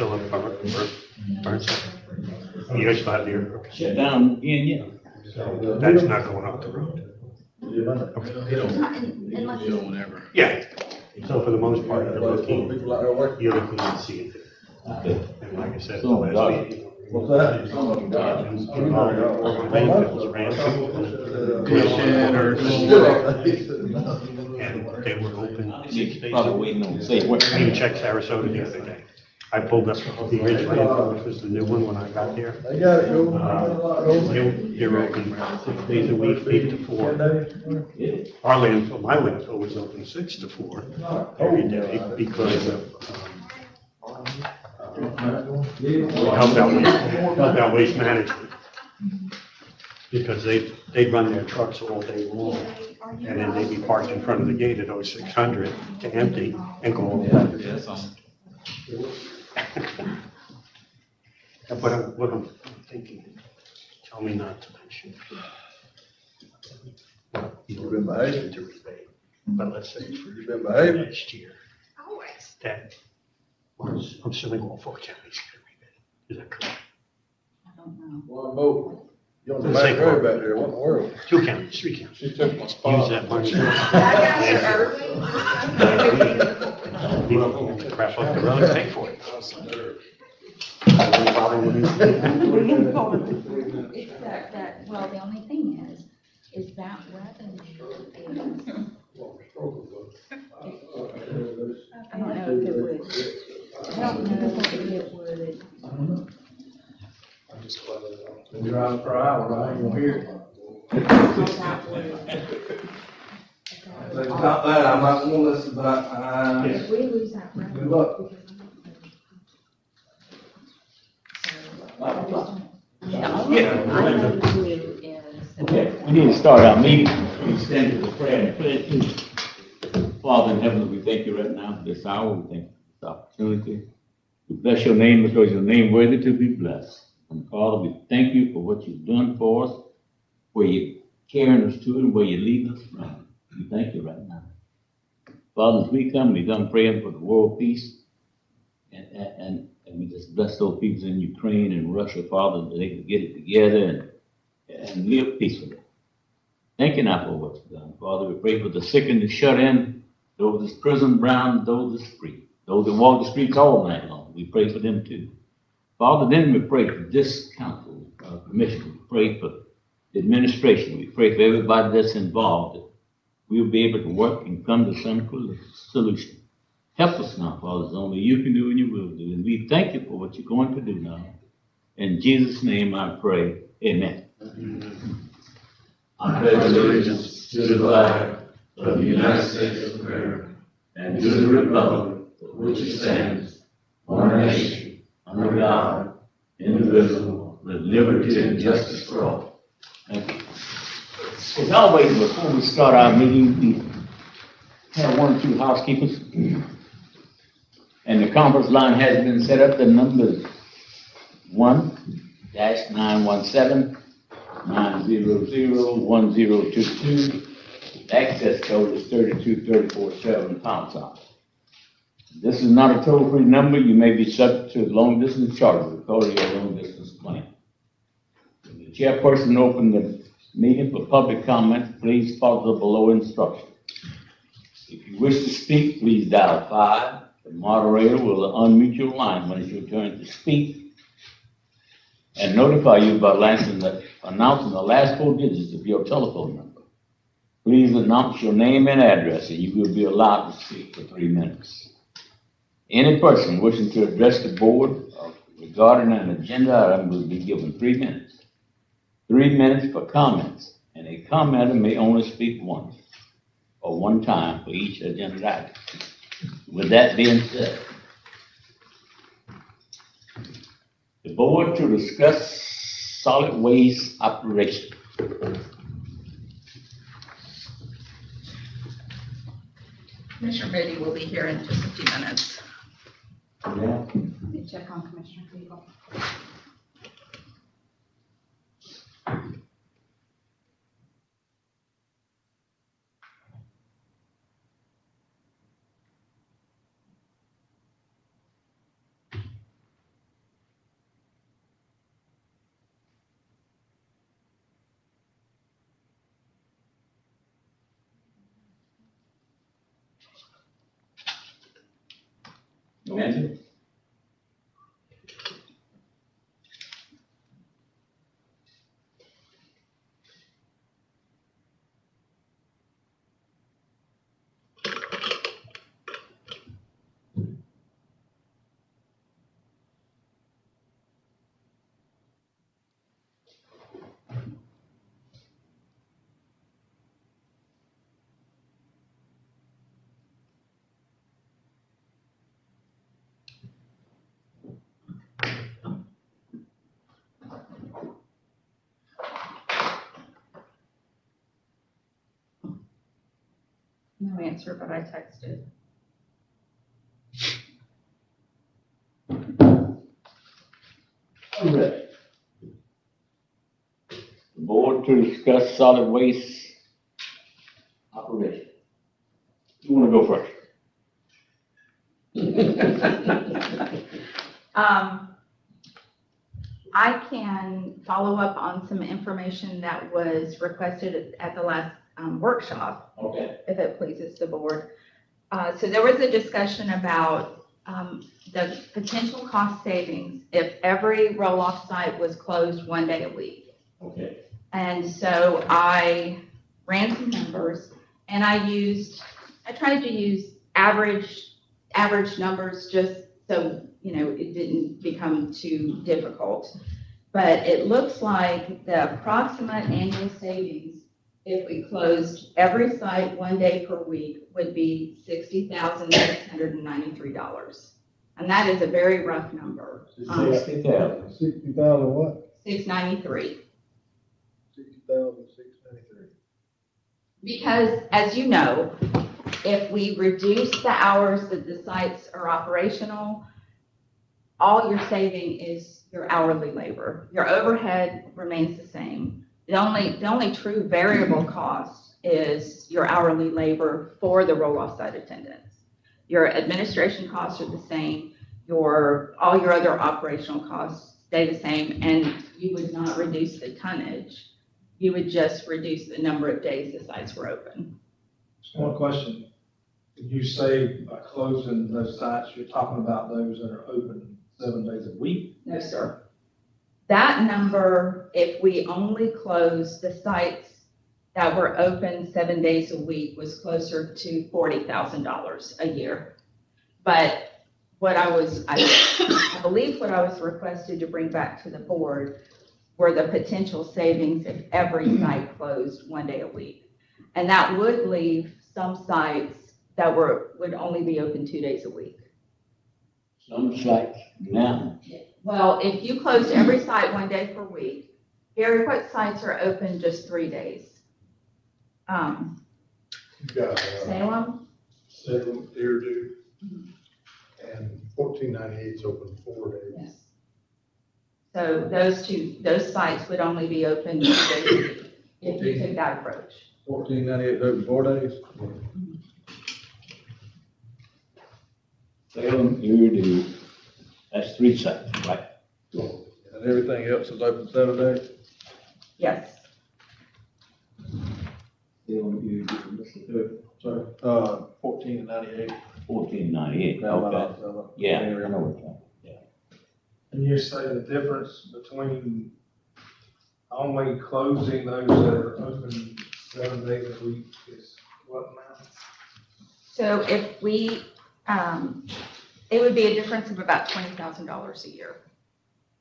still in Burn, Burn, Burns? You guys still have your, Shut down again, yeah. so that's not going up the road. Unless you- Yeah, so for the most part, you're looking, People out there working. you're looking to see it. And like I said, the So, last meeting. What's that? Um, um, um, and they were open six days a Probably week. waiting on, say, what, I even checked Sarasota the other day. I pulled up the Ridge Landfill, which was the new one when I got there. They got it going. Uh, They, they were open six days a week, eight to four. Our landfill, my landfill was open six to four every day because of, um, health outreach, health outreach management. Because they, they'd run their trucks all day long, and then they'd be parked in front of the gate at 0600 to empty and go all day. But I'm, what I'm thinking, tell me not to mention. You You've been behaving. to rebate, but let's say for You've been behaving. next year, Always. that was, I'm assuming all four counties get a rebate. Is that correct? I don't know. One vote. You're on the Let's back say- row back there, what in the world? Two counties, three counties. She took my Use spot. that money. I People crap up the road and pay for it. It's that, that, well, the only thing is, is that revenue is, I don't know if it would, I don't know if it would, You're out per hour, I ain't gonna hear it. how that would. It's not that, I'm not gonna listen, but I, If we lose that revenue. Good luck. because I'm not gonna- So, The only thing I know to. Okay, we need to start our meeting. We stand to the prayer and pledge. Father in heaven, we thank you right now for this hour. We thank you for this opportunity. We bless your name because your name worthy to be blessed. And Father, we thank you for what you've done for us, where you're carrying us to and where you're leading us from. We thank you right now. Father, as we come, we done praying for the world peace. And, and, and we just bless those people in Ukraine and Russia, Father, that they can get it together and and live peacefully. Thank you now for what you've done. Father, we pray for the sick and the shut in, those that's prison bound, those that's free, those that walk the streets all night long. We pray for them too. Father, then we pray for this council, uh, commission. We pray for the administration. We pray for everybody that's involved. that We'll be able to work and come to some solution. Help us now, Father, as only you can do and you will do. And we thank you for what you're going to do now. In Jesus' name I pray. Amen. I pledge allegiance to the flag of the United States of America and to the republic for which it stands, one nation, under God, indivisible, with liberty and justice for all. Thank you. As always, before we start our meeting, we have one or two housekeepers. And the conference line has been set up, the number is one dash nine one seven nine zero zero one zero two two. The access code is thirty-two thirty-four seven pound. This is not a toll-free number, you may be subject to long-distance charges of your long-distance plan. The chairperson opened the meeting for public comment, please follow the below instructions. If you wish to speak, please dial five. The moderator will unmute your line when it's your turn to speak and notify you by the, announcing the last four digits of your telephone number. Please announce your name and address, and you will be allowed to speak for three minutes. Any person wishing to address the board regarding an agenda item will be given three minutes three minutes for comments, and a commenter may only speak once or one time for each agenda item. With that being said, the board to discuss solid waste operation. Commissioner Moody will be here in just a few minutes. Yeah. Let me check on Commissioner Siegel. No answer? No answer, but I texted. All right. The board to discuss solid waste operation. You wanna go first? Um, I can follow up on some information that was requested at the last, um, workshop. Okay. if it pleases the board. Uh, so there was a discussion about, um, the potential cost savings if every roll-off site was closed one day a week. Okay. And so I ran some numbers and I used, I tried to use average, average numbers just so, you know, it didn't become too difficult. But it looks like the approximate annual savings if we closed every site one day per week would be sixty thousand six hundred and ninety-three dollars. And that is a very rough number, um, Sixty thousand. Sixty thousand what? six ninety-three. Sixty thousand six ninety-three. Because, as you know, if we reduce the hours that the sites are operational, all you're saving is your hourly labor. Your overhead remains the same. The only, the only true variable cost is your hourly labor for the roll-off site attendants. Your administration costs are the same, your, all your other operational costs stay the same, and you would not reduce the tonnage you would just reduce the number of days the sites were open. Just one question. When you say by closing those sites, you're talking about those that are open seven days a week? No, sir. That number, if we only closed the sites that were open seven days a week, was closer to forty thousand dollars a year. But what I was, I, I believe what I was requested to bring back to the board were the potential savings if every site closed one day a week. And that would leave some sites that were, would only be open two days a week. Some sites now, Well, if you closed every site one day per week, Gary, what sites are open just three days? Um, You got, uh, Salem, Salem, Deerdew, and fourteen ninety-eight's open four days. yes. So those two, those sites would only be open two days a week if you took that approach. Fourteen ninety-eight open four days? Salem, Erie, that's three sites, right? And everything else is open seven days? Yes, Salem, Erie, what's the third? Sorry, uh, fourteen ninety-eight. Fourteen ninety-eight, Down by okay. the- Yeah, I know what you're And you say the difference between only closing those that are open seven days a week is what now? so if we, um, it would be a difference of about twenty thousand dollars a year.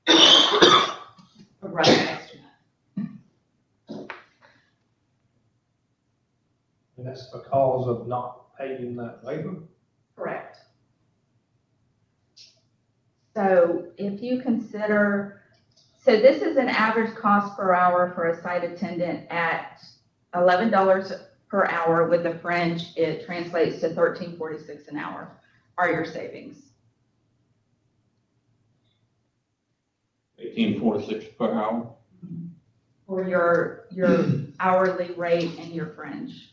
A rough estimate. And that's because of not paying that labor? Correct. So if you consider, so this is an average cost per hour for a site attendant at eleven dollars per hour with the fringe, it translates to thirteen forty-six an hour are your savings. Eighteen forty-six per hour? for your, your hourly rate and your fringe.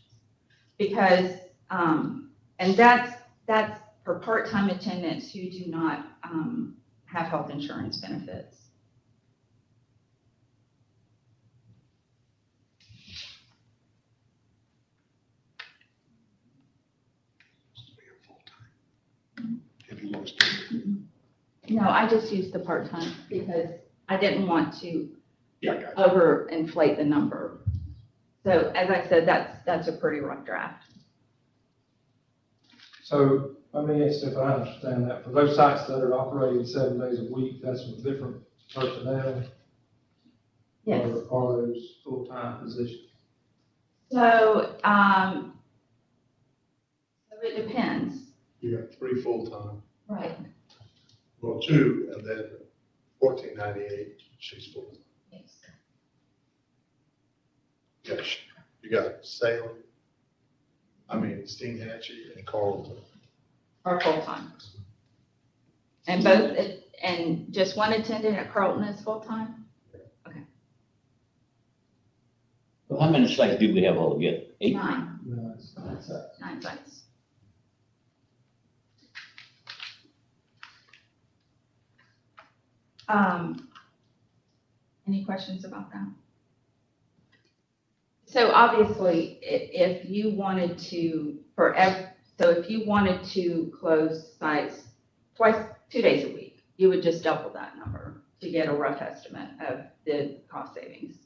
Because, um, and that's, that's for part-time attendants who do not, um, have health insurance benefits. If you lost No, I just used the part-time because I didn't want to Yeah, I got overinflate the number. So as I said, that's, that's a pretty rough draft. So, let me ask if I understand that, for those sites that are operating seven days a week, that's with different personnel? Yes. Or are those full-time positions? So, um, so it depends. You got three full-time, Right. well, two, and then fourteen ninety-eight, she's full. Yes. Yes, you got Salem, I mean, Steinhatchee and Carlton. Or full-time. And both, and just one attendant at Carlton is full-time? So how many sites do we have altogether? Eight? Nine, No, it's not that. nine sites. Um, any questions about that? So obviously, i- if you wanted to, for ev, so if you wanted to close sites twice, two days a week, you would just double that number to get a rough estimate of the cost savings.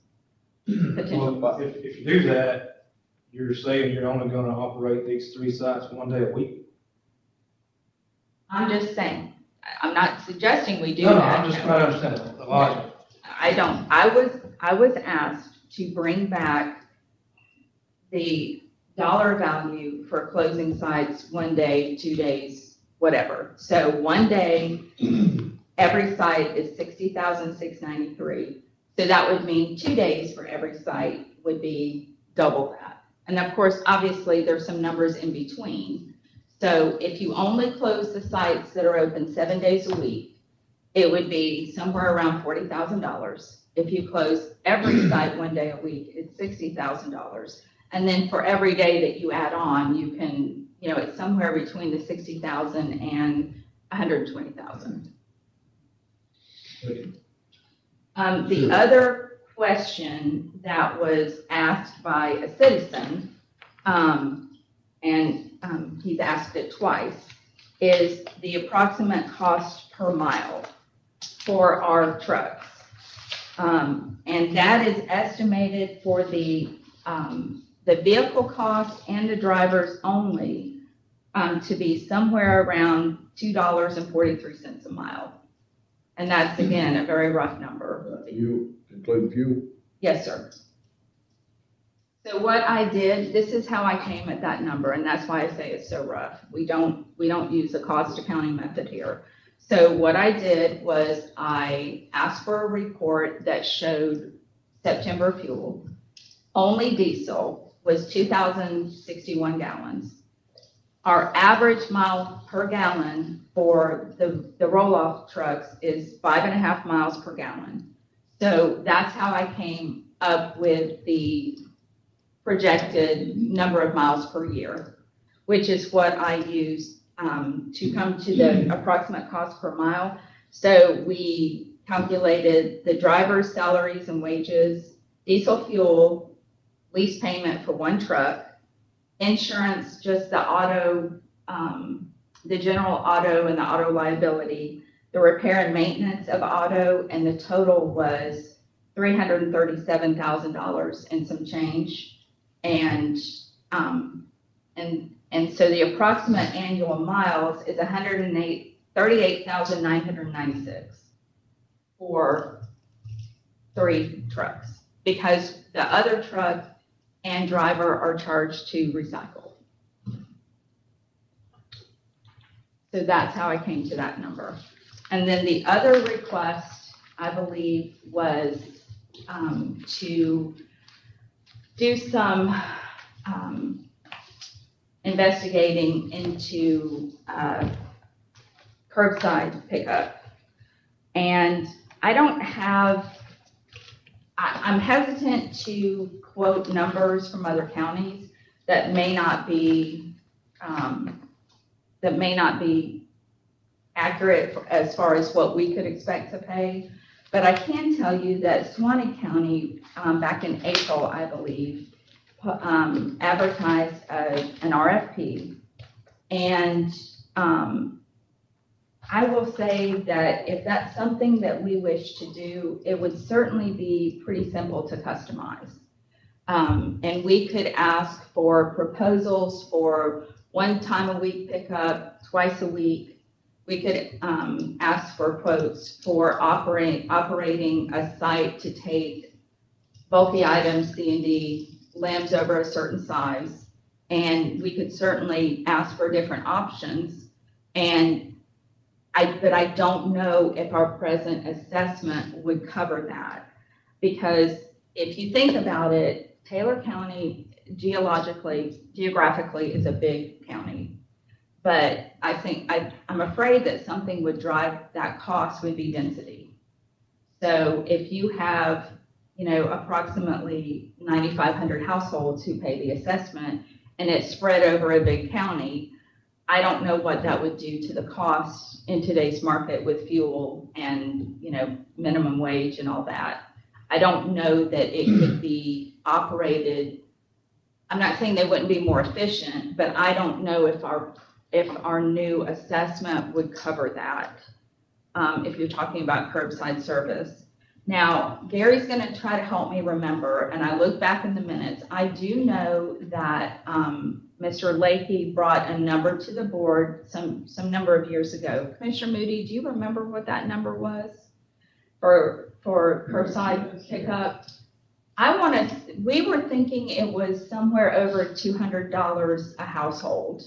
Potential Well, if, if you do that, you're saying you're only gonna operate these three sites one day a week? I'm just saying, I- I'm not suggesting we do No, no. I'm just trying to understand the logic. I don't, I was, I was asked to bring back the dollar value for closing sites one day, two days, whatever. So one day, every site is sixty thousand six ninety-three. So that would mean two days for every site would be double that. And of course, obviously, there's some numbers in between. So if you only close the sites that are open seven days a week, it would be somewhere around forty thousand dollars. If you close every site one day a week, it's sixty thousand dollars. And then for every day that you add on, you can, you know, it's somewhere between the sixty thousand and hundred and twenty thousand. Um, the other question that was asked by a citizen, um, and, um, he's asked it twice, is the approximate cost per mile for our trucks. Um, and that is estimated for the, um, the vehicle cost and the drivers only, um, to be somewhere around two dollars and forty-three cents a mile. And that's again, a very rough number. You include fuel? Yes, sir. So what I did, this is how I came at that number, and that's why I say it's so rough. We don't, we don't use the cost accounting method here. So what I did was I asked for a report that showed September fuel. Only diesel was two thousand sixty-one gallons. Our average mile per gallon for the, the roll-off trucks is five and a half miles per gallon. So that's how I came up with the projected number of miles per year, which is what I use um, to come to the approximate cost per mile. So we calculated the driver's salaries and wages, diesel fuel, lease payment for one truck, insurance, just the auto, um, the general auto and the auto liability, the repair and maintenance of auto, and the total was three hundred and thirty-seven thousand dollars and some change. And, um, and, and so the approximate annual miles is hundred and eight, thirty-eight thousand nine hundred and ninety-six for three trucks. Because the other truck and driver are charged to recycle. So that's how I came to that number. And then the other request, I believe, was um, to do some um, investigating into uh, curbside pickup. And I don't have, I, I'm hesitant to quote numbers from other counties that may not be, um, that may not be accurate as far as what we could expect to pay. But I can tell you that Suwannee County, um, back in April, I believe, um, advertised a- an RFP. And, um, I will say that if that's something that we wish to do, it would certainly be pretty simple to customize. Um, and we could ask for proposals for one time a week pickup, twice a week. We could, um, ask for quotes for operate, operating a site to take bulky items, C and D, limbs over a certain size. And we could certainly ask for different options. And I, but I don't know if our present assessment would cover that. Because if you think about it, Taylor County geologically, geographically is a big county. But I think, I, I'm afraid that something would drive that cost would be density. So if you have, you know, approximately ninety-five hundred households who pay the assessment and it's spread over a big county, I don't know what that would do to the cost in today's market with fuel and, you know, minimum wage and all that. I don't know that it could be operated, I'm not saying they wouldn't be more efficient, but I don't know if our, if our new assessment would cover that. Um, if you're talking about curbside service. Now, Gary's gonna try to help me remember, and I look back in the minutes, I do know that, um, Mr. Lakey brought a number to the board some, some number of years ago. Commissioner Moody, do you remember what that number was? For, for curbside pickup? I want to, we were thinking it was somewhere over two hundred dollars a household.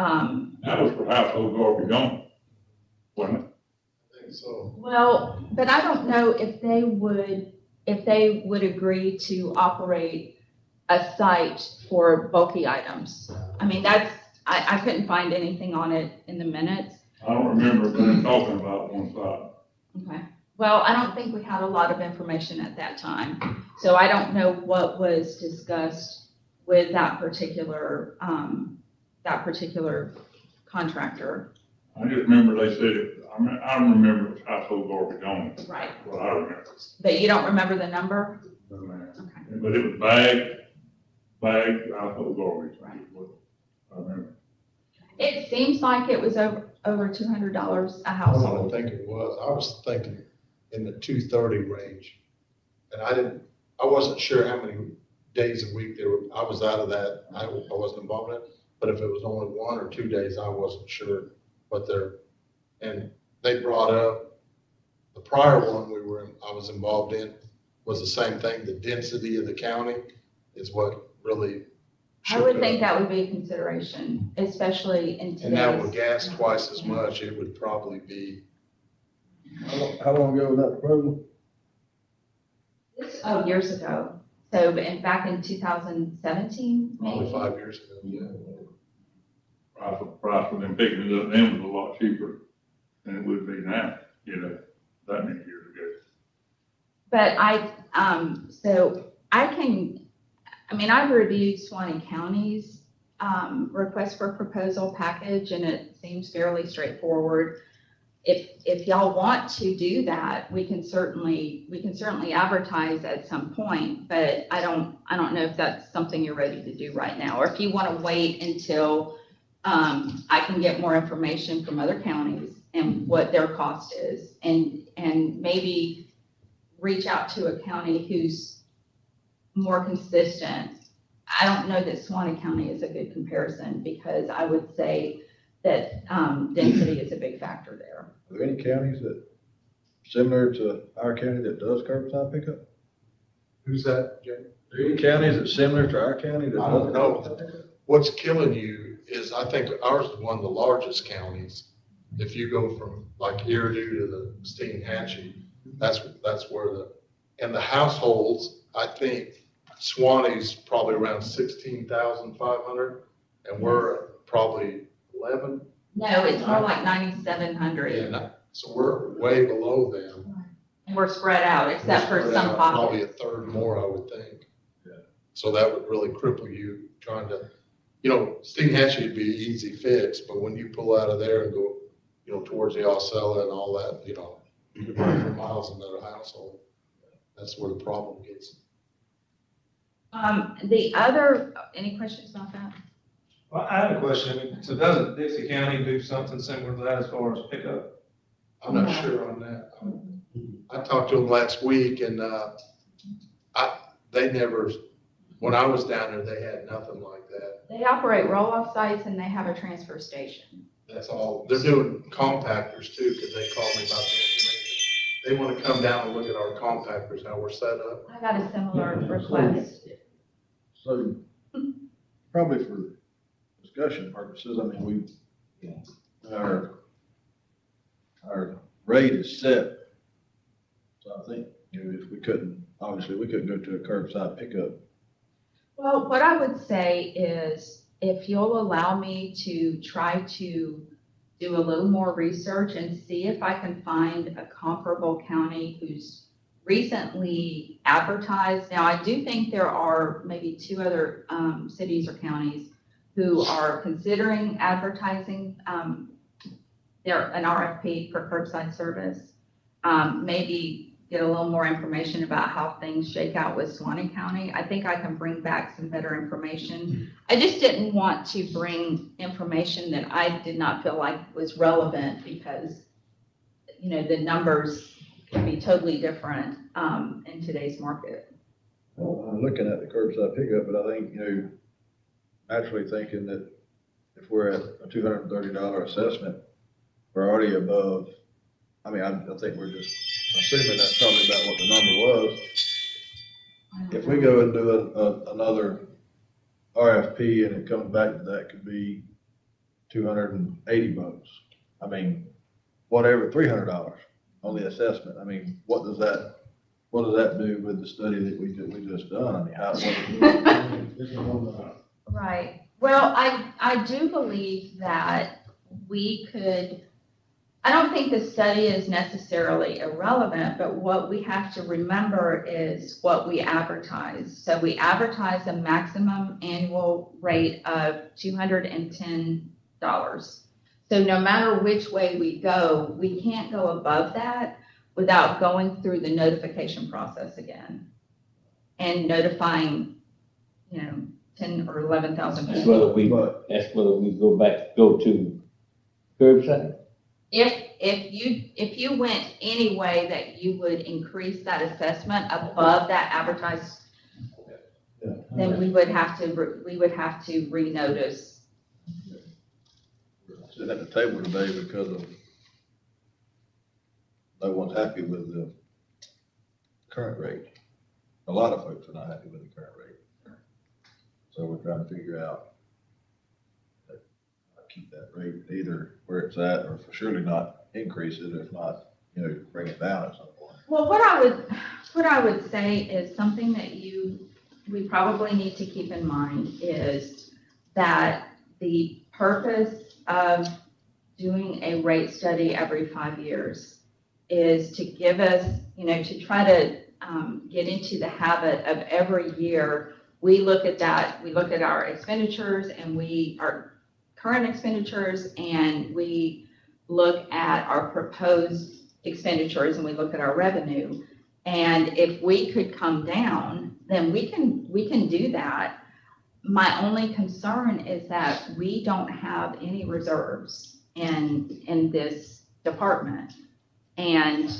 Um, That was for household garbage only. Wasn't it? I think so. well, but I don't know if they would, if they would agree to operate a site for bulky items. I mean, that's, I, I couldn't find anything on it in the minutes. I don't remember them talking about one side. Okay, well, I don't think we had a lot of information at that time, so I don't know what was discussed with that particular, um, that particular contractor. I just remember they said it, I mean, I don't remember it was household garbage only, Right. what I remember. But you don't remember the number? Okay. But it was bag, bag, household garbage, is what I remember. It seems like it was over, over two hundred dollars a I don't think it was. I was thinking in the two thirty range. And I didn't, I wasn't sure how many days a week there were, I was out of that. I, I wasn't involved in it. But if it was only one or two days, I wasn't sure what their, and they brought up, the prior one we were, in- I was involved in was the same thing. The density of the county is what really. I would shook think up. that would be a consideration, especially in And now with today's. gas twice as much, it would probably be, How long, how long ago was that proposal? Oh, years ago. So in, back in two thousand seventeen, probably maybe? five years ago. Price of, price for them picking it up then was a lot cheaper than it would be now, you know, that many years ago. But I, um, so I can, I mean, I've reviewed Suwannee County's, um, request for proposal package and it seems fairly straightforward. If, if y'all want to do that, we can certainly, we can certainly advertise at some point, but I don't, I don't know if that's something you're ready to do right now, or if you want to wait until, um, I can get more information from other counties and what their cost is, and, and maybe reach out to a county who's more consistent. I don't know that Suwannee County is a good comparison because I would say that um, density is a big factor there. Are there any counties that, similar to our county that does curbside pickup? Who's that, Jamie? Are there any counties that's similar to our county that I does? don't know. curbside pickup? What's killing you is I think ours is one of the largest counties. If you go from like Eridu to the Steinhatchee, that's, that's where the, and the households, I think Suwannee's probably around sixteen thousand five hundred and we're probably eleven. No, it's more like ninety-seven hundred. And so we're way below them. And we're spread out except for We're some Probably pockets. a third more, I would think. Yeah. So that would really cripple you trying to, you know, Steinhatchee would be an easy fix, but when you pull out of there and go, you know, towards the Aucilla and all that, you know, you could run for miles in another household. That's where the problem gets. Um, the other, any questions about that? Well, I have a question, so doesn't Dixie County do something similar to that as far as pickup? I'm not sure on that. I talked to them last week and, uh, I, they never, when I was down there, they had nothing like that. They operate roll-off sites and they have a transfer station. That's all. They're doing compactors too, because they called me about the information. They want to come down and look at our compactors, how we're set up. I got a similar request. So, probably for discussion purposes, I mean, we, our, our rate is set. So I think, you know, if we couldn't, obviously, we couldn't go to a curbside pickup. Well, what I would say is if you'll allow me to try to do a little more research and see if I can find a comparable county who's recently advertised. Now, I do think there are maybe two other, um, cities or counties who are considering advertising, um, their, an RFP for curbside service. Um, maybe get a little more information about how things shake out with Suwannee County. I think I can bring back some better information. I just didn't want to bring information that I did not feel like was relevant because, you know, the numbers can be totally different, um, in today's market. Well, I'm looking at the curbside pickup, but I think, you know, naturally thinking that if we're at a two hundred and thirty dollar assessment, we're already above, I mean, I, I think we're just assuming that's probably about what the number was. If we go and do a, a, another RFP and it comes back to that could be two hundred and eighty bucks. I mean, whatever, three hundred dollars on the assessment. I mean, what does that, what does that do with the study that we, that we just done? I mean, how, what? Right. Well, I, I do believe that we could, I don't think the study is necessarily irrelevant, but what we have to remember is what we advertise. So we advertise a maximum annual rate of two hundred and ten dollars. So no matter which way we go, we can't go above that without going through the notification process again. And notifying, you know, ten or eleven thousand That's people. whether we, that's whether we go back, go to curbside. If, if you, if you went any way that you would increase that assessment above that advertised, then we would have to, re- we would have to renotice. Sitting at the table today because of no one's happy with the current rate. A lot of folks are not happy with the current rate. So we're trying to figure out how to keep that rate either where it's at or for surely not increase it, if not, you know, bring it down at some point. Well, what I would, what I would say is something that you, we probably need to keep in mind is that the purpose of doing a rate study every five years is to give us, you know, to try to um, get into the habit of every year, we look at that, we look at our expenditures and we, our current expenditures, and we look at our proposed expenditures and we look at our revenue. And if we could come down, then we can, we can do that. My only concern is that we don't have any reserves in, in this department. And,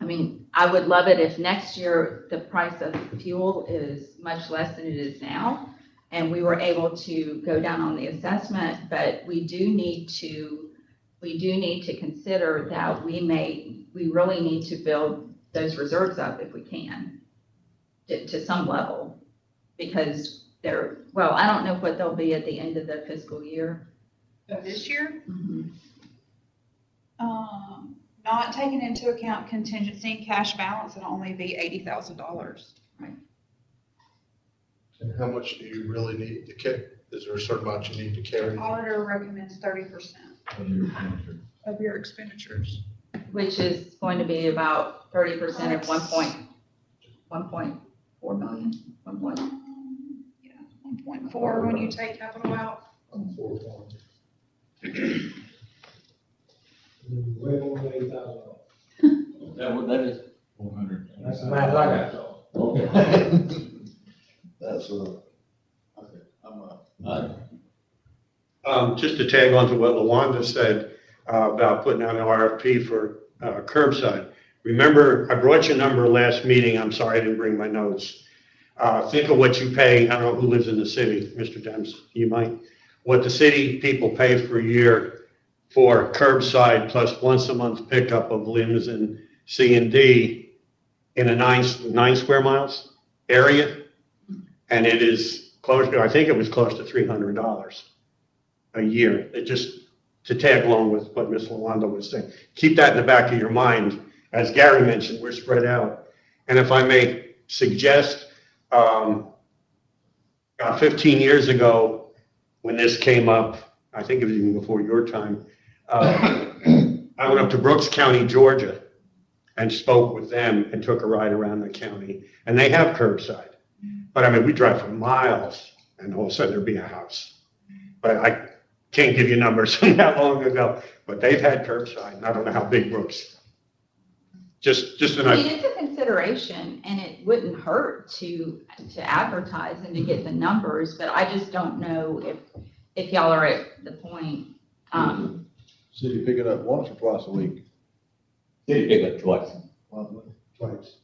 I mean, I would love it if next year the price of fuel is much less than it is now. And we were able to go down on the assessment, but we do need to, we do need to consider that we may, we really need to build those reserves up if we can to, to some level. Because they're, well, I don't know what they'll be at the end of the fiscal year. This year, Mhm. um, not taking into account contingency and cash balance, it'll only be eighty thousand dollars. And how much do you really need to carry? Is there a certain amount you need to carry? Auditor recommends thirty percent of your expenditures. Which is going to be about thirty percent of one point, one point four million, one point. Yeah, one point four when you take capital out. I'm. Way more than eight thousand dollars. That what that is? Four hundred. That's the math I got, so. Okay. That's, uh, okay, I'm, uh, Uh, Um, just to tag on to what Lawanda said, uh, about putting out an RFP for, uh, curbside. Remember, I brought you a number last meeting, I'm sorry I didn't bring my notes. Uh, think of what you pay, I don't know who lives in the city, Mr. Demps, you might, what the city people pay for a year for curbside plus once a month pickup of limbs and C and D in a nine, nine square miles area. And it is close, to I think it was close to three hundred dollars a year. It just, to tag along with what Ms. Lalonde was saying. Keep that in the back of your mind. As Gary mentioned, we're spread out. And if I may suggest, um, about fifteen years ago, when this came up, I think it was even before your time, uh, I went up to Brooks County, Georgia, and spoke with them and took a ride around the county. And they have curbside. But I mean, we drive for miles and all of a sudden there'd be a house. But I can't give you numbers from that long ago, but they've had curbside. and I don't know how big Brooks. Just, just an I mean, idea. it's a consideration and it wouldn't hurt to, to advertise and to get the numbers, but I just don't know if, if y'all are at the point, um, City pick it up once or twice a week? City pick up twice. Twice.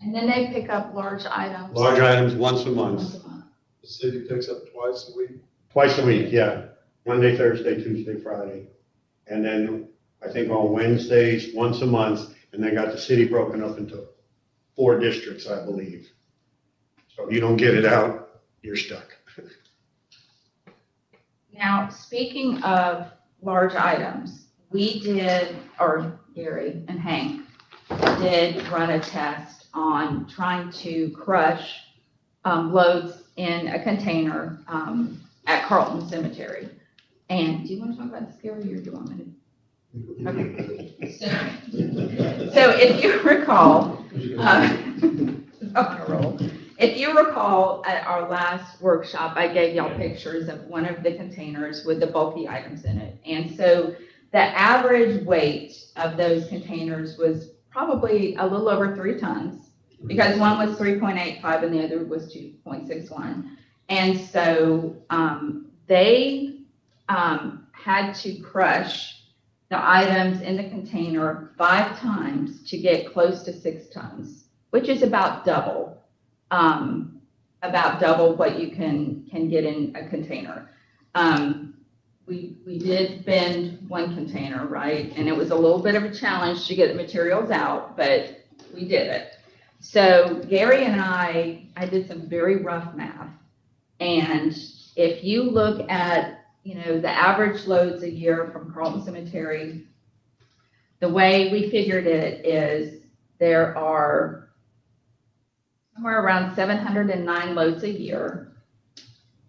And then they pick up large items. Large items once a month, once a month. The city picks up twice a week. twice a week, yeah. Monday, Thursday, Tuesday, Friday. And then I think on Wednesdays, once a month, and they got the city broken up into four districts, I believe. So if you don't get it out, you're stuck. Now, speaking of large items, we did, or Gary and Hank did run a test on trying to crush um, loads in a container um, at Carlton Cemetery. And do you want to talk about this, Gary, or do you want me to? Okay. So so if you recall, uh. If you recall, at our last workshop, I gave y'all pictures of one of the containers with the bulky items in it. And so the average weight of those containers was probably a little over three tons, because one was three point eight five and the other was two point six one. And so, um, they, um, had to crush the items in the container five times to get close to six tons, which is about double, um, about double what you can, can get in a container. Um, we, we did bend one container, right? And it was a little bit of a challenge to get the materials out, but we did it. So Gary and I, I did some very rough math. And if you look at you know, the average loads a year from Carlton Cemetery, the way we figured it is there are somewhere around seven hundred and nine loads a year.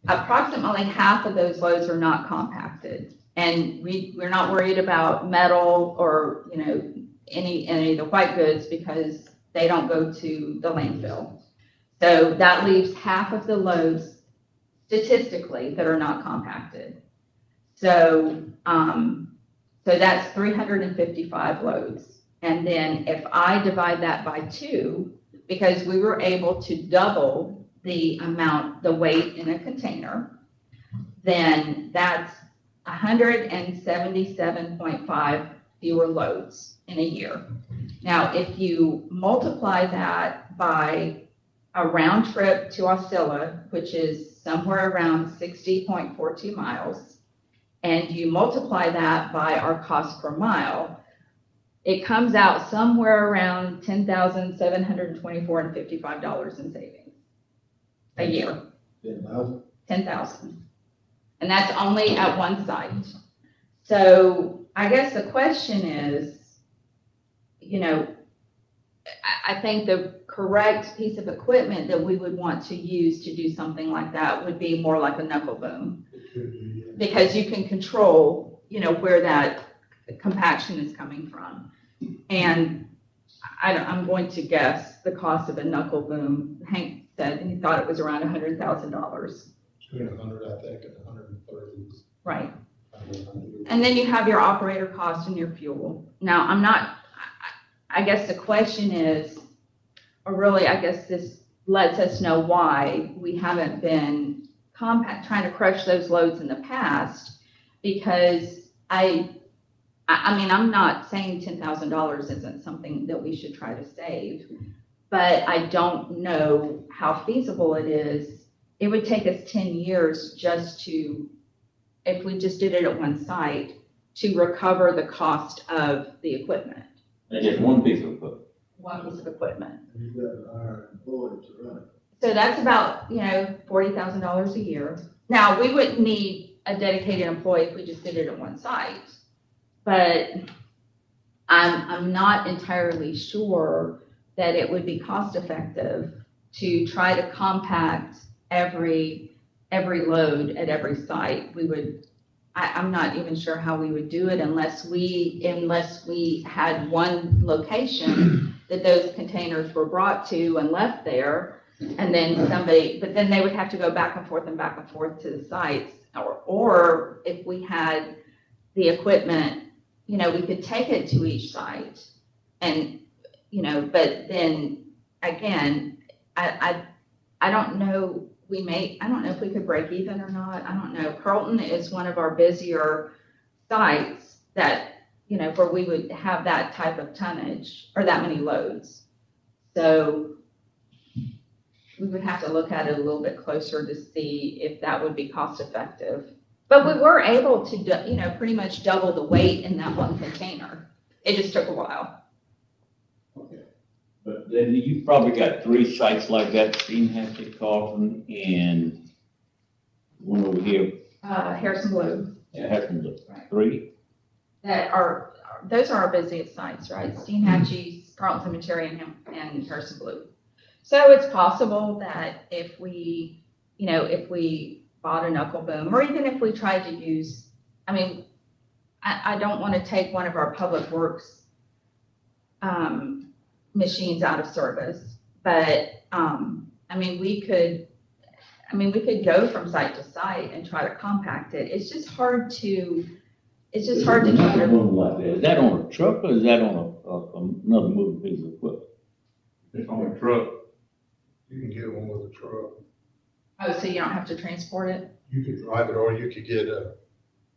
Approximately half of those loads are not compacted. And we, we're not worried about metal or, you know, any, any of the white goods because they don't go to the landfill. So that leaves half of the loads statistically that are not compacted. So, um, so that's three hundred and fifty-five loads. And then if I divide that by two, because we were able to double the amount, the weight in a container, then that's hundred and seventy-seven point five fewer loads in a year. Now, if you multiply that by a round trip to Osceola, which is somewhere around sixty point four two miles, and you multiply that by our cost per mile, it comes out somewhere around ten thousand seven hundred and twenty-four and fifty-five dollars in savings a year, ten thousand. And that's only at one site. So I guess the question is, you know, I, I think the correct piece of equipment that we would want to use to do something like that would be more like a knuckle boom. Because you can control, you know, where that compaction is coming from. And I don't, I'm going to guess the cost of a knuckle boom, Hank said he thought it was around hundred thousand dollars. A hundred, I think, and a hundred and thirty. Right. And then you have your operator cost and your fuel. Now, I'm not, I I guess the question is, or really, I guess this lets us know why we haven't been compact, trying to crush those loads in the past, because I, I, I mean, I'm not saying ten thousand dollars isn't something that we should try to save, but I don't know how feasible it is. It would take us ten years just to, if we just did it at one site, to recover the cost of the equipment, That's just one piece of equipment. one piece of equipment. And you got to hire employees to run it. So that's about, you know, forty thousand dollars a year. Now, we wouldn't need a dedicated employee if we just did it at one site. But I'm, I'm not entirely sure that it would be cost effective to try to compact every, every load at every site. We would, I, I'm not even sure how we would do it unless we, unless we had one location that those containers were brought to and left there. And then somebody, but then they would have to go back and forth and back and forth to the sites. Or, or if we had the equipment, you know, we could take it to each site. And, you know, but then, again, I, I, I don't know, we may, I don't know if we could break even or not. I don't know. Carlton is one of our busier sites that, you know, where we would have that type of tonnage or that many loads. So we would have to look at it a little bit closer to see if that would be cost effective. But we were able to, you know, pretty much double the weight in that one container. It just took a while. But then you probably got three sites like that, Steinhatchee, Carlton, and one over here, Uh, Harrison Blue, at Heston, Right. three. that are, those are our busiest sites, right? Steen Steinhatchee, Carlton Cemetery, and, Ham- and Harrison Blue. So it's possible that if we, you know, if we bought a knuckle boom, or even if we tried to use, I mean, I, I don't want to take one of our public works, um, machines out of service, but, um, I mean, we could, I mean, we could go from site to site and try to compact it. It's just hard to, it's just hard to try to. One like that. Is that on a truck or is that on a, a, another moving piece of equipment? It's on a truck. You can get one with a truck. Oh, so you don't have to transport it? You could drive it, or you could get a,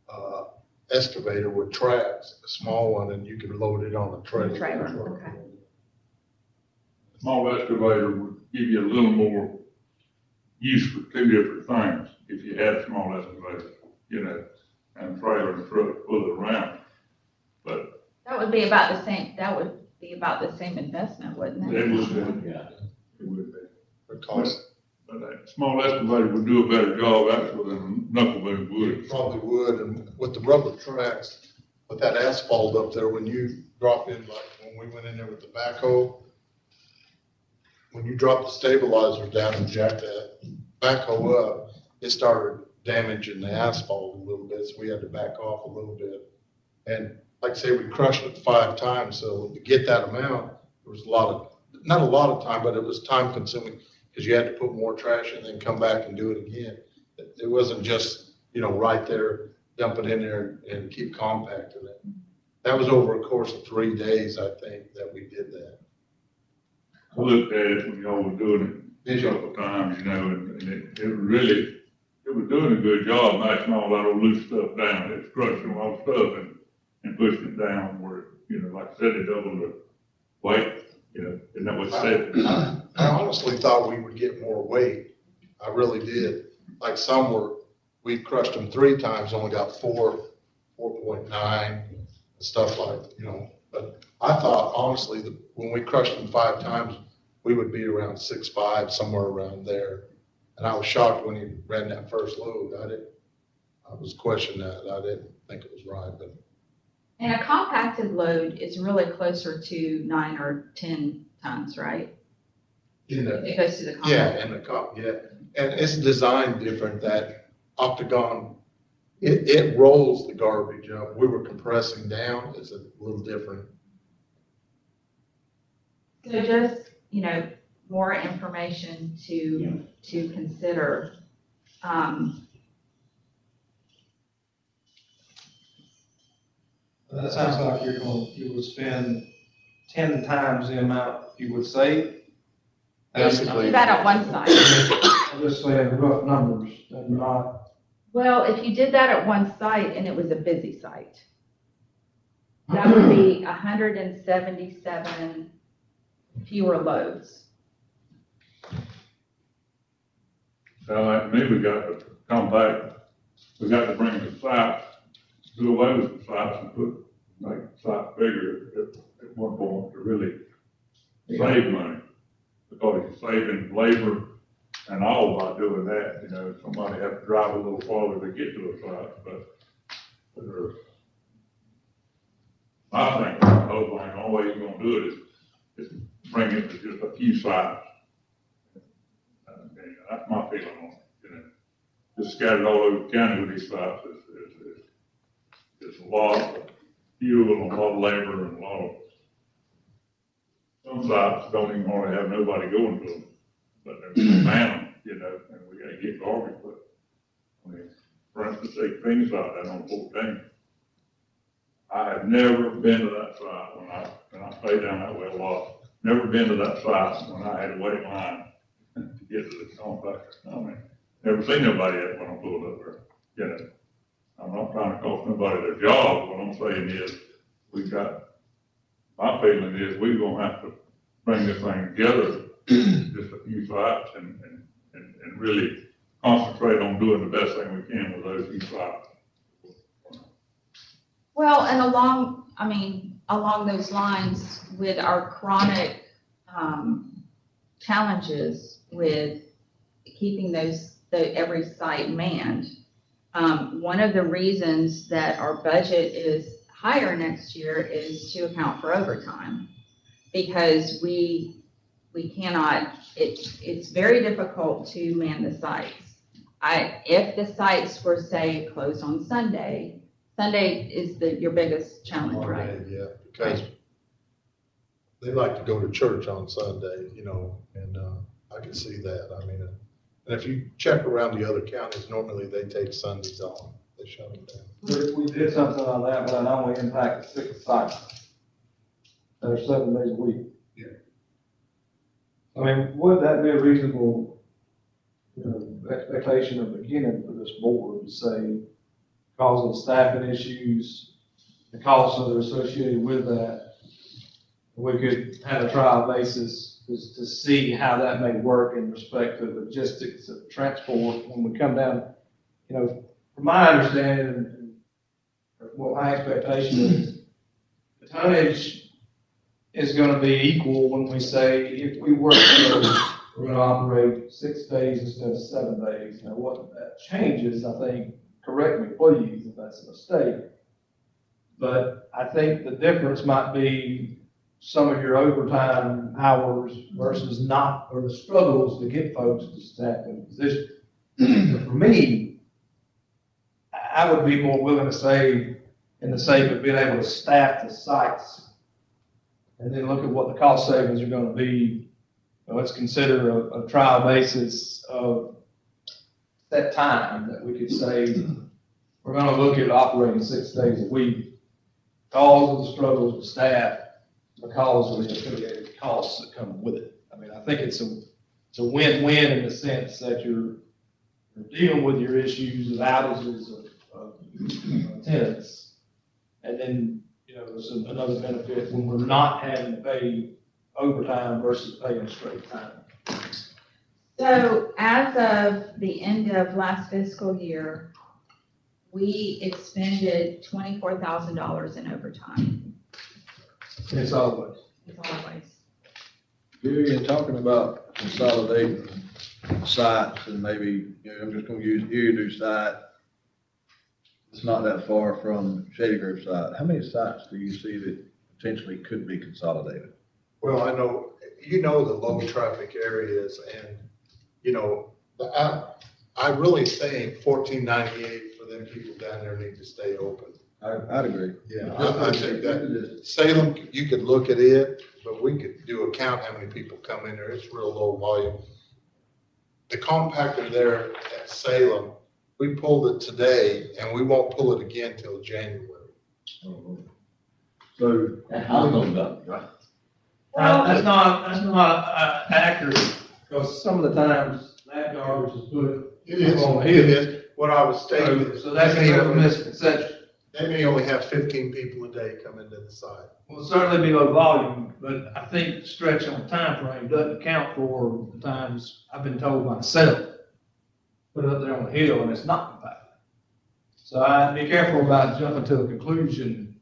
uh, excavator with tracks, a small one, and you could load it on a trailer. Trailer, okay. Small excavator would give you a little more use for two different things if you had a small excavator, you know, and trailer and truck pull it around. But That would be about the same, that would be about the same investment, wouldn't it? it would be, Yeah. it would be. Because But a small excavator would do a better job actually than a knuckle boom would. it probably would, and with the rubber tracks, with that asphalt up there, when you drop in, like, when we went in there with the backhoe, when you drop the stabilizer down and jack that backhoe up, it started damaging the asphalt a little bit, so we had to back off a little bit. And like I say, we crushed it five times, so to get that amount, there was a lot of, not a lot of time, but it was time consuming, because you had to put more trash in, then come back and do it again. It it wasn't just, you know, right there, dump it in there and keep compacting it. That was over a course of three days, I think, that we did that. I looked at it when y'all were doing it a you? couple of times, you know, and, and it, it really, it was doing a good job knocking all that old loose stuff down. It's crushing all stuff and, and pushing it down where, you know, like I said, it doubled the weight, you know, and that was said. I I honestly thought we would get more weight. I really did. Like some were, we crushed them three times, only got four, four point nine, stuff like, you know. But I thought honestly that when we crushed them five times, we would be around six, five, somewhere around there. And I was shocked when he ran that first load. I didn't, I was questioning that. I didn't think it was right, but And a compacted load is really closer to nine or ten tons, right? in the, it goes to the Yeah, and the cup, yeah, and it's designed different, that octagon, it, it rolls the garbage up, we were compressing down, it's a little different. So just, you know, more information to, to consider. Um, That sounds like you're going, you would spend ten times the amount you would save. Basically. do that at one site. I'm just saying rough numbers, and not Well, if you did that at one site and it was a busy site, that would be hundred and seventy-seven fewer loads. Sound like to me, we got to come back, we got to bring the sites, do away with the sites and put, make the sites bigger at, at one point to really save money. Because you're saving labor and all by doing that, you know, somebody have to drive a little farther to get to a site, but, but uh, there's, I think, the whole thing, the only way you're gonna do it is, is bring it to just a few sites. Okay, uh, that's my feeling on it, you know. Just scattered all over the county with these sites is, is, is, is a lot of fuel and a lot of labor and a lot of. Some sites don't even hardly have nobody going to them, but they're man you know, and we gotta get garbage, but. I mean, for instance, take things like that on fourteen. I have never been to that site when I, when I stay down that way a lot. Never been to that site when I had to wait in line to get to the compactor. I mean, never seen nobody yet when I pulled up there, you know. I'm not trying to cost nobody their job, what I'm saying is, we got, my feeling is we're gonna have to bring this thing together, just a few sites and, and, and, and really concentrate on doing the best thing we can with those few sites. Well, and along, I mean, along those lines with our chronic, um, challenges with keeping those, the, every site manned. Um, one of the reasons that our budget is higher next year is to account for overtime. Because we, we cannot, it's, it's very difficult to man the sites. I, if the sites were, say, closed on Sunday, Sunday is the, your biggest challenge, right? Yeah, because they like to go to church on Sunday, you know, and, uh, I can see that. I mean, and if you check around the other counties, normally they take Sundays off. They shut them down. We, we did something on that, but it only impacted six sites. That are seven days a week. Yeah. I mean, would that be a reasonable, you know, expectation of beginning for this board to say, of staffing issues, the costs that are associated with that, we could have a trial basis is to see how that may work in respect to logistics of transport when we come down, you know, from my understanding and what my expectation is, the tonnage is gonna be equal when we say, if we work, we're gonna operate six days instead of seven days. Now, what that changes, I think, correct me please if that's a mistake. But I think the difference might be some of your overtime hours versus not, or the struggles to get folks to staff in position. For me, I would be more willing to say, in the sake of being able to staff the sites, and then look at what the cost savings are gonna be. Now, Let's consider a, a trial basis of that time that we could say, we're gonna look at operating six days a week. Cause of the struggles with staff, because of the affiliated costs that come with it. I mean, I think it's a, it's a win-win in the sense that you're, you're dealing with your issues of outages of, of tenants. And then, you know, there's another benefit when we're not having to pay overtime versus paying straight time. So as of the end of last fiscal year, we expended twenty-four thousand dollars in overtime. It's always. As always. You're you're talking about consolidating sites and maybe, you know, I'm just gonna use Eridu site. It's not that far from Shady Grove site. How many sites do you see that potentially could be consolidated? Well, I know, you know the low traffic areas and, you know, I, I really think fourteen ninety-eight for them people down there need to stay open. I, I'd agree. Yeah, I, I think that Salem, you could look at it, but we could do a count how many people come in there. It's real low volume. The compactor there at Salem, we pulled it today and we won't pull it again till January. So, That house don't go, right? Uh, that's not, that's not, uh, accurate, because some of the times that garbage is put It is, On the it hill. is, what I was stating So is. so that's they may a only- misconception. They may only have fifteen people a day come into the site. Will certainly be low volume, but I think stretch on time frame doesn't account for the times I've been told myself. Put it up there on the hill and it's not compacted. So I'd be careful about jumping to a conclusion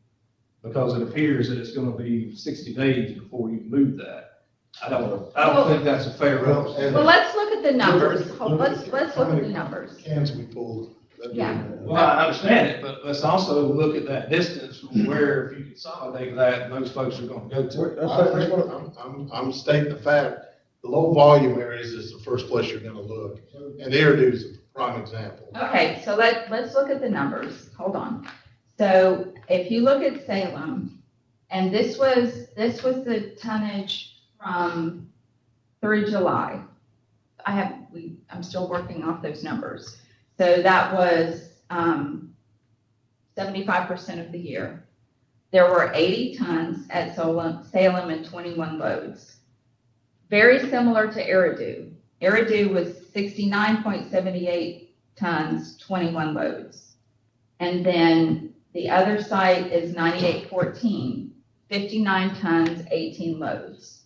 because it appears that it's gonna be sixty days before you move that. I don't, I don't think that's a fair Well, representation. Well, let's look at the numbers. Hold- Let's, let's look at the many numbers. Cans we pulled. That'd be- Yeah. Well, I understand it, but let's also look at that distance from where if you consolidate that, those folks are gonna go to. That's- I- that's that's what- what I'm, I'm, I'm stating the fact, the low volume areas is the first place you're gonna look. And Eridu is a prime example. Okay, so let, let's look at the numbers. Hold on. So if you look at Salem, and this was, this was the tonnage from through July. I have, we, I'm still working off those numbers. So that was, um, seventy-five percent of the year. There were eighty tons at Salem, Salem and twenty-one loads. Very similar to Eridu. Eridu was sixty-nine point seventy-eight tons, twenty-one loads. And then the other site is 9814, 59 tons, eighteen loads.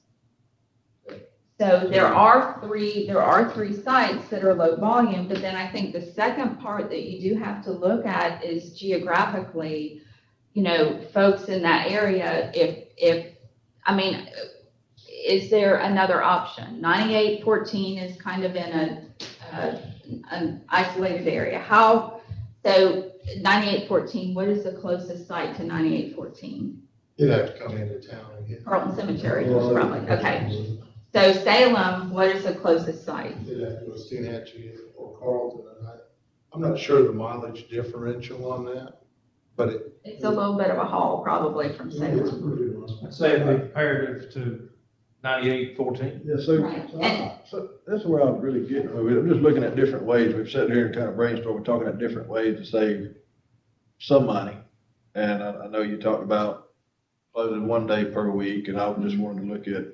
So there are three, there are three sites that are low volume, but then I think the second part that you do have to look at is geographically, you know, folks in that area, if, if, I mean, is there another option? Ninety-eight fourteen is kind of in a, uh, an isolated area. How, so ninety-eight fourteen, what is the closest site to ninety-eight fourteen? You'd have to come into town and get. Carlton Cemetery, probably, okay. So Salem, what is the closest site? You'd have to go to Steinhatchee or Carlton, and I, I'm not sure the mileage differential on that, but it. It's a little bit of a haul probably from It's Salem. pretty long. I'd say it'd be comparative to ninety-eight fourteen. Yeah, so, Right. so I- so that's where I was really getting, with it. I'm just looking at different ways. We've sat here and kind of brainstormed, we're talking at different ways to save some money. And I, I know you talked about closing one day per week, and I just wanted to look at,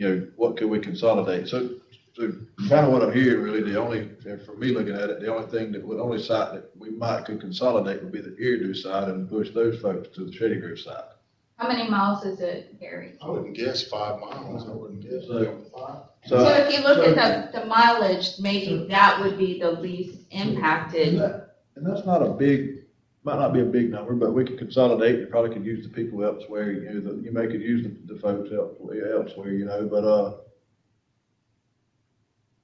you know, what could we consolidate? So, so kind of what I'm hearing, really, the only, for me looking at it, the only thing that, the only site that we might could consolidate would be the Eridu side and push those folks to the Shady Grove side. How many miles is it, Gary? I wouldn't guess five miles, I wouldn't guess. So- So if you look at the, the mileage, maybe that would be the least impacted. And that's not a big, might not be a big number, but we could consolidate, you probably could use the people elsewhere, you know, the- you may could use the, the folks elsewhere, elsewhere, you know, but, uh,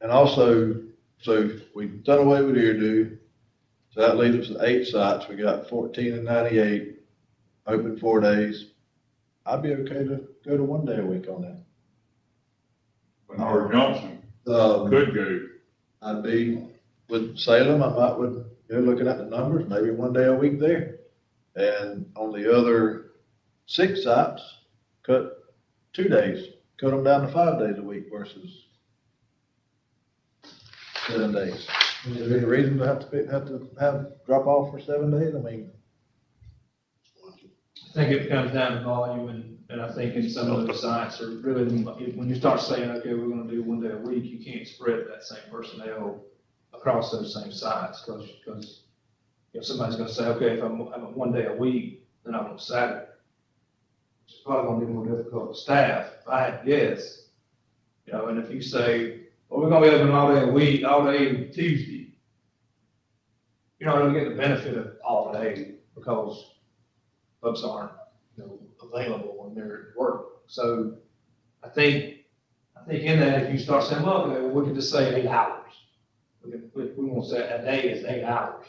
and also, so we've done away with Eridu, so that leaves us with eight sites, we got fourteen and ninety-eight, open four days. I'd be okay to go to one day a week on that. But Howard Johnson Um, could go. I'd be with Salem, I might would, you know, looking at the numbers, maybe one day a week there. And on the other six sites, cut two days, cut them down to five days a week versus seven days. Is there any reason to have to, pick- have to have drop off for seven days? I mean, I think it comes down to volume and, and I think in some of those sites are really, when you start saying, okay, we're gonna do one day a week, you can't spread that same personnel across those same sites, cause, cause if somebody's gonna say, okay, if I'm, I'm one day a week, then I'm on Saturday. It's probably gonna be more difficult to staff, if I had guess. You know, and if you say, well, we're gonna be open all day a week, all day Tuesday, you're not gonna get the benefit of all day because folks aren't, you know, available when they're at work. So I think, I think in that, if you start saying, well, okay, we can just say eight hours. We we won't say a day is eight hours.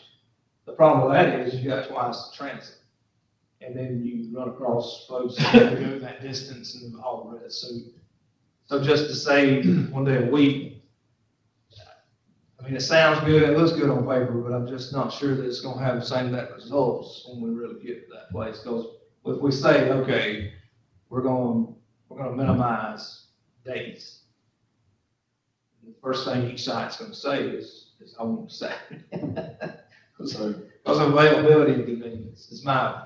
The problem with that is you got twice the transit. And then you run across folks that go that distance and all the rest. So, so just to say one day a week, I mean, it sounds good, it looks good on paper, but I'm just not sure that it's gonna have the same net results when we really get to that place. Because if we say, okay, we're going, we're gonna minimize days. The first thing each site's gonna say is, is I want Saturday. so, Because of availability and convenience is my,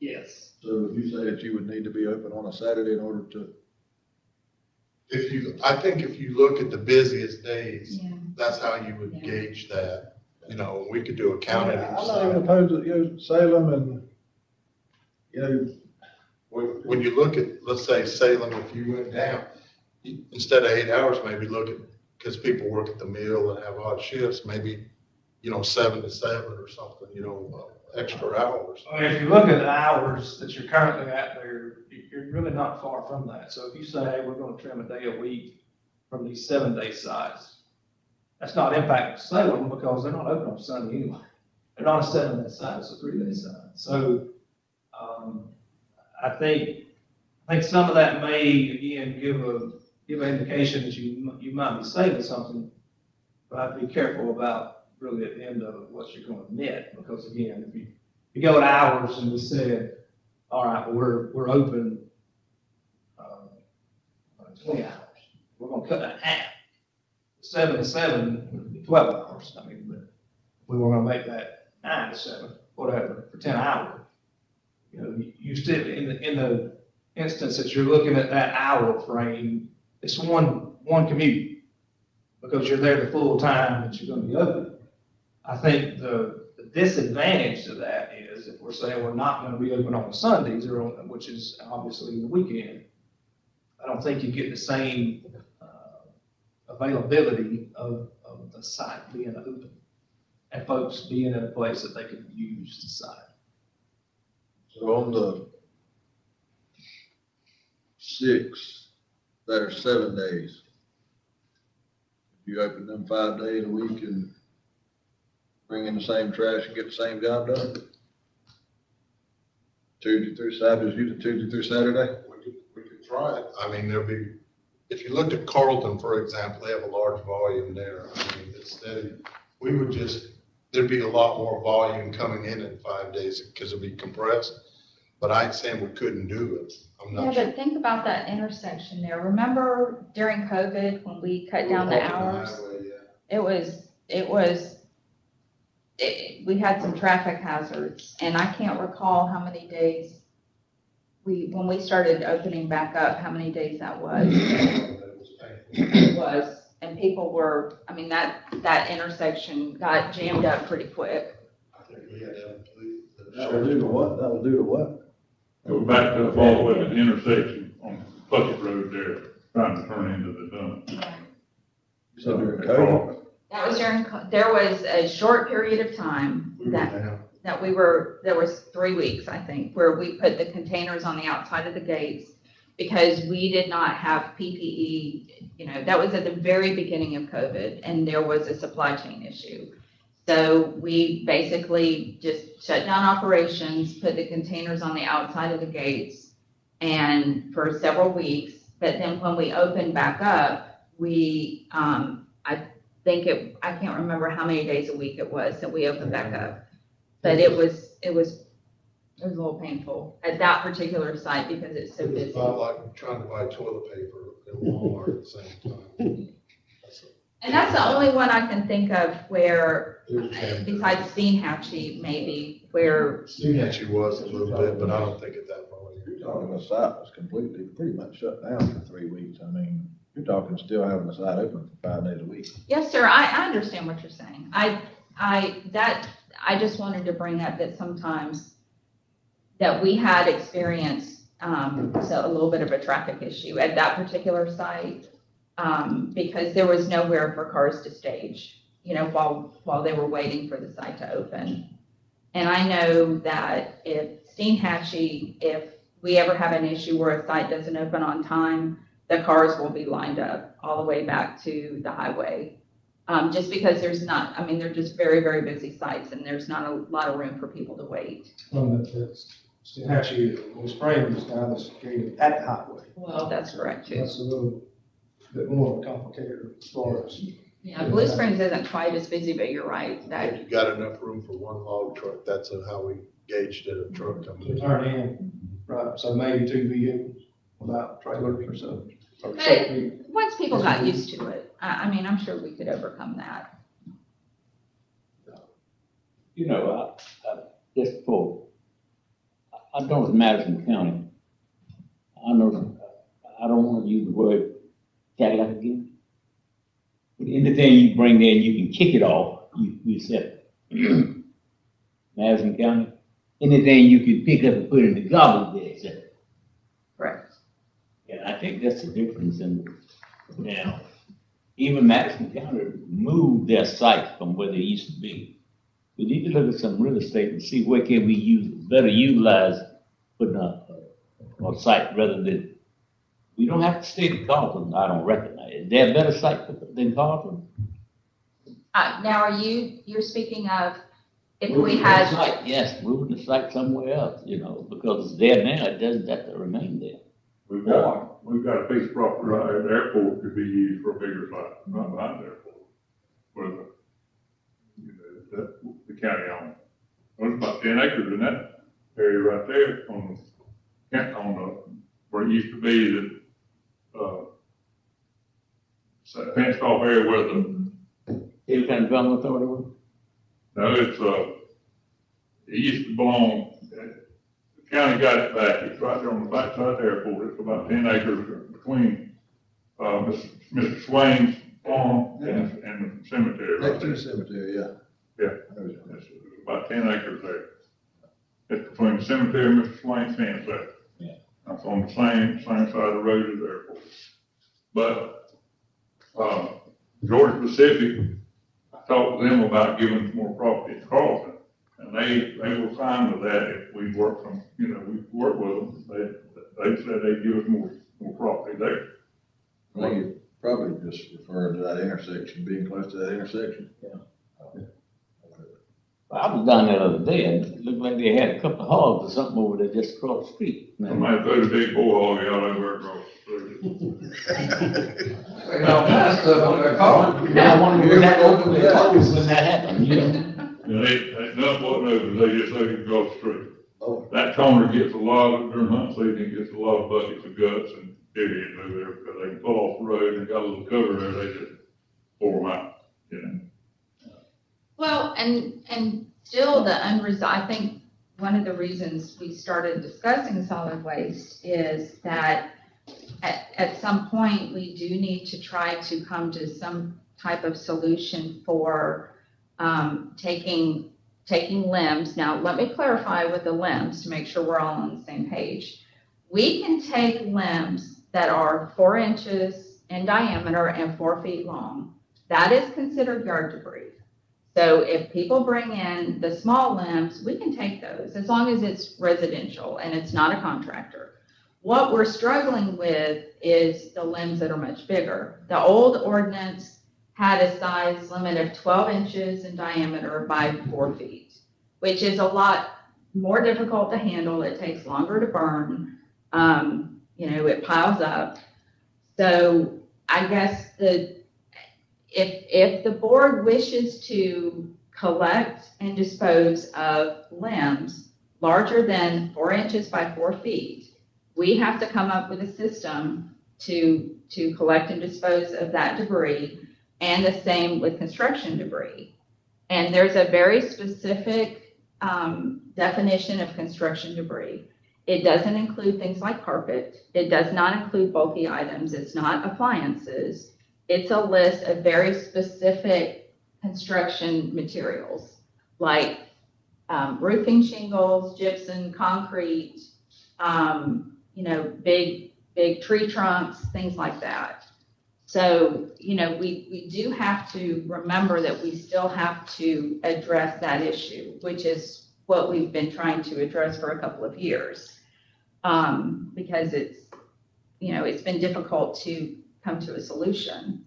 yes. so would you say that you would need to be open on a Saturday in order to, If you, I think if you look at the busiest days, Yeah. that's how you would Yeah. gauge that. You know, we could do a count at I'm each not even side. opposed to, you know, Salem and, you know, When, when you look at, let's say Salem, if you went down, you- instead of eight hours, maybe look at, because people work at the mill and have odd shifts, maybe, you know, seven to seven or something, you know, uh, extra hours. I mean, if you look at the hours that you're currently at there, you- you're really not far from that. So if you say, hey, we're gonna trim a day a week from these seven day sites, that's not impacting Salem because they're not open on Sunday anyway. They're not a seven day site, it's a three day site. So, um, I think, I think some of that may, again, give a, give an indication that you, you might be saving something. But I'd be careful about really at the end of it, what you're gonna net, because again, if you, you go to hours and we said, all right, we're, we're open, um, uh, twenty hours, we're gonna cut that in half. Seven to seven would be twelve hours, I mean, but we were gonna make that nine to seven, whatever, for ten hours. You know, you- you still, in the, in the instance that you're looking at that hour frame, it's one, one commute. Because you're there the full time that you're gonna be open. I think the, the disadvantage to that is if we're saying we're not gonna be open on Sundays or, on- which is obviously the weekend, I don't think you get the same, uh, availability of, of the site being open and folks being in a place that they can use the site. so on the six that are seven days, you open them five days a week and bring in the same trash and get the same job done? Tuesday through Saturday, usually Tuesday through Saturday? We could, we could try it. I mean, there'd be, if you looked at Carlton, for example, they have a large volume there. I mean, it's. We would just, there'd be a lot more volume coming in in five days because it'd be compressed. But I ain't saying we couldn't do it. I'm Yeah, not sure. but think about that intersection there. Remember during COVID when we cut down the hours? Highway, yeah. It was, it was, it, we had some traffic hazards and I can't recall how many days we, when we started opening back up, how many days that was. It was painful. It was, and people were, I mean, that, that intersection got jammed up pretty quick. I think we had to leave the That will do to what? That will do to what? Go back up all the way to the intersection on Puckett Road there, trying to turn into the dump. So during COVID? That was during, co- there was a short period of time that that we were, there was three weeks, I think, where we put the containers on the outside of the gates because we did not have PPE, you know, that was at the very beginning of COVID and there was a supply chain issue. So we basically just shut down operations, put the containers on the outside of the gates and for several weeks. But then when we opened back up, we, um, I think it, I can't remember how many days a week it was that we opened back up. But it was, it was, it was a little painful at that particular site because it's so It was busy. about like trying to buy toilet paper at Walmart at the same time. That's And that's the only one I can think of where, it was jammed. besides Steinhatchee maybe, where, Steinhatchee was a little bit, but I don't think at that volume. You're talking the site was completely, pretty much shut down for three weeks. I mean, you're talking still having the site open for five days a week. yes, sir, I, I understand what you're saying. I, I, that, I just wanted to bring up that sometimes that we had experienced, um, so a little bit of a traffic issue at that particular site. Um, because there was nowhere for cars to stage, you know, while, while they were waiting for the site to open. And I know that if Steinhatchee, if we ever have an issue where a site doesn't open on time, the cars will be lined up all the way back to the highway. Um, just because there's not, I mean, they're just very, very busy sites and there's not a lot of room for people to wait. From the, the, Steinhatchee, Will Springs is now the gated at the highway. Well, that's correct too. That's a little bit more complicated as far as. Yeah, Blue Springs isn't quite as busy, but you're right, If that, you got enough room for one log truck, that's how we gauged it, a truck coming to in. turn in, right, so maybe two vehicles without trailers or so. or so Hey. feet. once people got used to it, I, I mean, I'm sure we could overcome that. You know, I, I, just for, I- I know it's Madison County. I know, I don't want to use the word Cadillac again. But anything you bring in, you can kick it off you, you said, Madison County, anything you can pick up and put in the garbage, they accept. Correct. And I think that's the difference in, now, even Madison County moved their site from where they used to be. We need to look at some real estate and see where can we use, better utilize putting a, a, a site rather than, we don't have to stay in Carlton, I don't recognize. Is there a better site than Carlton? Uh, now, are you, you're speaking of if we Moving the had, site, Yes, moving the site somewhere else, you know, because it's there now, it doesn't have to remain there. We've got, we've got a piece of property right at the airport could be used for a bigger site, right behind the airport. Where the, you know, that, the county owns. There's about ten acres in that area right there on the, can't, on the, where it used to be the, uh, fenced off area where the, Any kind of development authority was? no, it's, uh, it used to belong, the county got it back, it's right there on the backside of the airport, it's about ten acres between, uh, Mr. Swain's farm and, and the cemetery right Next to there. the cemetery, yeah. Yeah. I know what you're It's about ten acres there. It's between the cemetery and Mr. Swain's fence there. Yeah. That's on the same, same side of the road as the airport. But, uh, Georgia Pacific, I talked to them about giving us more property to Carlton. And they, they were fine with that if we work from, you know, we work with them. They, they said they'd give us more, more property there. I think you probably just referring to that intersection, being close to that intersection. I was down there the other day, and it looked like they had a couple of hogs or something over there just across the street. Somebody put a big bull hog out over across the street. You know, that stuff on their car. Yeah, I wonder when that opened, when that happened, you know? And they, they, nothing wasn't open, they just let it go straight. Oh. That corner gets a lot of, during hunt season, it gets a lot of buckets of guts and idiot over there, because they can pull off the road and got a little cover there, they just pour them out, you know? Well, and, and still the unresolved, I think one of the reasons we started discussing solid waste is that at, at some point, we do need to try to come to some type of solution for, um, taking, taking limbs. Now, let me clarify with the limbs to make sure we're all on the same page. We can take limbs that are four inches in diameter and four feet long. That is considered yard debris. So if people bring in the small limbs, we can take those as long as it's residential and it's not a contractor. What we're struggling with is the limbs that are much bigger. The old ordinance had a size limit of twelve inches in diameter by four feet, which is a lot more difficult to handle. It takes longer to burn. Um, you know, it piles up. So I guess the, if, if the board wishes to collect and dispose of limbs larger than four inches by four feet, we have to come up with a system to, to collect and dispose of that debris, and the same with construction debris. And there's a very specific, um, definition of construction debris. It doesn't include things like carpet. It does not include bulky items. It's not appliances. It's a list of very specific construction materials, like, um, roofing shingles, gypsum, concrete, um, you know, big, big tree trunks, things like that. So, you know, we, we do have to remember that we still have to address that issue, which is what we've been trying to address for a couple of years. Um, because it's, you know, it's been difficult to come to a solution.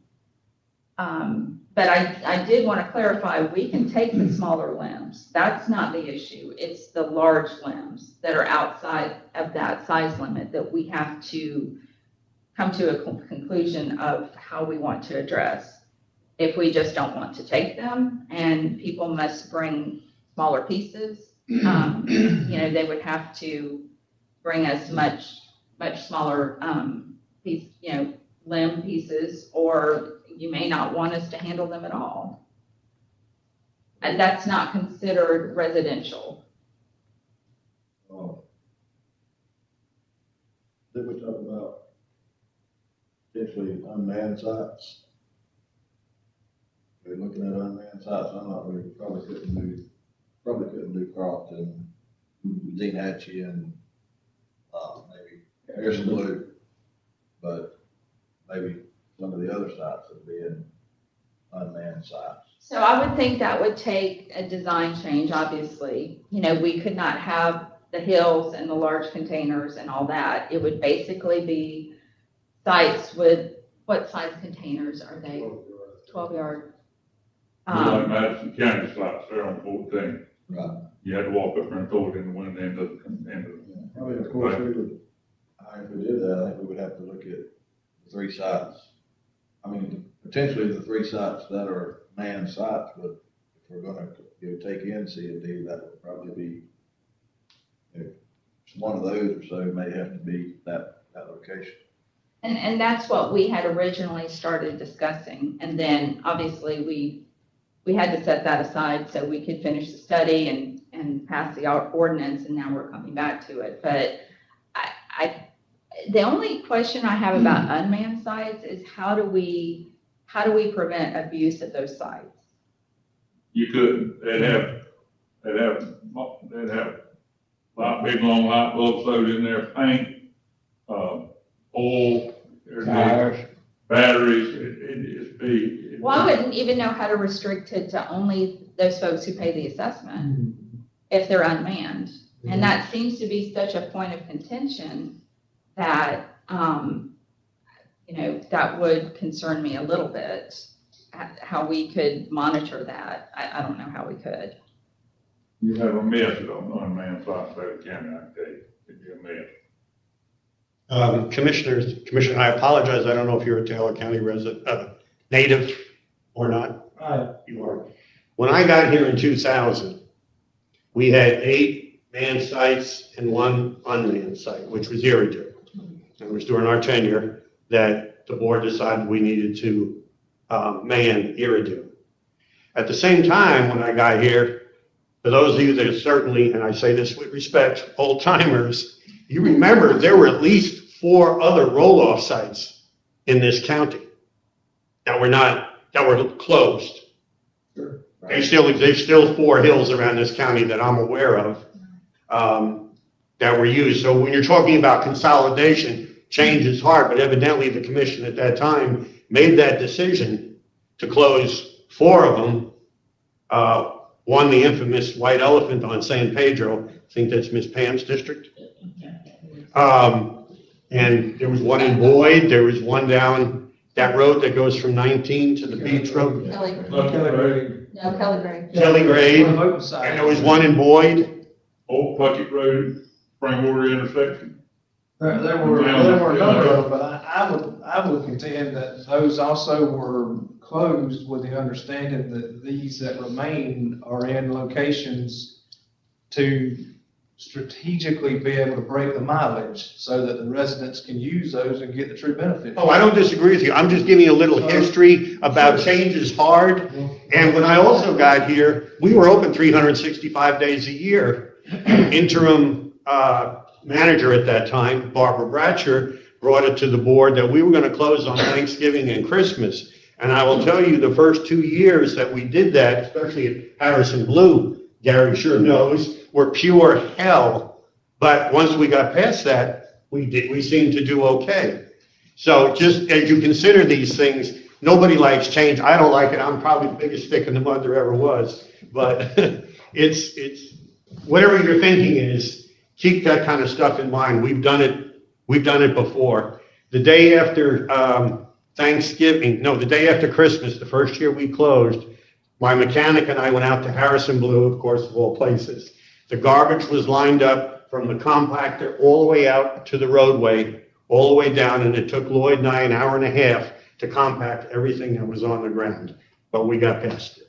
Um, but I, I did want to clarify, we can take the smaller limbs. That's not the issue. It's the large limbs that are outside of that size limit that we have to come to a con- conclusion of how we want to address. If we just don't want to take them and people must bring smaller pieces, um, you know, they would have to bring us much, much smaller, um, piece, you know, limb pieces, or you may not want us to handle them at all. And that's not considered residential. Oh. Did we talk about potentially unmanned sites? we're looking at unmanned sites, I'm not, we probably couldn't do, probably couldn't do Carlton, Steinhatchee and, uh, maybe Harrison Blue. But maybe some of the other sites would be in unmanned sites. So I would think that would take a design change, obviously. You know, we could not have the hills and the large containers and all that. It would basically be sites with, what size containers are they? Twelve yard? Like Um, Madison County slots there on fourteen. Right. You had to walk up there and throw it in the window end of, end of. I mean, of course, we would, I- if we did that, I think we would have to look at three sites. I mean, potentially the three sites that are manned sites, but if we're gonna, you know, take in C and D, that would probably be, one of those or so may have to be that, that location. And, and that's what we had originally started discussing. And then obviously we, we had to set that aside so we could finish the study and, and pass the ordinance and now we're coming back to it. But I, I, the only question I have about unmanned sites is how do we, how do we prevent abuse at those sites? You couldn't, they'd have, they'd have, they'd have lot, big long light bulbs loaded in there, paint, uh, oil, everything, Tires, batteries, it, it'd just be. Well, I wouldn't even know how to restrict it to only those folks who pay the assessment if they're unmanned. And that seems to be such a point of contention that, um, you know, that would concern me a little bit, how we could monitor that. I, I don't know how we could. You have a mess on unmanned sites by the county, I tell you, it'd be a mess. Um, Commissioners, Commissioner, I apologize, I don't know if you're a Taylor County resident, uh, native or not. Right. You are. When I got here in 2000, we had eight manned sites and one unmanned site, which was Eridu. It was during our tenure that the board decided we needed to um, man Eridu. At the same time, when I got here, for those of you that are certainly, and I say this with respect, old timers, you remember there were at least four other roll-off sites in this county that were not, that were closed. Sure. They still, there's still four hills around this county that I'm aware of, um, that were used. So when you're talking about consolidation, change is hard, but evidently the commission at that time made that decision to close four of them. Uh, one, the infamous White Elephant on San Pedro, I think that's Miss Pam's district. Um, and there was one in Boyd, there was one down that road that goes from 19 to the beach road, Kelly, Kelly no, Kelly Gray. Kelly Grade. And there was one in Boyd. Old Puckett Road, Springwater intersection. There, there were, there were a number of them, but I, I would, I would contend that those also were closed with the understanding that these that remain are in locations to strategically be able to break the mileage so that the residents can use those and get the true benefit. Oh, I don't disagree with you. I'm just giving you a little history about change is hard. And when I also got here, we were open 365 days a year. Interim uh, manager at that time, Barbara Bratcher, brought it to the board that we were going to close on Thanksgiving and Christmas. And I will tell you, the first two years that we did that, especially at Harrison Blue, Gary sure knows, were pure hell. But once we got past that, we did, we seemed to do okay. So just as you consider these things, nobody likes change. I don't like it. I'm probably the biggest stick in the mud there ever was. But it's, it's, whatever your thinking is, keep that kind of stuff in mind. We've done it, we've done it before. The day after um, Thanksgiving, no, the day after Christmas, the first year we closed, my mechanic and I went out to Harrison Blue, of course, of all places. The garbage was lined up from the compactor all the way out to the roadway, all the way down, and it took Lloyd and I an hour and a half to compact everything that was on the ground. But we got past it.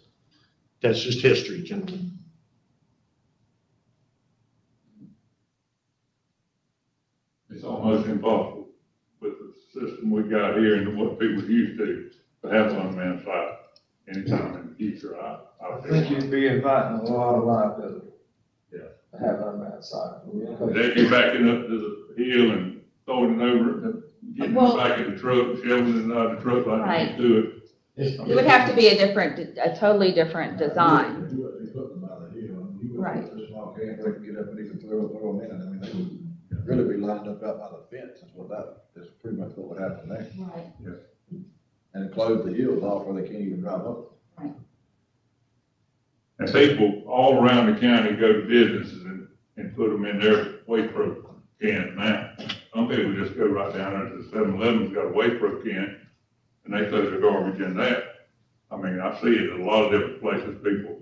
That's just history, gentlemen. It's almost impossible with the system we got here and what people used to, to have unmanned site anytime in the future, I, I I feel. think you'd be inviting a lot of liability. Yeah. To have unmanned side. They'd be backing up to the hill and throwing it over, and getting Well- it back in the truck, shoveling it out of the truck like they Right. do it. It would have to be a different, a totally different design. They put- they put them by the hill, and you would Right. put a small can, they can get up and even throw, throw them in, I mean, they would really be lined up out by the fence, is what that, is pretty much what would happen there. Right. And close the hills off where they can't even drive up. And people all around the county go to businesses and, and put them in their waste pro cans now. Some people just go right down there to seven eleven's got a waste pro can, and they throw their garbage in that. I mean, I see it in a lot of different places, people,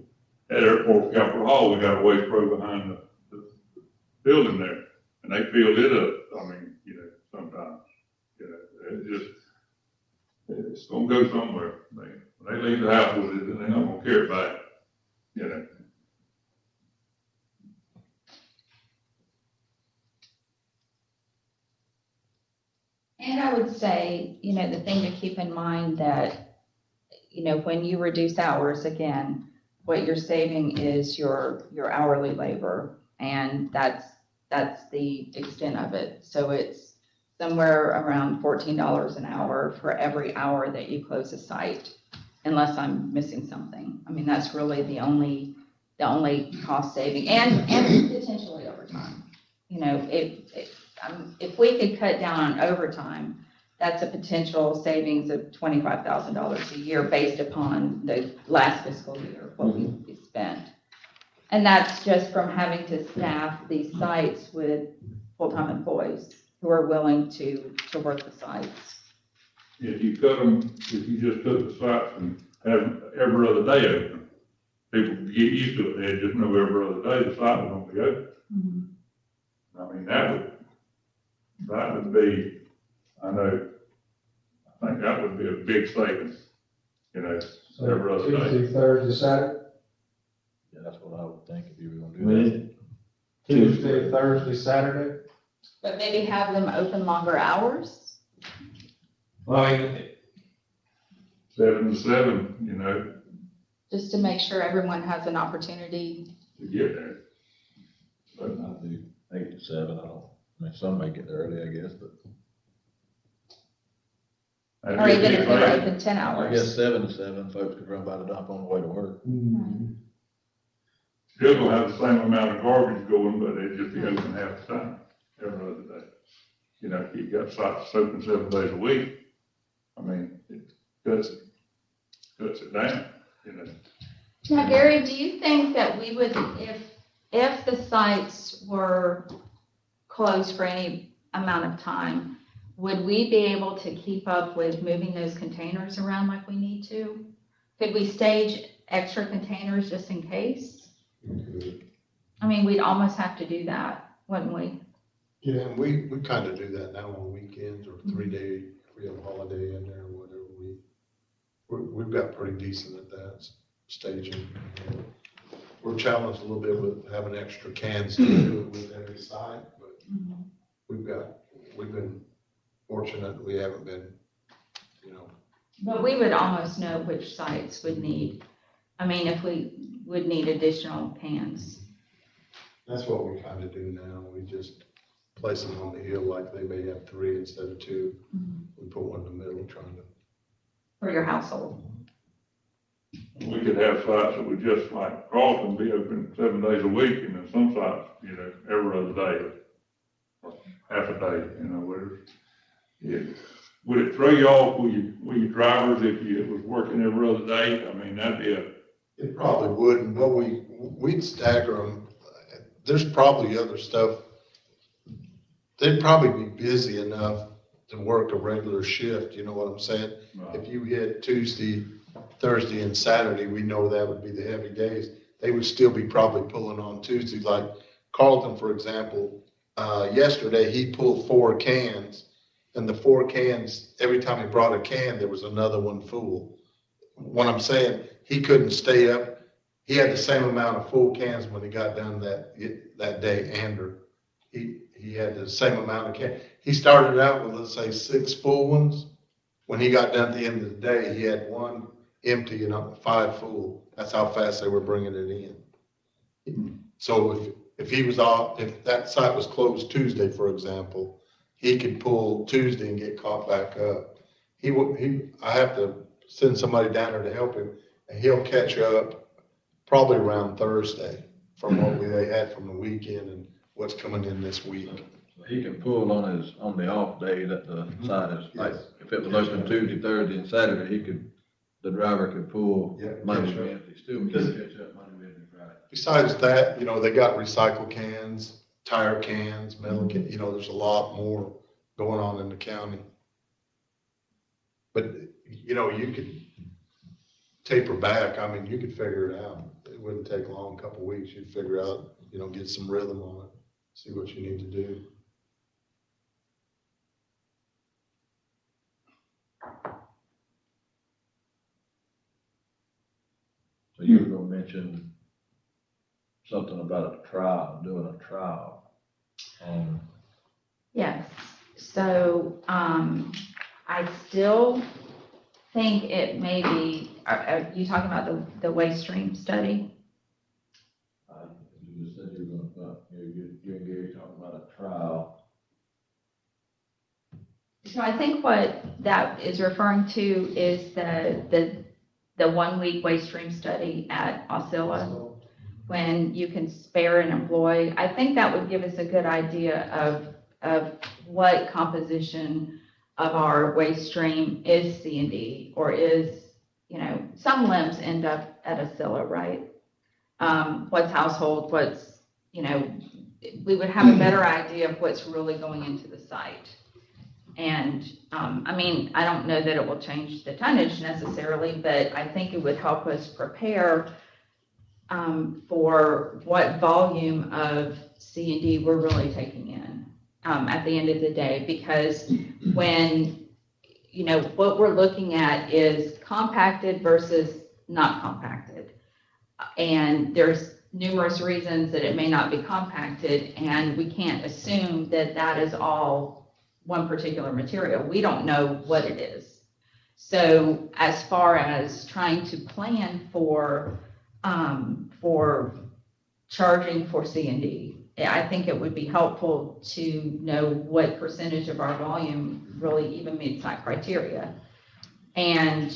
at Airport Capitol Hall, we got a waste pro behind the, the building there, and they fill it up, I mean, you know, sometimes, you know, it just, it's gonna go somewhere, they, when they leave the house with it, then they're not gonna care about it, you know. And I would say, you know, the thing to keep in mind that, you know, when you reduce hours, again, what you're saving is your, your hourly labor. And that's, that's the extent of it. So it's somewhere around fourteen dollars an hour for every hour that you close a site, unless I'm missing something. I mean, that's really the only, the only cost saving and, and potentially overtime. You know, if, if, um, if we could cut down on overtime, that's a potential savings of twenty-five thousand dollars a year based upon the last fiscal year, what we we spent. And that's just from having to staff these sites with full-time employees who are willing to, to work the sites. If you cut them, if you just took the sites and have every other day open, people would get used to it, they just know every other day the site was gonna be open. Mm-hmm. I mean, that would, that would be, I know, I think that would be a big savings, you know, every other day. Tuesday, Thursday, Saturday, Yeah, that's what I would think if you were gonna do that. Tuesday, Thursday, Saturday. But maybe have them open longer hours? Well, I mean, Seven to seven, you know, just to make sure everyone has an opportunity. to get there. But I do eight to seven, I don't, I mean, some make it early, I guess, but That'd Or be a even big if they were savings. open ten I guess seven to seven, folks could run by the dump on the way to work. Mm-hmm. Still gonna have the same amount of garbage going, but it'd just be open half the time, every other day. You know, you got sites open seven days a week, I mean, it cuts it, cuts it down, you know. Now, Gary, do you think that we would, if, if the sites were closed for any amount of time, would we be able to keep up with moving those containers around like we need to? Could we stage extra containers just in case? I mean, we'd almost have to do that, wouldn't we? Yeah, and we, we kind of do that now on weekends or three day, if we have a holiday in there or whatever, we, we, we've got pretty decent at that staging. We're challenged a little bit with having extra cans to do it with every site, but mm-hmm. we've got, we've been fortunate, we haven't been, you know, But we would almost know which sites would need, I mean, if we would need additional pans. that's what we kind of do now, we just place them on the hill like they may have three instead of two. Mm-hmm. We put one in the middle trying to For your household. We could have sites that would just like Carlton be open seven days a week, and then some sites, you know, every other day, or half a day, you know, whatever. It- Would it throw you off with your, with your drivers if you, it was working every other day? I mean, that'd be a, It probably would, and what we, we'd stagger them. There's probably other stuff. They'd probably be busy enough to work a regular shift, you know what I'm saying? If you hit Tuesday, Thursday, and Saturday, we know that would be the heavy days. They would still be probably pulling on Tuesday, like Carlton, for example. Uh, yesterday, he pulled four cans, and the four cans, every time he brought a can, there was another one full. What I'm saying, he couldn't stay up. He had the same amount of full cans when he got done that, that day, Ander. He, he had the same amount of cans. He started out with, let's say, six full ones. When he got done at the end of the day, he had one empty and five full. That's how fast they were bringing it in. So if, if he was off, if that site was closed Tuesday, for example, he could pull Tuesday and get caught back up. He would, he, I have to send somebody down there to help him, he'll catch up probably around Thursday from what we, they had from the weekend and what's coming in this week. He can pull on his, on the off day that the mm-hmm. site is, like, if it was open Tuesday, Thursday, and Saturday, he could, the driver could pull Yeah, Monday, catch up. Wednesday, still can catch up Monday, Wednesday, Friday. Besides that, you know, they got recycle cans, tire cans, metal mm-hmm. can, you know, there's a lot more going on in the county. But, you know, you could taper back, I mean, you could figure it out. It wouldn't take long, a couple of weeks, you'd figure out, you know, get some rhythm on it, see what you need to do. So you were gonna mention something about a trial, doing a trial. Um, Yes, so, um, I still think it may be, are, are you talking about the, the waste stream study? I- you just said you were gonna, uh, you, you, you and Gary talking about a trial. So I think what that is referring to is the, the, the one-week waste stream study at Osceola, when you can spare an employee. I think that would give us a good idea of, of what composition of our waste stream is C and D, or is, you know, some limbs end up at Osceola, right? Um, what's household, what's, you know, we would have a better idea of what's really going into the site. And, um, I mean, I don't know that it will change the tonnage necessarily, but I think it would help us prepare um, for what volume of C and D we're really taking in, um, at the end of the day. Because when, you know, what we're looking at is compacted versus not compacted. And there's numerous reasons that it may not be compacted, and we can't assume that that is all one particular material. We don't know what it is. So as far as trying to plan for, um, for charging for C and D, I think it would be helpful to know what percentage of our volume really even meets that criteria. And,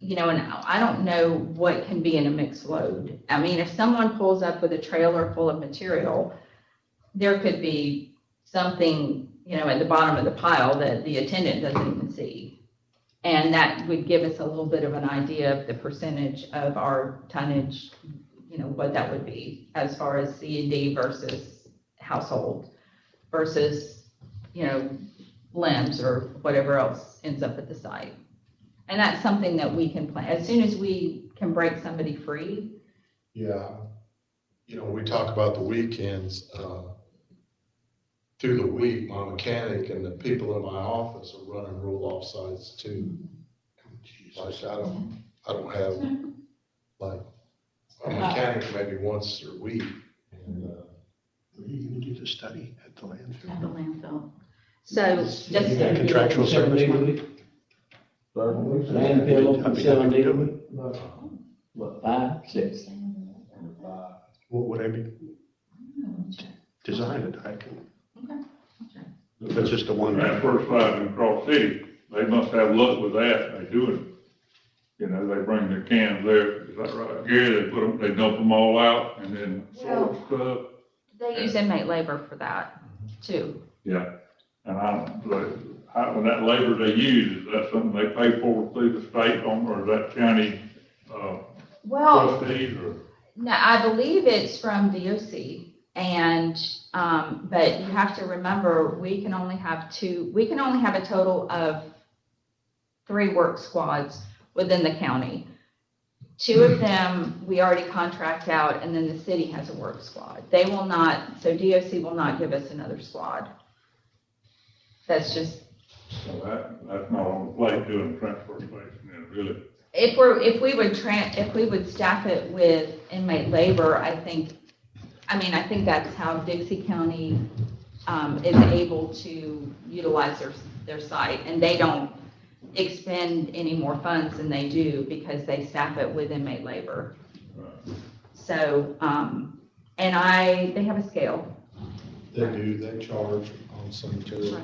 you know, and I don't know what can be in a mixed load. I mean, if someone pulls up with a trailer full of material, there could be something, you know, at the bottom of the pile that the attendant doesn't even see. And that would give us a little bit of an idea of the percentage of our tonnage, you know, what that would be as far as C and D versus household versus, you know, limbs or whatever else ends up at the site. And that's something that we can plan. As soon as we can break somebody free, Yeah, you know, we talk about the weekends, uh, through the week, my mechanic and the people in my office are running roll-off sites too. Like, I don't, I don't have, like, a mechanic maybe once a week. And, uh, Are you gonna do the study at the landfill. at the landfill. So just. You got contractual service money? Landfill, I'd be seven happy to days a do week? What, five, six? What would I be? Design it, I can. If it's just the one. That first five in Cross City, they must have luck with that, they do it. You know, they bring their cans there, is that right, Gary? They put them, they dump them all out and then sort stuff. They use inmate labor for that too. Yeah, and I, like, how, when that labor they use, is that something they pay for through the state on, or is that county, uh, Well, trustees, or? no, I believe it's from DOC and, um, but you have to remember, we can only have two, we can only have a total of three work squads within the county. Two of them, we already contract out and then the city has a work squad. They will not, so DOC will not give us another squad. That's just So that, that's not on the plate doing transfer station, really. If we're, if we would tran, if we would staff it with inmate labor, I think, I mean, I think that's how Dixie County, um, is able to utilize their, their site, and they don't expend any more funds than they do because they staff it with inmate labor. So, um, and I, they have a scale. They do, they charge on some material.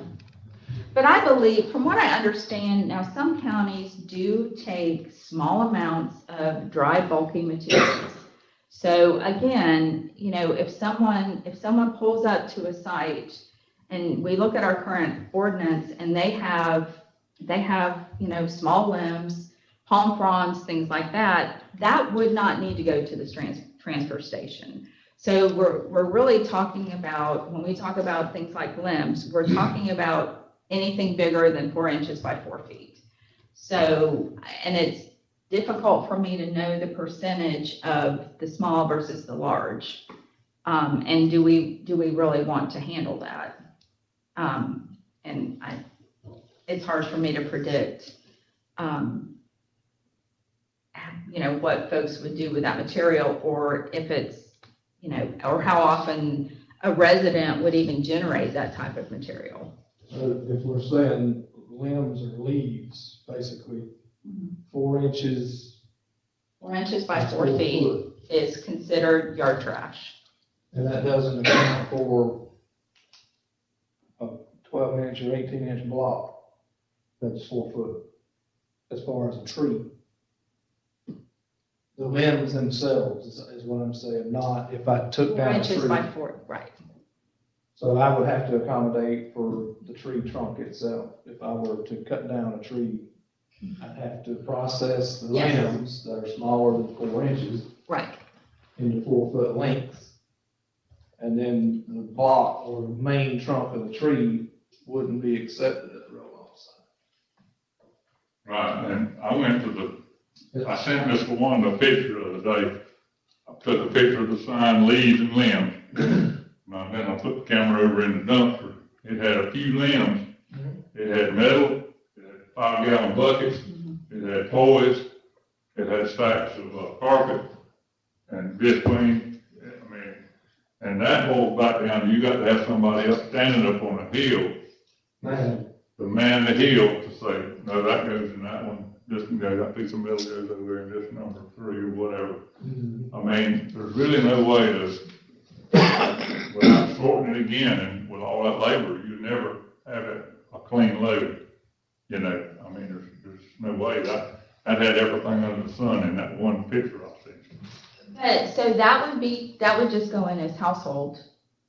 But I believe, from what I understand, now some counties do take small amounts of dry bulky materials. So again, you know, if someone, if someone pulls up to a site and we look at our current ordinance and they have, they have, you know, small limbs, palm fronds, things like that, that would not need to go to the trans, transfer station. So we're, we're really talking about, when we talk about things like limbs, we're talking about anything bigger than four inches by four feet. So, and it's difficult for me to know the percentage of the small versus the large. Um, and do we, do we really want to handle that? Um, and I, it's hard for me to predict, um, you know, what folks would do with that material, or if it's, you know, or how often a resident would even generate that type of material. So if we're saying limbs or leaves, basically, four inches. Four inches by is four feet foot. is considered yard trash. And that doesn't account for a twelve inch or eighteen inch block that's four foot, as far as a tree. The limbs themselves is, is what I'm saying, not if I took Four down a inches by tree. four, right. So I would have to accommodate for the tree trunk itself. If I were to cut down a tree, I'd have to process the Yes. limbs that are smaller than four inches Right. into four foot lengths. And then the block or the main trunk of the tree wouldn't be accepted at the roll-off site. Right, and I went to the, I sent Mr. Wanda a picture of the other day. I took a picture of the sign, leaves and limbs. And then I put the camera over in the dumpster. It had a few limbs. It had metal, it had five gallon buckets, it had toys, it had stacks of uh, carpet and visqueen. I mean, and that whole back down, you got to have somebody up standing up on a hill Man, to man the hill to say, no, that goes in that one, this, you know, that piece of metal goes over in this number three or whatever. I mean, there's really no way to, without sorting it again and with all that labor, you never have it a clean load. You know, I mean, there's, there's no way that, that had everything under the sun in that one picture I sent. But, so that would be, that would just go in as household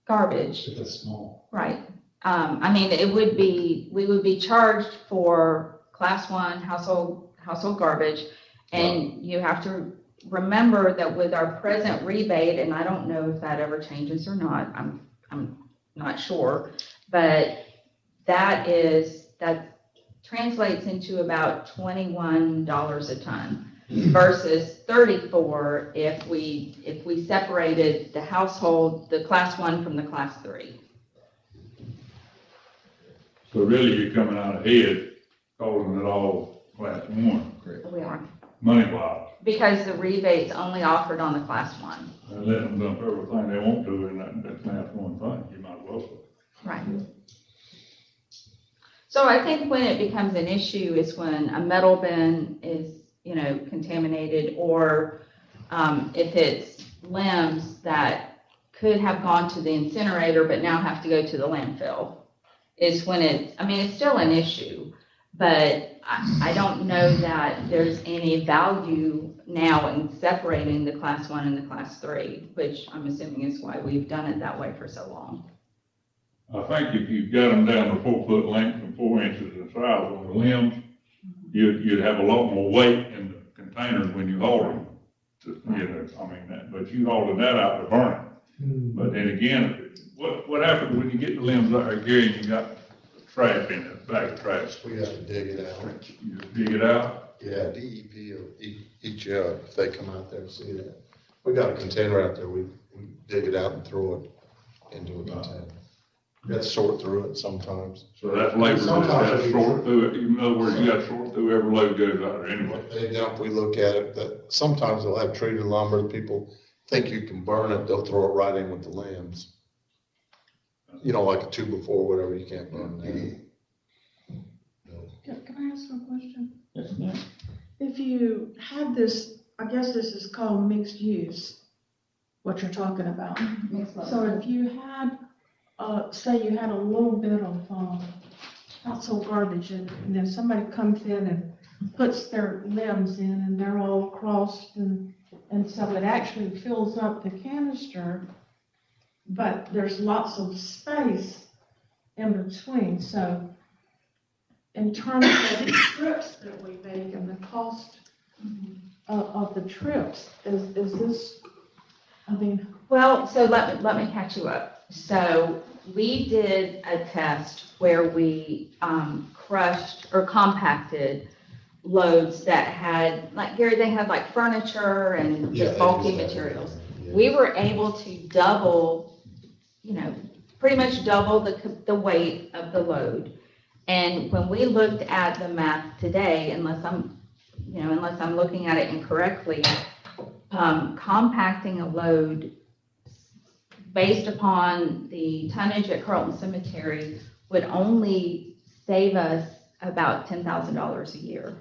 garbage. If it's small. Right. Um, I mean, it would be, we would be charged for class one household, household garbage. And you have to remember that with our present rebate, and I don't know if that ever changes or not, I'm, I'm not sure. But that is, that translates into about twenty-one dollars a ton versus thirty-four if we, if we separated the household, the class one from the class three. So really, you're coming out ahead, calling it all class one, We are. money wise. Because the rebate's only offered on the class one. And let them dump everything they want to in that, that class one thing, you might as well. Right. So I think when it becomes an issue is when a metal bin is, you know, contaminated or um, if it's limbs that could have gone to the incinerator but now have to go to the landfill is when it, I mean, it's still an issue, but I, I don't know that there's any value now in separating the class one and the class three, which I'm assuming is why we've done it that way for so long. I think if you've got them down to four foot length and four inches in size on the limbs, mm-hmm. you'd, you'd have a lot more weight in the containers when you haul them. To, you know, I mean, that, but you hauling that out to burn it. Hmm. But then again, what, what happens when you get the limbs out there, Gary, and you got trash in it, bag of trash? We have to dig it out. You just dig it out, Yeah, DEP will eat, eat you up if they come out there and see that. We got a container out there, we, we dig it out and throw it into a container. We got to sort through it sometimes. so that's labor, just Sometimes gotta we- sort through it, in other words, you gotta sort through every load goes out there anyway. They dump, we look at it, that sometimes they'll have treated lumber, people think you can burn it, they'll throw it right in with the limbs. You know, like a two before, whatever, you can't burn that. Can, can I ask a question? Yes, ma'am. If you had this, I guess this is called mixed use, what you're talking about. So if you had, uh, say you had a little bit of, um, household garbage and, and then somebody comes in and puts their limbs in and they're all crossed and, and so it actually fills up the canister, but there's lots of space in between, so in terms of the trips that we make and the cost of, of the trips, is, is this, I mean, Well, so let me, let me catch you up. So we did a test where we, um, crushed or compacted loads that had, like Gary, they had like furniture and Yeah, just they bulky do that. materials. Yeah. We were able to double, you know, pretty much double the, c- the weight of the load. And when we looked at the math today, unless I'm, you know, unless I'm looking at it incorrectly, um, compacting a load based upon the tonnage at Carlton Cemetery would only save us about ten thousand dollars a year.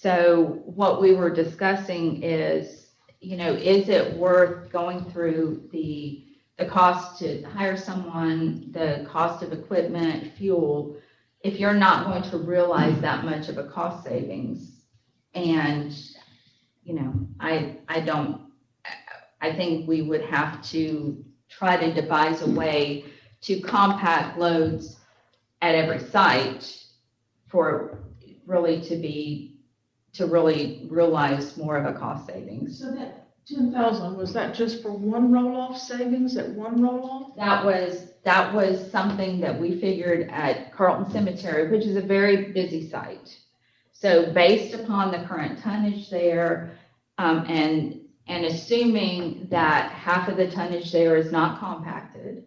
So what we were discussing is, you know, is it worth going through the, the cost to hire someone, the cost of equipment, fuel, if you're not going to realize that much of a cost savings? And, you know, I, I don't, I think we would have to try to devise a way to compact loads at every site for really to be, to really realize more of a cost savings. so that ten thousand, was that just for one roll-off savings at one roll-off? That was, that was something that we figured at Carlton Cemetery, which is a very busy site. So based upon the current tonnage there, um, and, and assuming that half of the tonnage there is not compacted,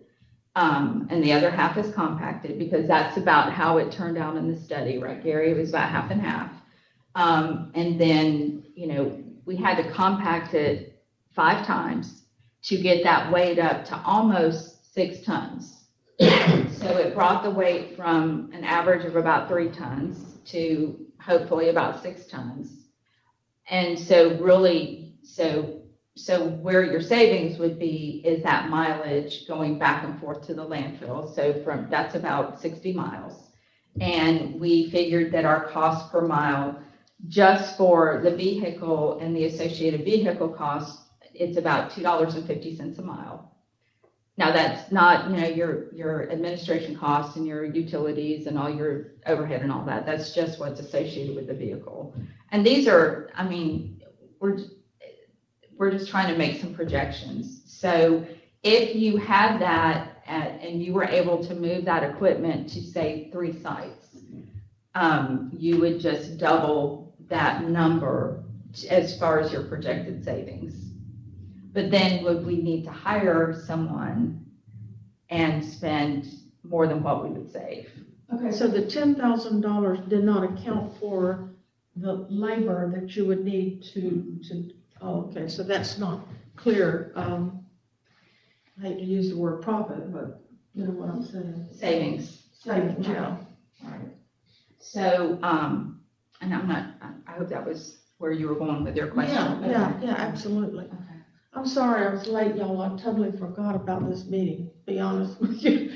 um, and the other half is compacted, because that's about how it turned out in the study, right, Gary? It was about half and half. Um, and then, you know, we had to compact it five times to get that weight up to almost six tons. So it brought the weight from an average of about three tons to hopefully about six tons. And so really, so, so where your savings would be is that mileage going back and forth to the landfill. So from, that's about sixty miles. And we figured that our cost per mile, just for the vehicle and the associated vehicle costs, it's about two dollars and fifty cents a mile. Now, that's not, you know, your, your administration costs and your utilities and all your overhead and all that. That's just what's associated with the vehicle. And these are, I mean, we're, we're just trying to make some projections. So if you had that at, and you were able to move that equipment to say three sites, um, you would just double that number as far as your projected savings. But then would we need to hire someone and spend more than what we would save? Okay, so the ten thousand dollars did not account for the labor that you would need to, to, oh, okay, so that's not clear. Um, I hate to use the word profit, but you know what I'm saying. Savings. Savings, yeah. All right. So, um, and I'm not, I- I hope that was where you were going with your question. Yeah, yeah, yeah, absolutely. Okay. I'm sorry I was late, y'all. I totally forgot about this meeting, be honest with you.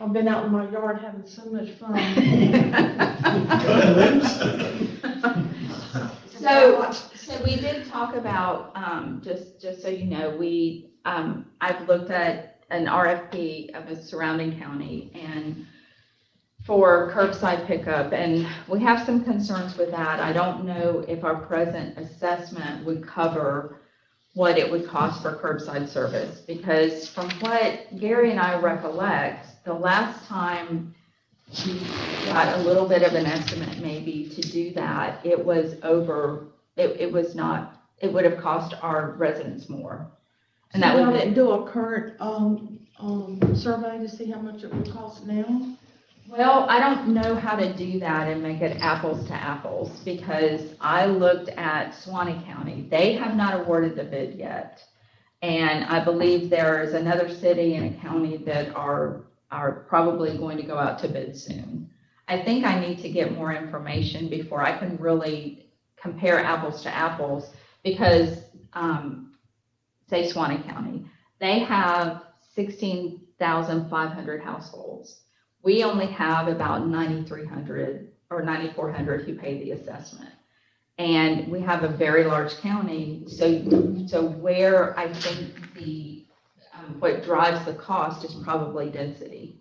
I've been out in my yard having so much fun. So, so we did talk about, um, just, just so you know, we, um, I've looked at an RFP of a surrounding county and for curbside pickup, and we have some concerns with that. I don't know if our present assessment would cover what it would cost for curbside service, because from what Gary and I recollect, the last time we got a little bit of an estimate maybe to do that, it was over, it, it was not, it would have cost our residents more. And that Y'all would didn't do a current, um, um, survey to see how much it would cost now? Well, I don't know how to do that and make it apples to apples, because I looked at Suwannee County. They have not awarded the bid yet. And I believe there is another city and a county that are, are probably going to go out to bid soon. I think I need to get more information before I can really compare apples to apples, because, um, say Suwannee County, they have sixteen thousand five hundred households. We only have about ninety-three hundred or ninety-four hundred who pay the assessment. And we have a very large county, so, so where I think the, um, what drives the cost is probably density.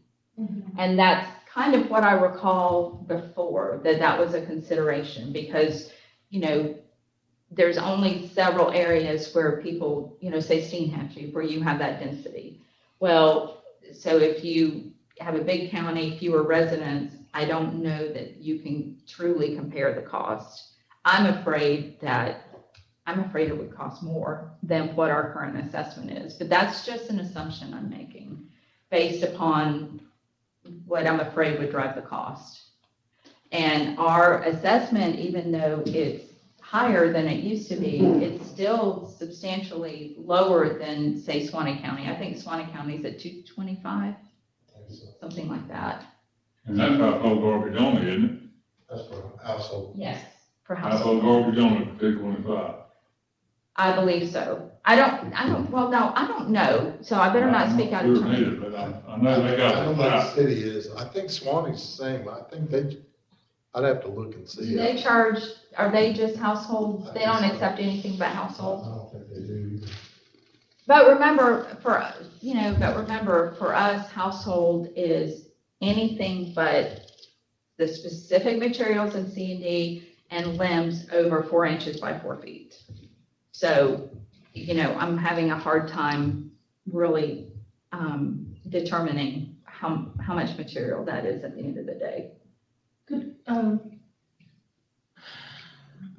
And that's kind of what I recall before, that that was a consideration, because, you know, there's only several areas where people, you know, say Steinhatchee, where you have that density. Well, so if you have a big county, fewer residents, I don't know that you can truly compare the cost. I'm afraid that I'm afraid it would cost more than what our current assessment is, but that's just an assumption I'm making based upon what I'm afraid would drive the cost. And our assessment, even though it's higher than it used to be, it's still substantially lower than, say, Suwannee County. I think Suwannee is at 225 something like that. And that's household garbage only, isn't it? that's for household. Yes. for household. Household garbage only, five I believe so. I don't, I don't, well, no, I don't know, so I better not speak out of turn. But I, I know they I got don't know what the city is, I think Suwannee's the same, I think they, I'd have to look and see. Do they charge, are they just households? They don't accept anything but I don't think they do. But remember, for, you know, but remember, for us, household is anything but the specific materials in C and D and limbs over four inches by four feet. So, you know, I'm having a hard time really, um, determining how, how much material that is at the end of the day. Could, um,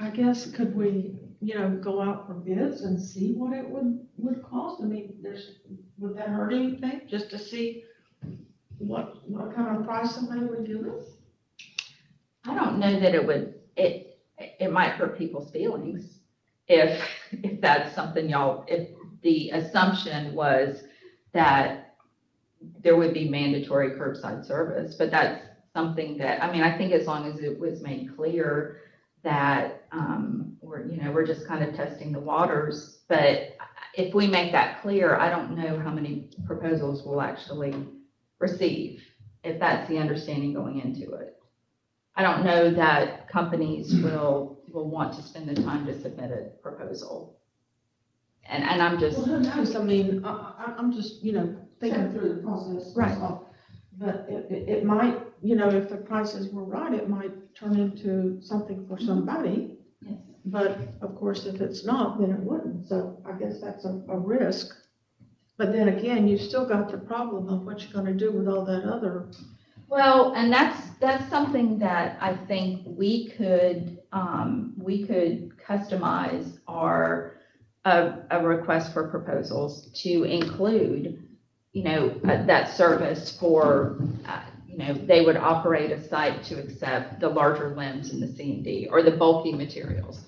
I guess, could we, you know, go out for bids and see what it would, would cost? I mean, there's, would that hurt anything, just to see what, what kind of price somebody would give us? I don't know that it would, it, it might hurt people's feelings if, if that's something y'all, if the assumption was that there would be mandatory curbside service, but that's something that, I mean, I think as long as it was made clear that, um, we're, you know, we're just kind of testing the waters, but if we make that clear, I don't know how many proposals we'll actually receive, if that's the understanding going into it. I don't know that companies will, will want to spend the time to submit a proposal. And, and I'm just, Well, who knows, I mean, I, I, I'm just, you know, thinking through the process. that's Right. all. But it, it, it might, you know, if the prices were right, it might turn into something for somebody. Yes. But of course, if it's not, then it wouldn't, so I guess that's a, a risk. But then again, you've still got the problem of what you're gonna do with all that other, well, and that's, that's something that I think we could, um, we could customize our, a, a request for proposals to include, you know, uh, that service for, uh, you know, they would operate a site to accept the larger limbs in the C and D or the bulky materials.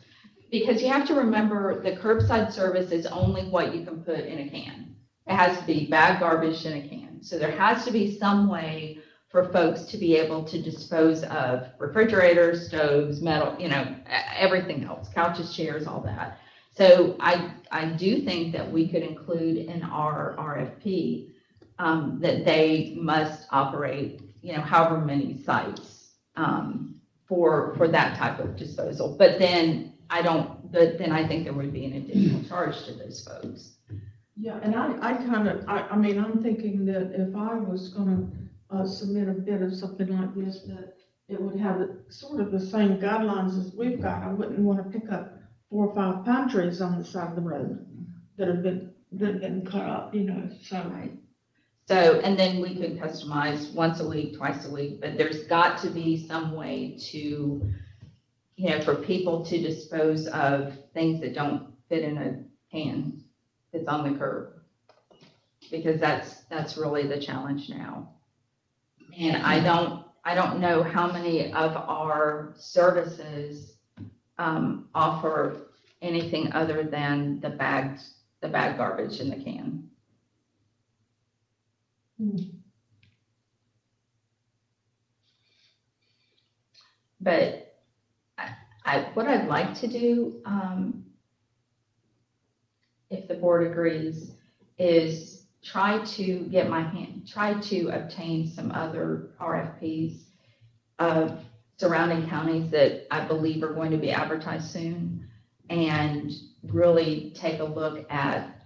Because you have to remember, the curbside service is only what you can put in a can. It has to be bag garbage in a can. So there has to be some way for folks to be able to dispose of refrigerators, stoves, metal, you know, everything else, couches, chairs, all that. So I, I do think that we could include in our RFP, um, that they must operate, you know, however many sites, um, for, for that type of disposal. But then I don't, but then I think there would be an additional charge to those folks. yeah, and I, I kind of, I, I mean, I'm thinking that if I was gonna, uh, submit a bid of something like this, that it would have sort of the same guidelines as we've got. I wouldn't wanna pick up four or five pine trees on the side of the road that have been, that have been cut up, you know, so. Right. So, and then we could customize once a week, twice a week, but there's got to be some way to, you know, for people to dispose of things that don't fit in a can that's on the curb. Because that's, that's really the challenge now. And I don't, I don't know how many of our services, um, offer anything other than the bags, the bag garbage in the can. But I, I, what I'd like to do, um, if the board agrees, is try to get my hand, try to obtain some other RFPs of surrounding counties that I believe are going to be advertised soon and really take a look at,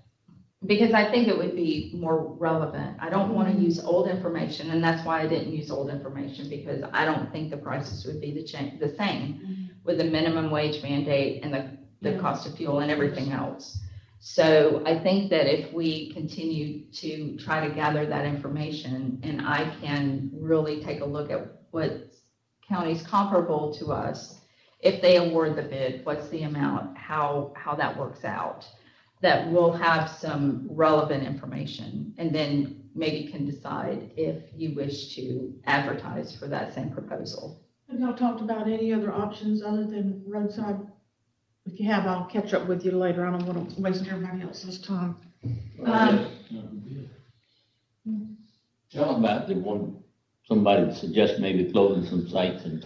because I think it would be more relevant. I don't want to mm-hmm. use old information, and that's why I didn't use old information, because I don't think the prices would be the cha, the same mm-hmm. with the minimum wage mandate and the, the Yeah. cost of fuel and everything else. So I think that if we continue to try to gather that information, and I can really take a look at what counties comparable to us, if they award the bid, what's the amount, how, how that works out, that we'll have some relevant information, and then maybe can decide if you wish to advertise for that same proposal. Have y'all talked about any other options other than roadside? If you have, I'll catch up with you later. I don't want to waste everybody else's time. Um, Tell them about the one, somebody suggest maybe closing some sites and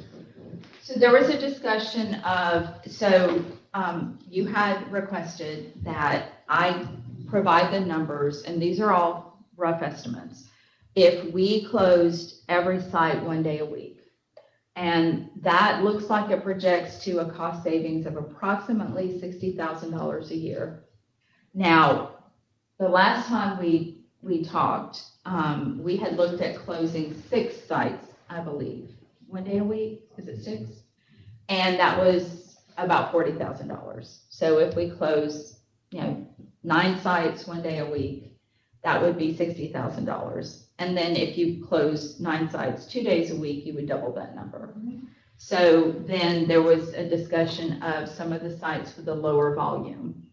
So there was a discussion of, so um, you had requested that I provide the numbers, and these are all rough estimates. If we closed every site one day a week, and that looks like it projects to a cost savings of approximately sixty thousand dollars a year. Now, the last time we, we talked, um, we had looked at closing six sites, I believe, one day a week, is it six? And that was about forty thousand dollars. So if we close, you know, nine sites one day a week, that would be sixty thousand dollars. And then if you close nine sites two days a week, you would double that number. So then there was a discussion of some of the sites with a lower volume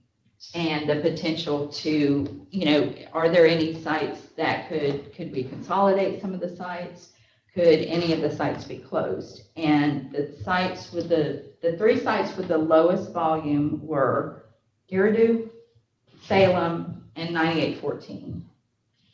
and the potential to, you know, are there any sites that could, could we consolidate some of the sites? Could any of the sites be closed? And the sites with the, the three sites with the lowest volume were Eridu, Salem, and 9814.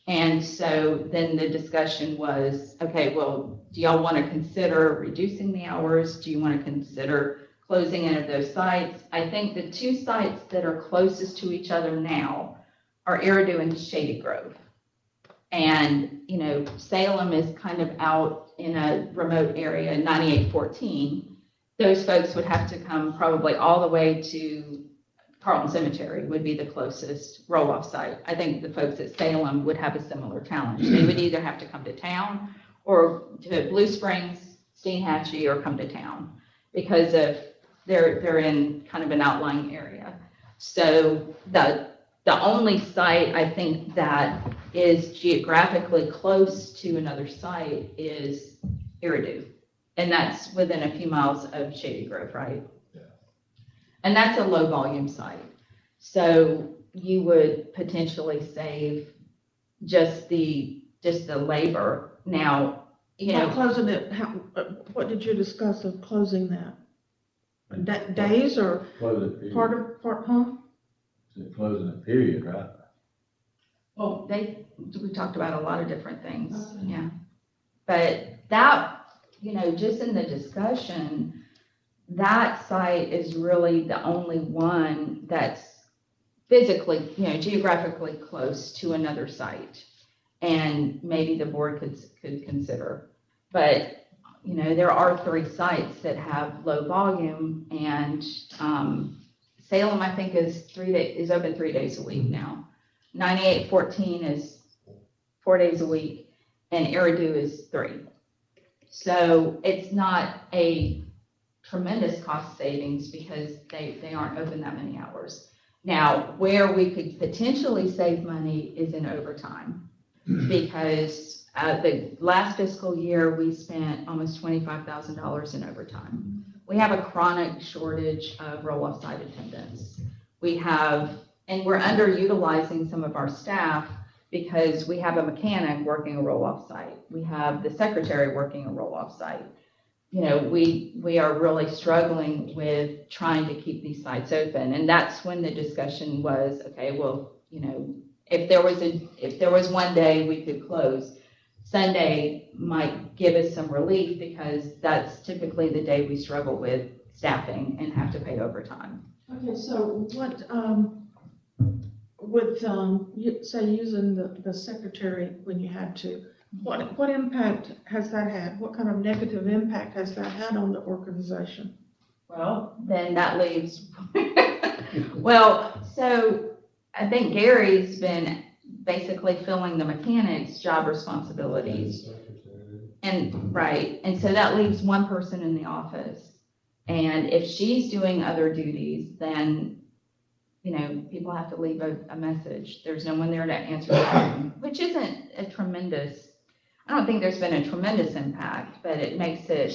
And so then the discussion was, okay, well, do y'all want to consider reducing the hours? Do you want to consider closing any of those sites? I think the two sites that are closest to each other now are Eridu and Shady Grove. And, you know, Salem is kind of out in a remote area, 9814. Those folks would have to come probably all the way to Carlton Cemetery would be the closest roll-off site. I think the folks at Salem would have a similar challenge. They would either have to come to town or to Blue Springs, Steinhatchee, or come to town because of, they're, they're in kind of an outlying area. So the, the only site I think that is geographically close to another site is Eridu. And that's within a few miles of Shady Grove, right? Yeah. And that's a low volume site. So you would potentially save just the, just the labor. Now, you Now, know, closing it, how, uh, what did you discuss of closing that? Da- Days or Close it, period. part of, part, huh? It's Closing it, period, right? Well, they, we talked about a lot of different things, Okay. yeah. But that, you know, just in the discussion, that site is really the only one that's physically, you know, geographically close to another site. And maybe the board could, could consider. But, you know, there are three sites that have low volume and, um, Salem, I think, is three day, is open three days a week now. Ninety-eight fourteen is four days a week and Eridu is three. So it's not a tremendous cost savings because they, they aren't open that many hours. Now, where we could potentially save money is in overtime. Because, uh, the last fiscal year, we spent almost twenty-five thousand dollars in overtime. We have a chronic shortage of roll-off site attendants. We have, and we're underutilizing some of our staff because we have a mechanic working a roll-off site. We have the secretary working a roll-off site you know, we, we are really struggling with trying to keep these sites open. And that's when the discussion was, okay, well, you know, if there was a, if there was one day we could close, Sunday might give us some relief because that's typically the day we struggle with staffing and have to pay overtime. Okay, so what, um, with, um, you, say, using the, the secretary when you had to, what, what impact has that had? What kind of negative impact has that had on the organization? Well, then that leaves, well, so I think Gary's been basically filling the mechanics' job responsibilities. And, right, and so that leaves one person in the office. And if she's doing other duties, then, you know, people have to leave a, a message. There's no one there to answer the phone, which isn't a tremendous, I don't think there's been a tremendous impact, but it makes it,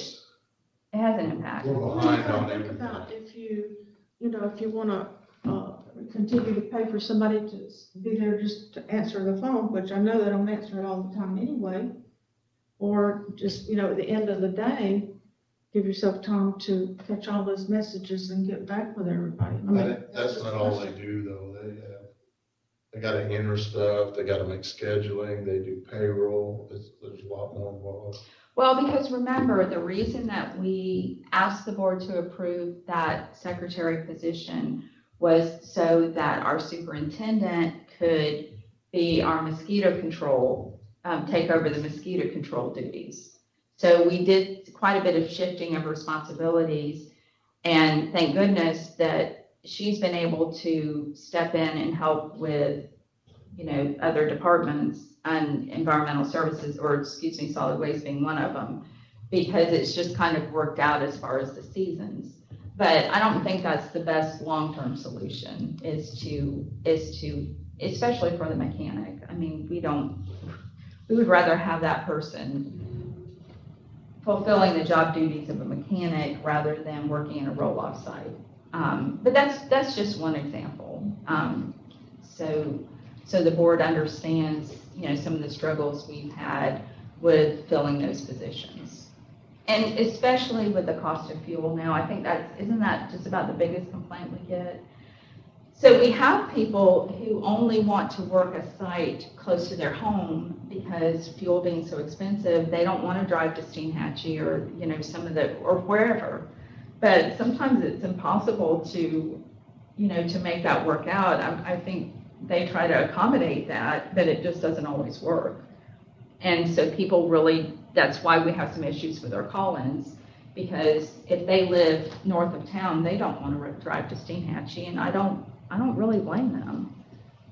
it has an impact. We're Well, behind you on Think everything. about if you, you know, if you wanna, uh, continue to pay for somebody to s- be there just to answer the phone, which I know they don't answer it all the time anyway. Or just, you know, at the end of the day, give yourself time to catch all those messages and get back with everybody. I mean, That- That's not all they do, though. They have, they gotta enter stuff, they gotta make scheduling, they do payroll. There's, there's a lot more involved. Well, because remember, the reason that we asked the board to approve that secretary position was so that our superintendent could be our mosquito control, um, take over the mosquito control duties. So we did quite a bit of shifting of responsibilities, and thank goodness that she's been able to step in and help with, you know, other departments and environmental services, or excuse me, solid waste being one of them, because it's just kind of worked out as far as the seasons. But I don't think that's the best long-term solution, is to, is to, especially for the mechanic. I mean, we don't, we would rather have that person fulfilling the job duties of a mechanic rather than working in a roll-off site. Um, but that's, that's just one example. Um, so, so the board understands, you know, some of the struggles we've had with filling those positions. And especially with the cost of fuel now, I think that's, isn't that just about the biggest complaint we get? So we have people who only want to work a site close to their home because fuel being so expensive, they don't want to drive to Steinhatchee or, you know, some of the, or wherever. But sometimes it's impossible to, you know, to make that work out. I, I think they try to accommodate that, but it just doesn't always work. And so people really, that's why we have some issues with our call-ins, because if they live north of town, they don't want to drive to Steinhatchee, and I don't, I don't really blame them.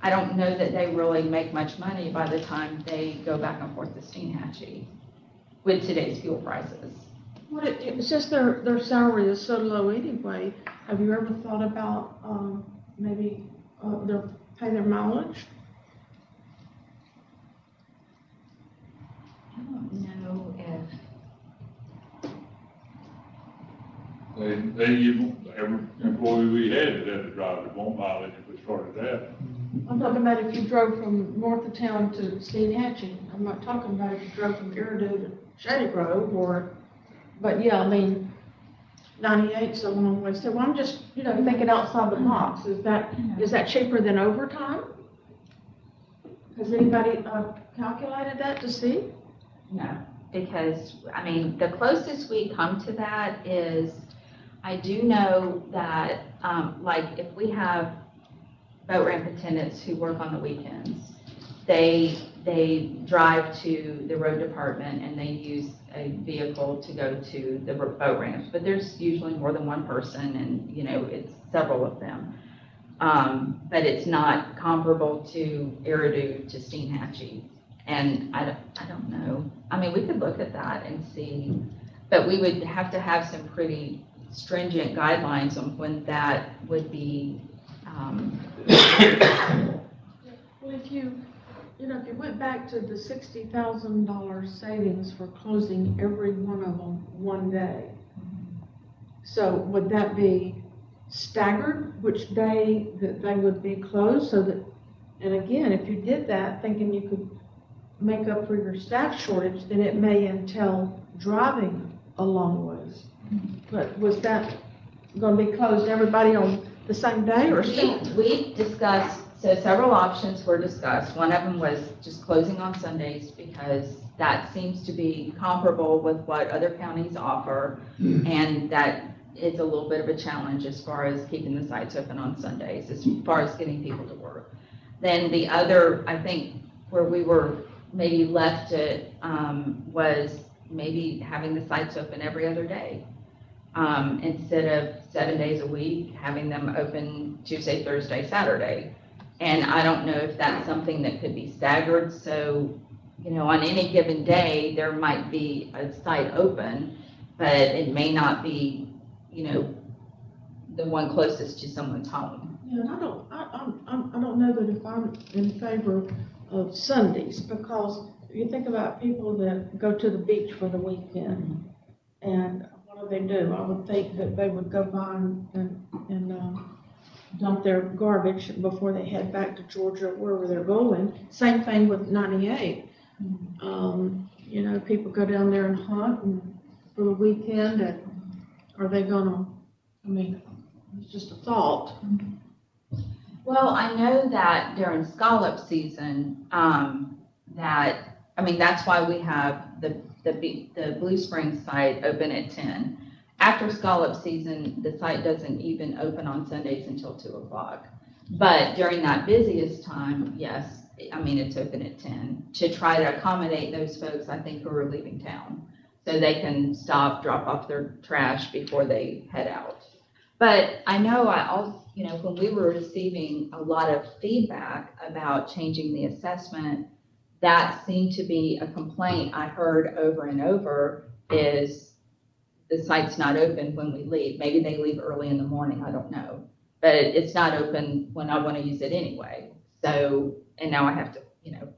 I don't know that they really make much money by the time they go back and forth to Steinhatchee with today's fuel prices. What it, it's just their, their salary is so low anyway. Have you ever thought about, um, maybe, uh, their, pay their mileage? I don't know if They, they, you, every employee we had that had to drive it, won't mileage if we started that. I'm talking about if you drove from north of town to Steinhatchee. I'm not talking about if you drove from Eridu to Shady Grove or, but yeah, I mean, ninety-eight's a long way. So I'm just, you know, thinking outside the box. Is that, is that cheaper than overtime? Has anybody, uh, calculated that to see? No, because, I mean, the closest we come to that is, I do know that, um, like, if we have boat ramp attendants who work on the weekends, they, they drive to the road department and they use a vehicle to go to the boat ramps, but there's usually more than one person and, you know, it's several of them. Um, but it's not comparable to Eridu to Steinhatchee. And I I don't know. I mean, we could look at that and see, but we would have to have some pretty stringent guidelines on when that would be, um, Well, if you, you know, if you went back to the sixty thousand dollar savings for closing every one of them one day. So would that be staggered, which day that they would be closed so that, and again, if you did that, thinking you could make up for your staff shortage, then it may entail driving a long ways. But was that gonna be closed, everybody on the same day or We, we discussed, so several options were discussed. One of them was just closing on Sundays because that seems to be comparable with what other counties offer. And that is a little bit of a challenge as far as keeping the sites open on Sundays, as far as getting people to work. Then the other, I think, where we were maybe left it, um, was maybe having the sites open every other day. Um, instead of seven days a week, having them open Tuesday, Thursday, Saturday. And I don't know if that's something that could be staggered, so, you know, on any given day, there might be a site open, but it may not be, you know, the one closest to someone's home. Yeah, and I don't, I, I'm, I'm, I don't know that if I'm in favor of Sundays, because you think about people that go to the beach for the weekend, and do they do? I would think that they would go by and, and, um, dump their garbage before they head back to Georgia, wherever they're going. Same thing with ninety-eight. Um, you know, people go down there and hunt and for the weekend, and are they gonna, I mean, it's just a thought. Well, I know that during scallop season, um, that, I mean, that's why we have the, the, the Blue Springs site open at ten. After scallop season, the site doesn't even open on Sundays until two o'clock. But during that busiest time, yes, I mean, it's open at ten, to try to accommodate those folks, I think, who are leaving town. So they can stop, drop off their trash before they head out. But I know I also, you know, when we were receiving a lot of feedback about changing the assessment, that seemed to be a complaint I heard over and over is the site's not open when we leave. Maybe they leave early in the morning, I don't know. But it's not open when I want to use it anyway. So, and now I have to, you know,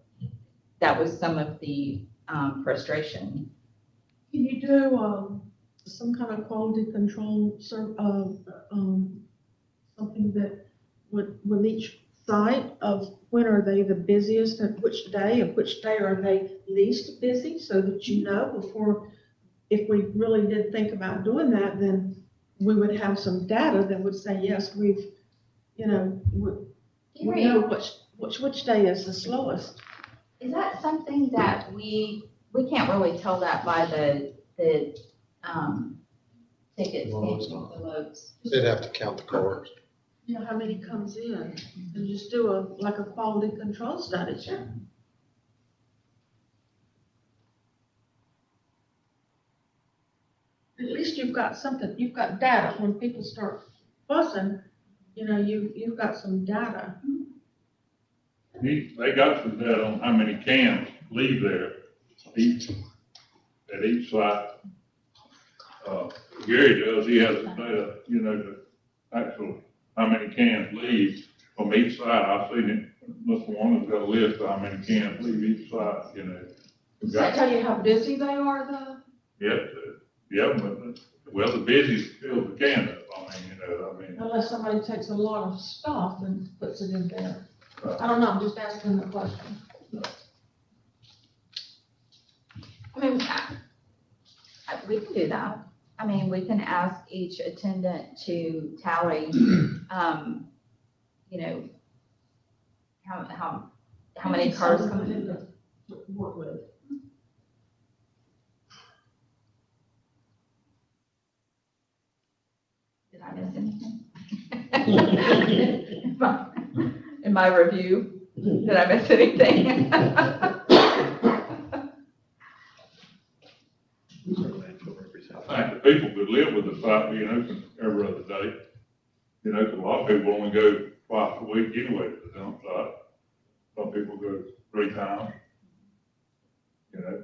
that was some of the um, frustration. Can you do, um, some kind of quality control, uh, um, something that would, with each site of when are they the busiest and which day, and which day are they least busy, so that you know before, if we really did think about doing that, then we would have some data that would say, yes, we've, you know, we, we know which, which, which day is the slowest. Is that something that we, we can't really tell that by the, the, um, tickets, Loads. the loads? They'd have to count the cars. You know, how many comes in, and just do a, like a quality control study. Sure. At least you've got something, you've got data, when people start fussing, you know, you, you've got some data. He, they got some data on how many cans leave there each, at each site. Uh, Gary does, he has the data, you know, the actual, how many cans leave from each side. I've seen it, Mr. Warner's got a list of how many cans leave each side, you know. Does that tell you how busy they are though? Yep, uh, yep, but, well, the busiest fills the can up, I mean, you know, I mean, Unless somebody takes a lot of stuff and puts it in there. I don't know, I'm just asking the question. I mean, I- I- we can do that. I mean, we can ask each attendant to tally, um, you know, how, how, how many cars come in. to Work with. Did I miss anything? In my- In my review, did I miss anything? I think the people could live with the site being open every other day. You know, 'cause a lot of people only go twice a week anyway to the dump site. Some people go three times. You know,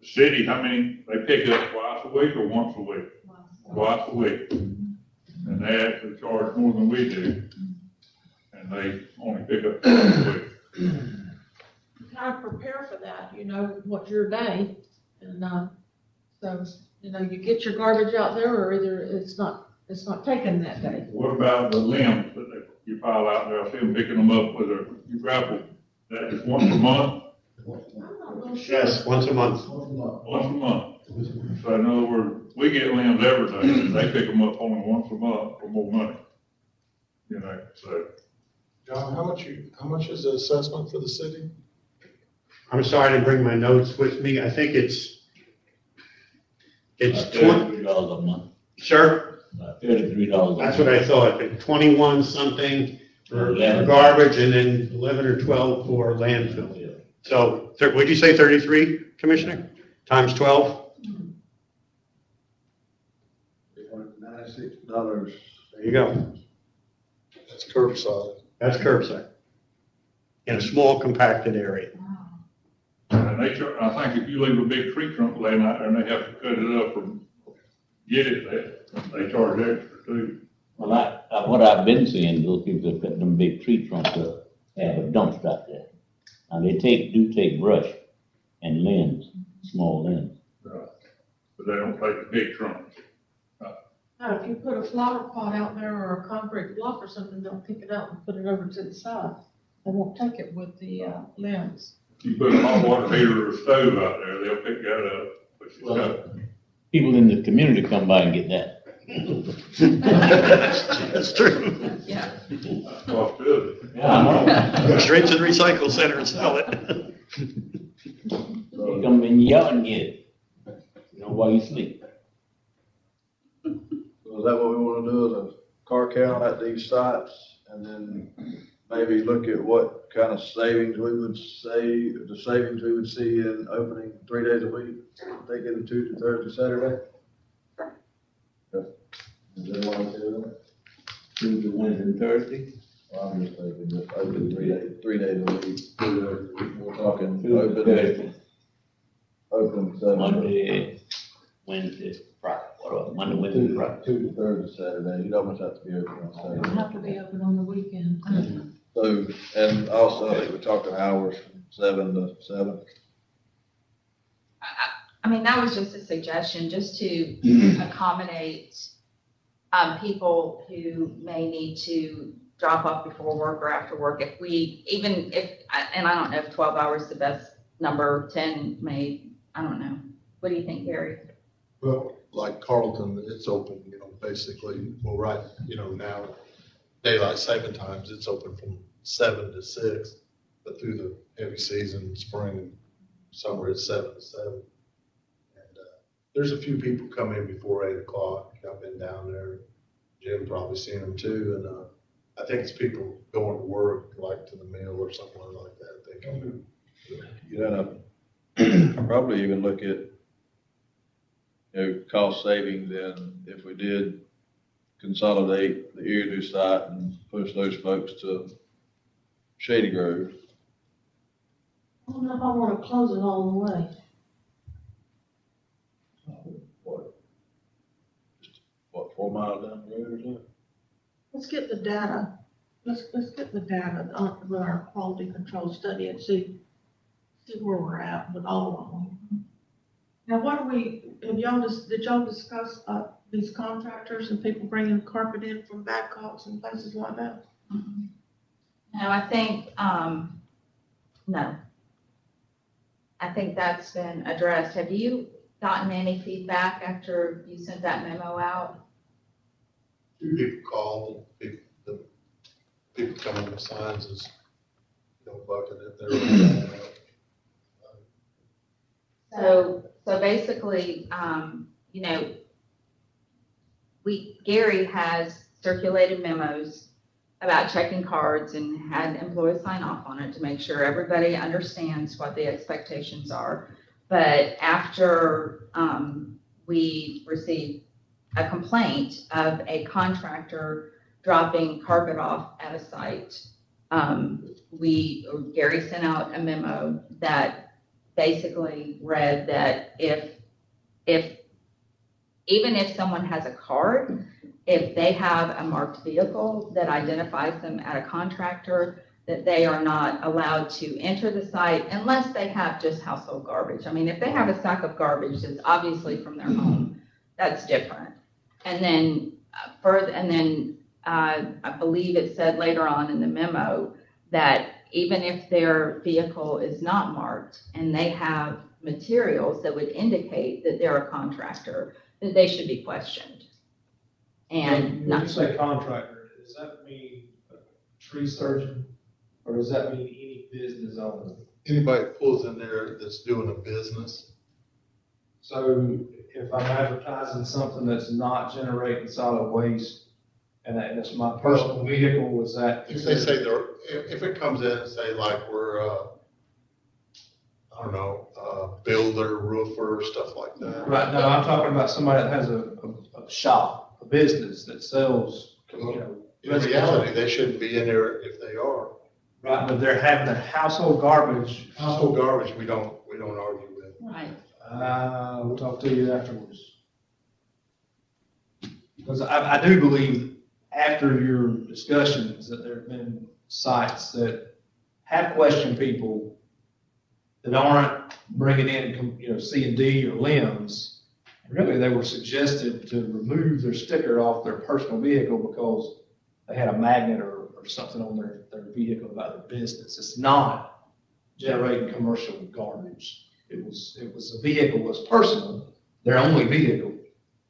the city, how many, they pick up twice a week or once a week? Twice a week. And they actually charge more than we do. And they only pick up twice a week. kind of prepare for that, you know, what's your day? And, uh, so, you know, you get your garbage out there or either it's not, it's not taken that day. What about the limbs that they, you pile out there? I see them picking them up with their, you grapple. That is once a month, I'm not real. Yes, once a month. once a month. So in other words, we get limbs every day, and they pick them up only once a month for more money. You know, so, John, how much you, how much is the assessment for the city? I'm sorry to bring my notes with me. I think it's, it's About twenty, Thirty-three dollars a month, sir, about thirty-three dollars. a that's what I thought, but twenty-one something for Eleven. garbage and then eleven or twelve for landfill. So, thir- would you say thirty-three, Commissioner? Times twelve? Eight hundred ninety-six dollars. There you go. That's curbside. That's curbside. In a small compacted area. And they, char- I think if you leave a big tree trunk laying out there and they have to cut it up or get it, they, they charge extra too. Well, I, I, what I've been seeing, those people that cut them big tree trunks up, have a dumpster out there. And they take, do take brush and limbs, small limbs. But they don't take the big trunks. Now, if you put a flower pot out there or a concrete block or something, they'll pick it up and put it over to the side. They won't take it with the, uh, limbs. You put a hot water heater or stove out there, they'll pick that up, which is tough. People in the community come by and get that. That's true. Yeah. That's possibility. Yeah, I. Go straight to the recycle center and sell it. They come in your yard and get it. You know, while you sleep. So is that what we wanna do, is a car count at these sites? And then maybe look at what kind of savings we would say, the savings we would see in opening three days a week? They get a Tuesday, Thursday, Saturday? Okay. Is that what I'm doing? Tuesday, Wednesday, and Thursday. Well, I'm just thinking, just open three days, three days a week. We're talking Tuesday, open, Thursday, open seven. Monday, Wednesday, Friday, whatever, Monday, Wednesday, Friday. Tuesday, Thursday, Saturday, you don't much have to be open on It'll Saturday. have to be open on the weekend. Mm-hmm. So, and also, I think we're talking hours from seven to seven. I mean, that was just a suggestion, just to accommodate, um, people who may need to drop off before work or after work. If we, even if, and I don't know if twelve hours is the best number, ten may, I don't know. What do you think, Gary? Well, like Carlton, it's open, you know, basically, well, right, you know, now, daylight saving times, it's open from seven to six. But through the heavy season, spring, and summer, it's seven to seven. And, uh, There's a few people come in before eight o'clock. I've been down there. Jim probably seen them too. And, uh, I think it's people going to work, like to the mill or something like that. They come in. You know, probably even look at, you know, cost savings and if we did consolidate the Eridu site and push those folks to Shady Grove. I don't know if I wanna close it all the way. What? Just, What, four miles down the road or something? Let's get the data, let's, let's get the data on, with our quality control study and see, see where we're at with all of them. Now, what do we, have y'all just, did y'all discuss, uh, these contractors and people bringing carpet in from Badcock's and places like that? No, I think, um, no. I think that's been addressed. Have you gotten any feedback after you sent that memo out? People call, people, the people coming with signs is, you know, bucking it, they're. So, so basically, um, you know, we, Gary has circulated memos about checking cards and had employees sign off on it to make sure everybody understands what the expectations are. But after, um, we received a complaint of a contractor dropping carpet off at a site, um, we, Gary sent out a memo that basically read that if, if, even if someone has a card, if they have a marked vehicle that identifies them at a contractor, that they are not allowed to enter the site unless they have just household garbage. I mean, if they have a sack of garbage that's obviously from their home, that's different. And then uh, further, and then, uh, I believe it said later on in the memo that even if their vehicle is not marked and they have materials that would indicate that they're a contractor, that they should be questioned. And When you not, say contractor, does that mean a tree surgeon, or does that mean any business owner? Anybody that pulls in there that's doing a business, So if I'm advertising something that's not generating solid waste and that, and it's my personal vehicle, is that? If they say they're, if, if it comes in and say like we're, uh, I don't know, uh, builder, roofer, stuff like that. Right, no, I'm talking about somebody that has a, a, a shop, a business that sells, you know. In reality, they shouldn't be in there if they are. Right, but they're having a household garbage, Household garbage, we don't, we don't argue with. Right. uh, we'll talk to you afterwards. Because I, I do believe after your discussions that there have been sites that have questioned people that aren't bringing in, you know, C and D or limbs. Really, they were suggested to remove their sticker off their personal vehicle because they had a magnet or, or something on their, their vehicle about their business. It's not generating commercial garbage. It was, it was, a vehicle was personal, their only vehicle.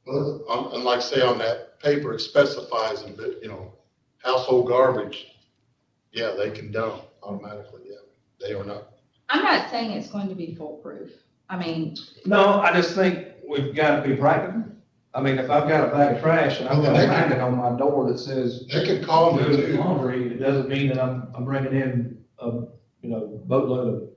Well, um, and like say on that paper, it specifies, a bit, you know, household garbage. Yeah, they can dump automatically, yeah. They are not. I'm not saying it's going to be foolproof. I mean, No, I just think we've got to be practical. I mean, if I've got a bag of trash and I've got a magnet on my door that says They can call me do too. laundry, it doesn't mean that I'm, I'm bringing in a, you know, boatload of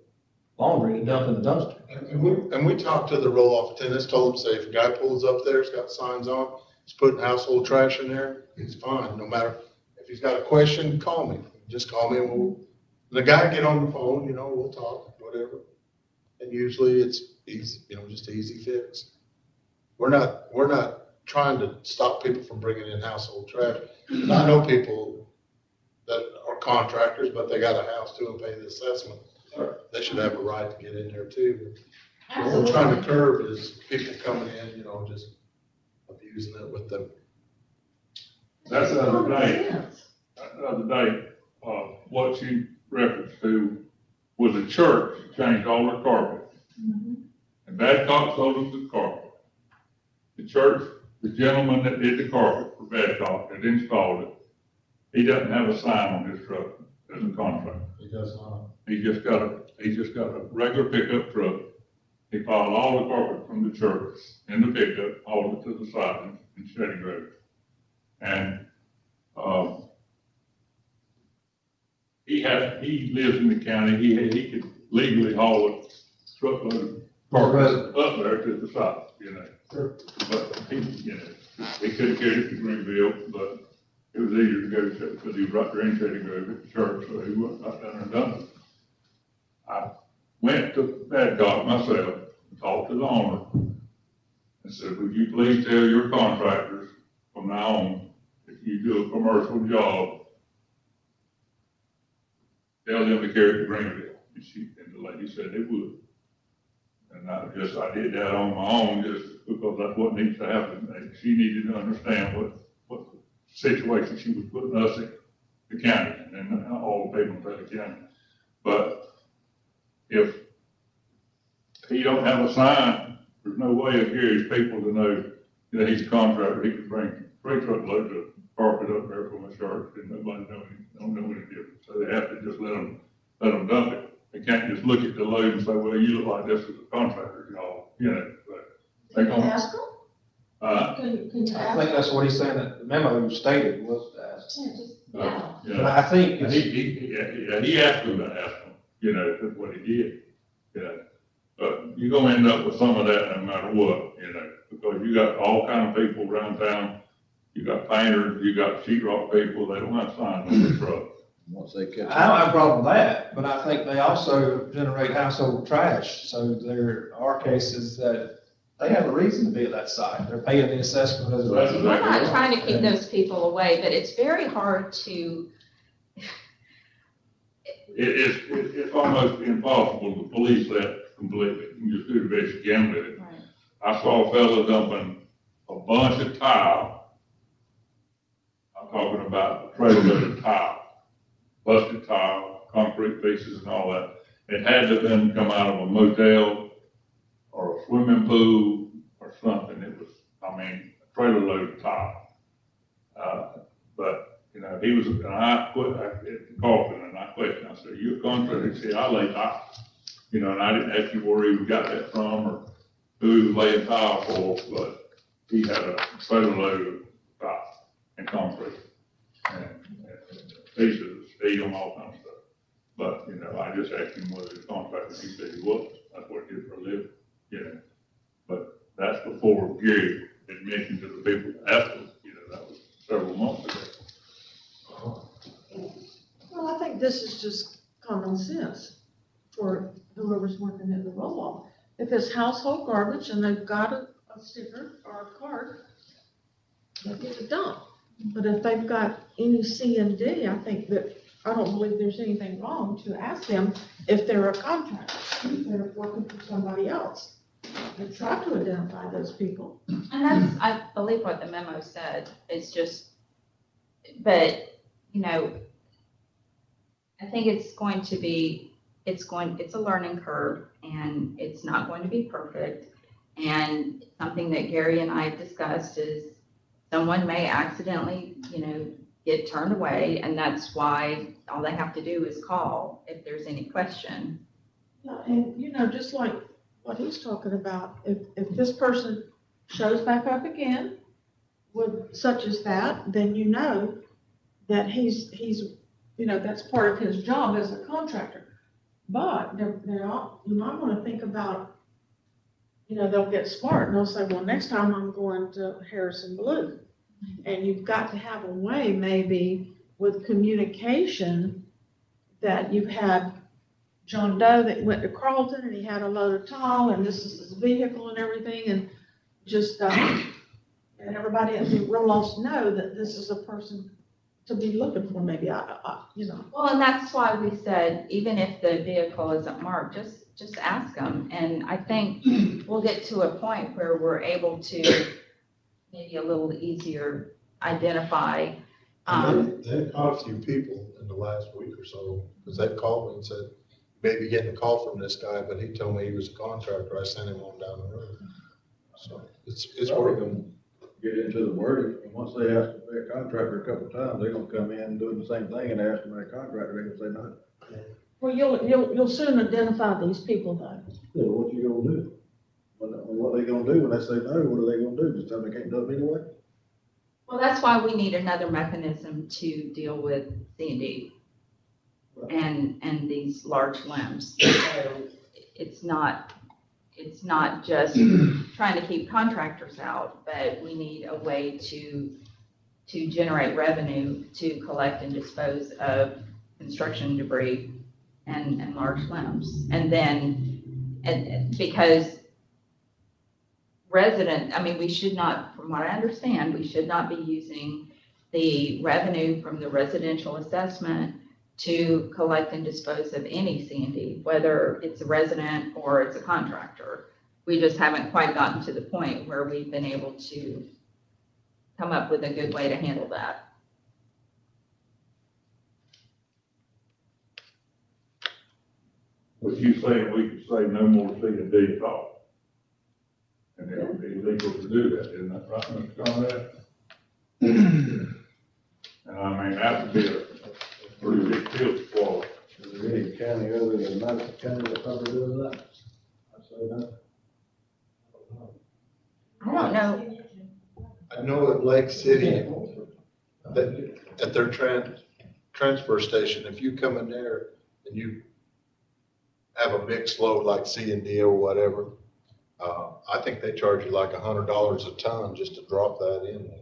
laundry to dump in the dumpster. And we, and we talked to the roll-off attendants, told them, say, if a guy pulls up there, it's got signs on, he's putting household trash in there, it's fine, no matter, if he's got a question, call me, just call me and we'll, the guy get on the phone, you know, we'll talk, whatever. And usually it's easy, you know, just easy fix. We're not, we're not trying to stop people from bringing in household trash. I know people that are contractors, but they got a house too and pay the assessment. They should have a right to get in there too. What we're trying to curb is people coming in, you know, just abusing it with them. That's the other day, the other day, uh, what you referenced to was a church changed all their carpet. And Badcock sold them the carpet. The church, the gentleman that did the carpet for Badcock, that installed it, he doesn't have a sign on his truck as a contractor. He does not. He just got a, he just got a regular pickup truck. He piled all the carpet from the church in the pickup, hauled it to the side in Shady Grove. And, um, he had, he lives in the county, he, had- he could legally haul a truckload of carpet up there to the side, you know. But he, you know, could have carried it to Greenville, but it was easier to go to, because he was right there in Shady Grove at the church, so he went right down there and done it. I went to that Badcock myself, and talked to the owner, and said, would you please tell your contractors from now on, if you do a commercial job, tell them to carry it to Greenville. And she, and the lady said they would. And I just, I did that on my own, just because that's what needs to happen. And She needed to understand what, what situation she was putting us in, the county, and all the people in the county. But if he don't have a sign, there's no way of Gary's people to know that he's a contractor, he could bring three truckloads of carpet up there from a church, and nobody know, any- don't know any difference. So they have to just let them, let them dump it. They can't just look at the load and say, well, you look like this as a contractor, y'all, you know, but they Can you gonna, ask them? uh, Can, can you I ask? think that's what he's saying, that the memo stated was to ask. Yeah, just- uh, Yeah. But yeah. I think And it's, he, he, yeah, yeah, he asked me to ask him, you know, that's what he did, you know. But you're gonna end up with some of that no matter what, you know, because you got all kind of people around town. You got painters, you got sheet rock people, they don't have signs on their truck. Once they catch I don't have a problem with that, but I think they also generate household trash. So there are cases that they have a reason to be at that site. They're paying the assessment as a That's resident. we're not trying to keep those people away, but it's very hard to, It, it's, it's almost impossible to police that completely. You just do the best you can with it. I saw a fella dumping a bunch of tile. I'm talking about a trailer load of tile, busted tile, concrete pieces and all that. It had to then come out of a motel or a swimming pool or something. It was, I mean, a trailer load of tile. Uh, but, you know, he was, and I quit, I, Kaufman, and I questioned, I said, you a contractor? He said, I lay tile. You know, and I didn't ask you where he got that from or who he was laying tile for, but he had a trailer load of tile and concrete. And pieces, steel and all kinds of stuff. But, you know, I just asked him whether he was a contractor, he said he was, that's what he did for a living, you know. But that's before Gary had mentioned to the people after, you know, that was several months ago. Well, I think this is just common sense for whoever's working in the roll-off. If it's household garbage and they've got a, a sticker or a card, they get it done. But if they've got any C and D, I think that, I don't believe there's anything wrong to ask them if they're a contractor, if they're working for somebody else. And try to identify those people. And that's, I believe what the memo said, it's just, but, you know, I think it's going to be, it's going, it's a learning curve, and it's not going to be perfect. And something that Gary and I have discussed is someone may accidentally, you know, get turned away, and that's why all they have to do is call if there's any question. Yeah, and you know, just like what he's talking about, if, if this person shows back up again with such as that, then you know that he's, he's, you know, that's part of his job as a contractor. But they're, they're, all- you might wanna think about, you know, they'll get smart and they'll say, well, next time I'm going to Harrison Blue. And you've got to have a way maybe with communication that you've had John Doe that went to Carlton and he had a load of tile and this is his vehicle and everything and just, um, and everybody at the roll-offs know that this is a person to be looking for maybe, I, I, you know. Well, and that's why we said, even if the vehicle isn't marked, just, just ask them. And I think we'll get to a point where we're able to maybe a little easier identify. Um, They, they caught a few people in the last week or so, because they called me and said, maybe getting a call from this guy, but he told me he was a contractor, I sent him on down the road. So, it's, it's Probably working. gonna Get into the wording, and once they ask to pay a contractor a couple of times, they're gonna come in doing the same thing and ask them a contractor, they're gonna say no. Well, you'll, you'll, you'll soon identify these people though. Yeah, what you gonna do? When, are they gonna do when they say no, what are they gonna do? Just tell them they can't do it anyway? Well, that's why we need another mechanism to deal with C and D and, and these large limbs. So it's not, it's not just trying to keep contractors out, but we need a way to, to generate revenue to collect and dispose of construction debris and, and large limbs. And then, and because resident, I mean, we should not, from what I understand, we should not be using the revenue from the residential assessment to collect and dispose of any C and D, whether it's a resident or it's a contractor. We just haven't quite gotten to the point where we've been able to come up with a good way to handle that. But you saying we could say no more C and D at all? And it would be legal to do that, isn't that right, Mr. Conrad? And I mean, that would be a pretty big deal for, Is there any county other than Madison County that probably does that? I say no. I don't know, I know at Lake City, that, at their tran, transfer station, if you come in there and you have a mixed load like C and D or whatever, uh, I think they charge you like a hundred dollars a ton just to drop that in there.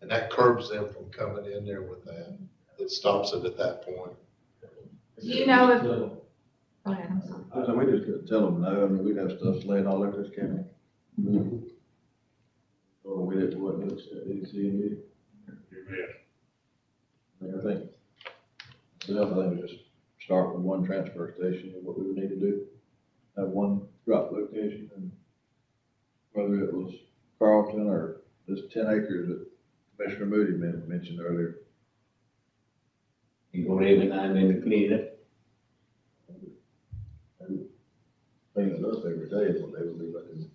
And that curbs them from coming in there with that. It stops it at that point. do you know if, go ahead, I'm sorry. I said, we just couldn't tell them no, I mean, we'd have stuff laying all over this county. Or we didn't, what, it's, it's, you yeah. I think, myself, I think we just start with one transfer station, is what we would need to do. Have one drop location, and whether it was Carlton or this ten acres that Commissioner Moody men- mentioned earlier. You go every now and then to clean it. Clean it up every day is what they would be looking.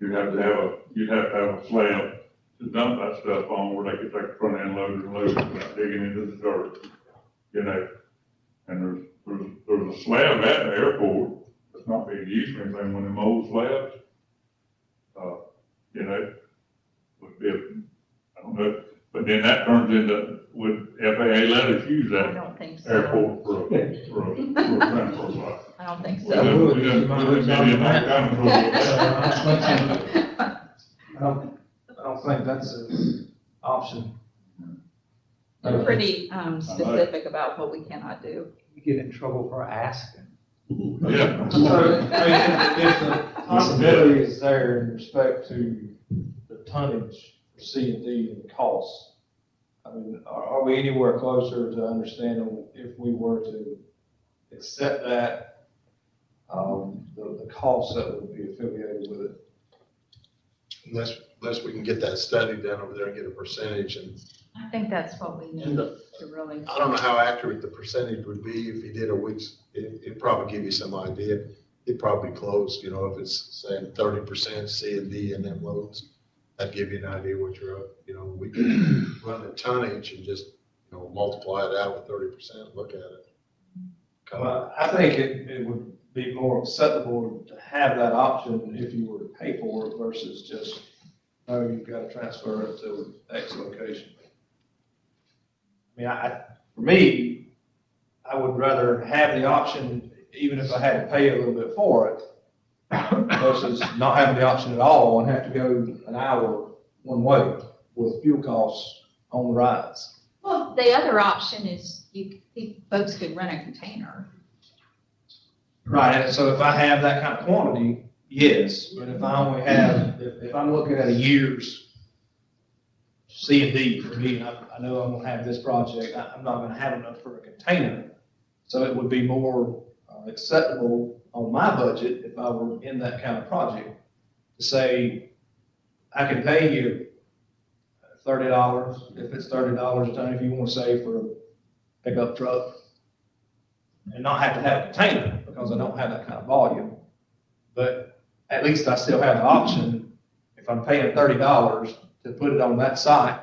You'd have to have a, you'd have to have a slab to dump that stuff on where they could take the front end loader and load it without digging into the dirt, you know? And there's, there's, there's a slab at the airport that's not being used for anything, one of them old slabs. You know, would be, a- I don't know, But then that turns into, would FAA let us use I that don't think so. airport for a, for a, for a transfer flight? I don't think We so. done- we done- we done been in that kind of trouble. I don't, I don't think that's an option. They're pretty, um, specific about what we cannot do. You get in trouble for asking. Yeah. So, I mean, if the possibility is there in respect to the tonnage for C and D and the cost, I mean, are, are we anywhere closer to understanding if we were to accept that, um, the, the costs that would be affiliated with it? Unless, unless we can get that study done over there and get a percentage and I think that's what we need And to really. I don't know how accurate the percentage would be if you did a week's, it, it'd probably give you some idea. It'd probably close, you know, if it's saying thirty percent C and D and them loads, that'd give you an idea what you're up, you know, we can run the tonnage and just, you know, multiply it out with thirty percent, look at it. Come on. Well, I think it, it would be more acceptable to have that option if you were to pay for it versus just, oh, you've got to transfer it to X location. I mean, I, I- for me, I would rather have the option, even if I had to pay a little bit for it, versus not having the option at all and have to go an hour one way with fuel costs on the rise. Well, the other option is you, you folks could rent a container. Right, so if I have that kind of quantity, yes, but if I only have, if, if I'm looking at a year's C and D for me, and I, I know I'm gonna have this project, I, I'm not gonna have enough for a container. So it would be more uh, acceptable on my budget if I were in that kind of project to say, I can pay you thirty dollars, if it's thirty dollars a ton, if you wanna say for a pickup truck, and not have to have a container, because I don't have that kind of volume. But at least I still have the option, if I'm paying thirty dollars, to put it on that site,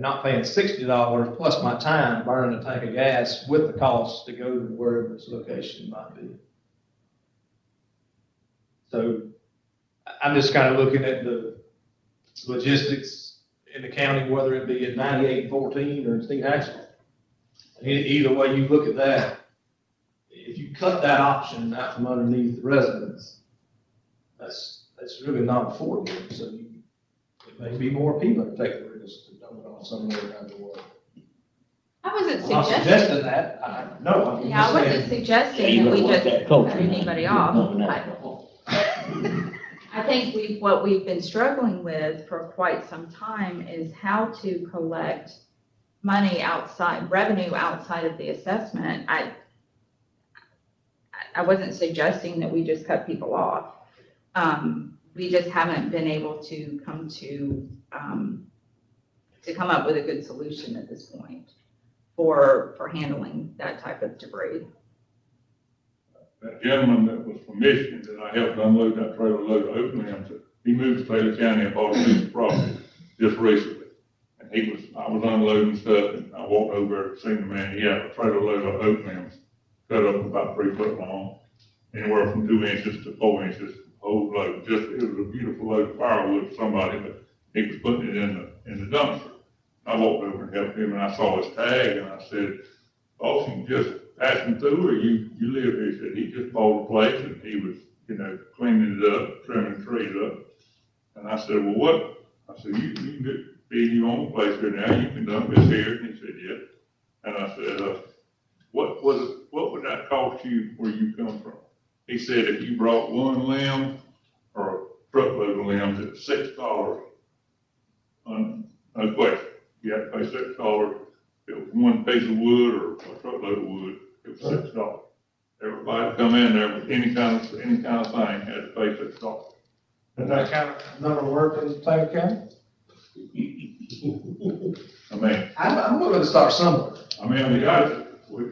and not paying sixty dollars plus my time burning a tank of gas with the cost to go to wherever its location might be. So I'm just kind of looking at the logistics in the county, whether it be at ninety-eight fourteen or Steve. E- Either way you look at that, if you cut that option out from underneath the residents, that's, that's really not affordable, so you, it may be more people that take the risk to dump on somewhere around the world. I wasn't I'm not suggesting, suggesting that, I, no, I'm yeah, I just wasn't saying. suggesting that we just cut anybody off. I- I think we, what we've been struggling with for quite some time is how to collect money outside, revenue outside of the assessment. I, I wasn't suggesting that we just cut people off. Um, we just haven't been able to come to, um, to come up with a good solution at this point for, for handling that type of debris. That gentleman that was from Michigan that I helped unload that trailer load of limbs, he moved to Taylor County and bought a piece of property just recently. And he was, I was unloading stuff and I walked over there, seen the man, he had a trailer load of oat limbs cut up about three foot long, anywhere from two inches to four inches, whole load. Just, it was a beautiful load of firewood for somebody, but he was putting it in the, in the dumpster. I walked over and helped him and I saw his tag and I said, boss, you just passing through or you, you live here? He said, he just bought a place and he was, you know, cleaning it up, trimming trees up. And I said, well, what? I said, you, you can be your own place here now, you can dump this here. And he said, yeah. And I said, uh, what, was what would that cost you where you come from? He said, if you brought one limb or a truckload of limbs, it's six dollars. Question, you have to pay six dollars. If it was one piece of wood or a truckload of wood, it was six dollars. Everybody come in there with any kind of, any kind of thing had to pay six dollars. Does that kind of number work in Taylor County? I mean, I'm, I'm looking to start somewhere. I mean, we got, to- we,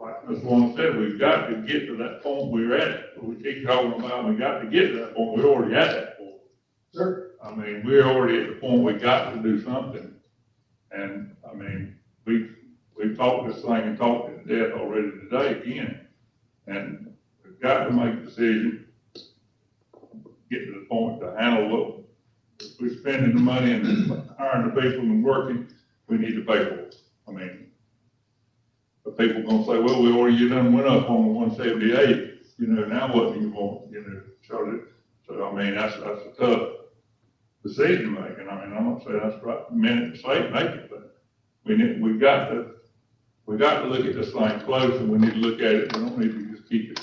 like Ms. Wong said, we've got to get to that point we're at. We keep talking about, we got to get to that point, we're already at that point. Sure. I mean, we're already at the point we got to do something. And, I mean, we've we've talked this thing and talked it to death already today again. And we've got to make a decision, get to the point to handle what, we're spending the money and hiring the people and working we need to pay for it. I mean, the people gonna say, well, we already, done went up on the one seventy-eight, you know, now what do you want, you know, so so I mean, that's, that's a tough decision making. I mean, I'm not saying that's right, the minute to say, make it, but we need, we've got to, we got to look at this thing close and we need to look at it. We don't need to just keep it,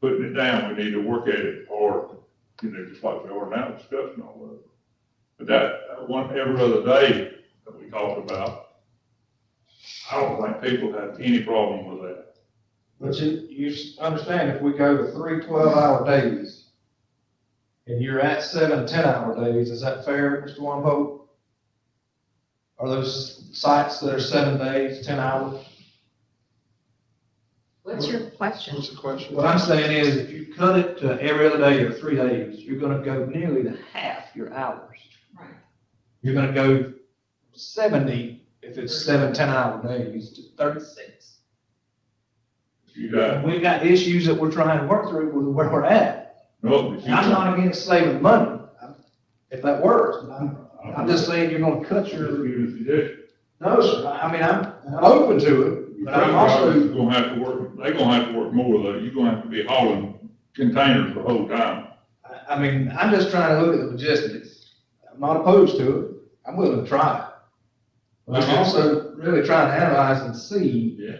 putting it down. We need to work at it hard, you know, just like we are now discussing all of it. But that, one, every other day that we talked about, I don't think people have any problem with that. But you, you understand, if we go to three twelve-hour days, and you're at seven ten-hour days, is that fair, Mr. Wampo? Are those sites that are seven days, ten hours? What's your question? What's the question? What I'm saying is, if you cut it to every other day or three days, you're gonna go nearly to half your hours. Right. You're gonna go seventy, if it's seven ten-hour days, to thirty-six. You got, we've got issues that we're trying to work through with where we're at. No, but you And I'm not against saving money, if that works. I'm, I'm uh-huh. just saying you're gonna cut just your, give a suggestion. no, sir, I I mean, I'm, I'm open to it, Your but I'm truck also, Gonna have to work, they gonna have to work more though. You're gonna have to be hauling containers the whole time. I, I mean, I'm just trying to look at the logistics. I'm not opposed to it, I'm willing to try it. But I'm also really trying to analyze and see Yeah.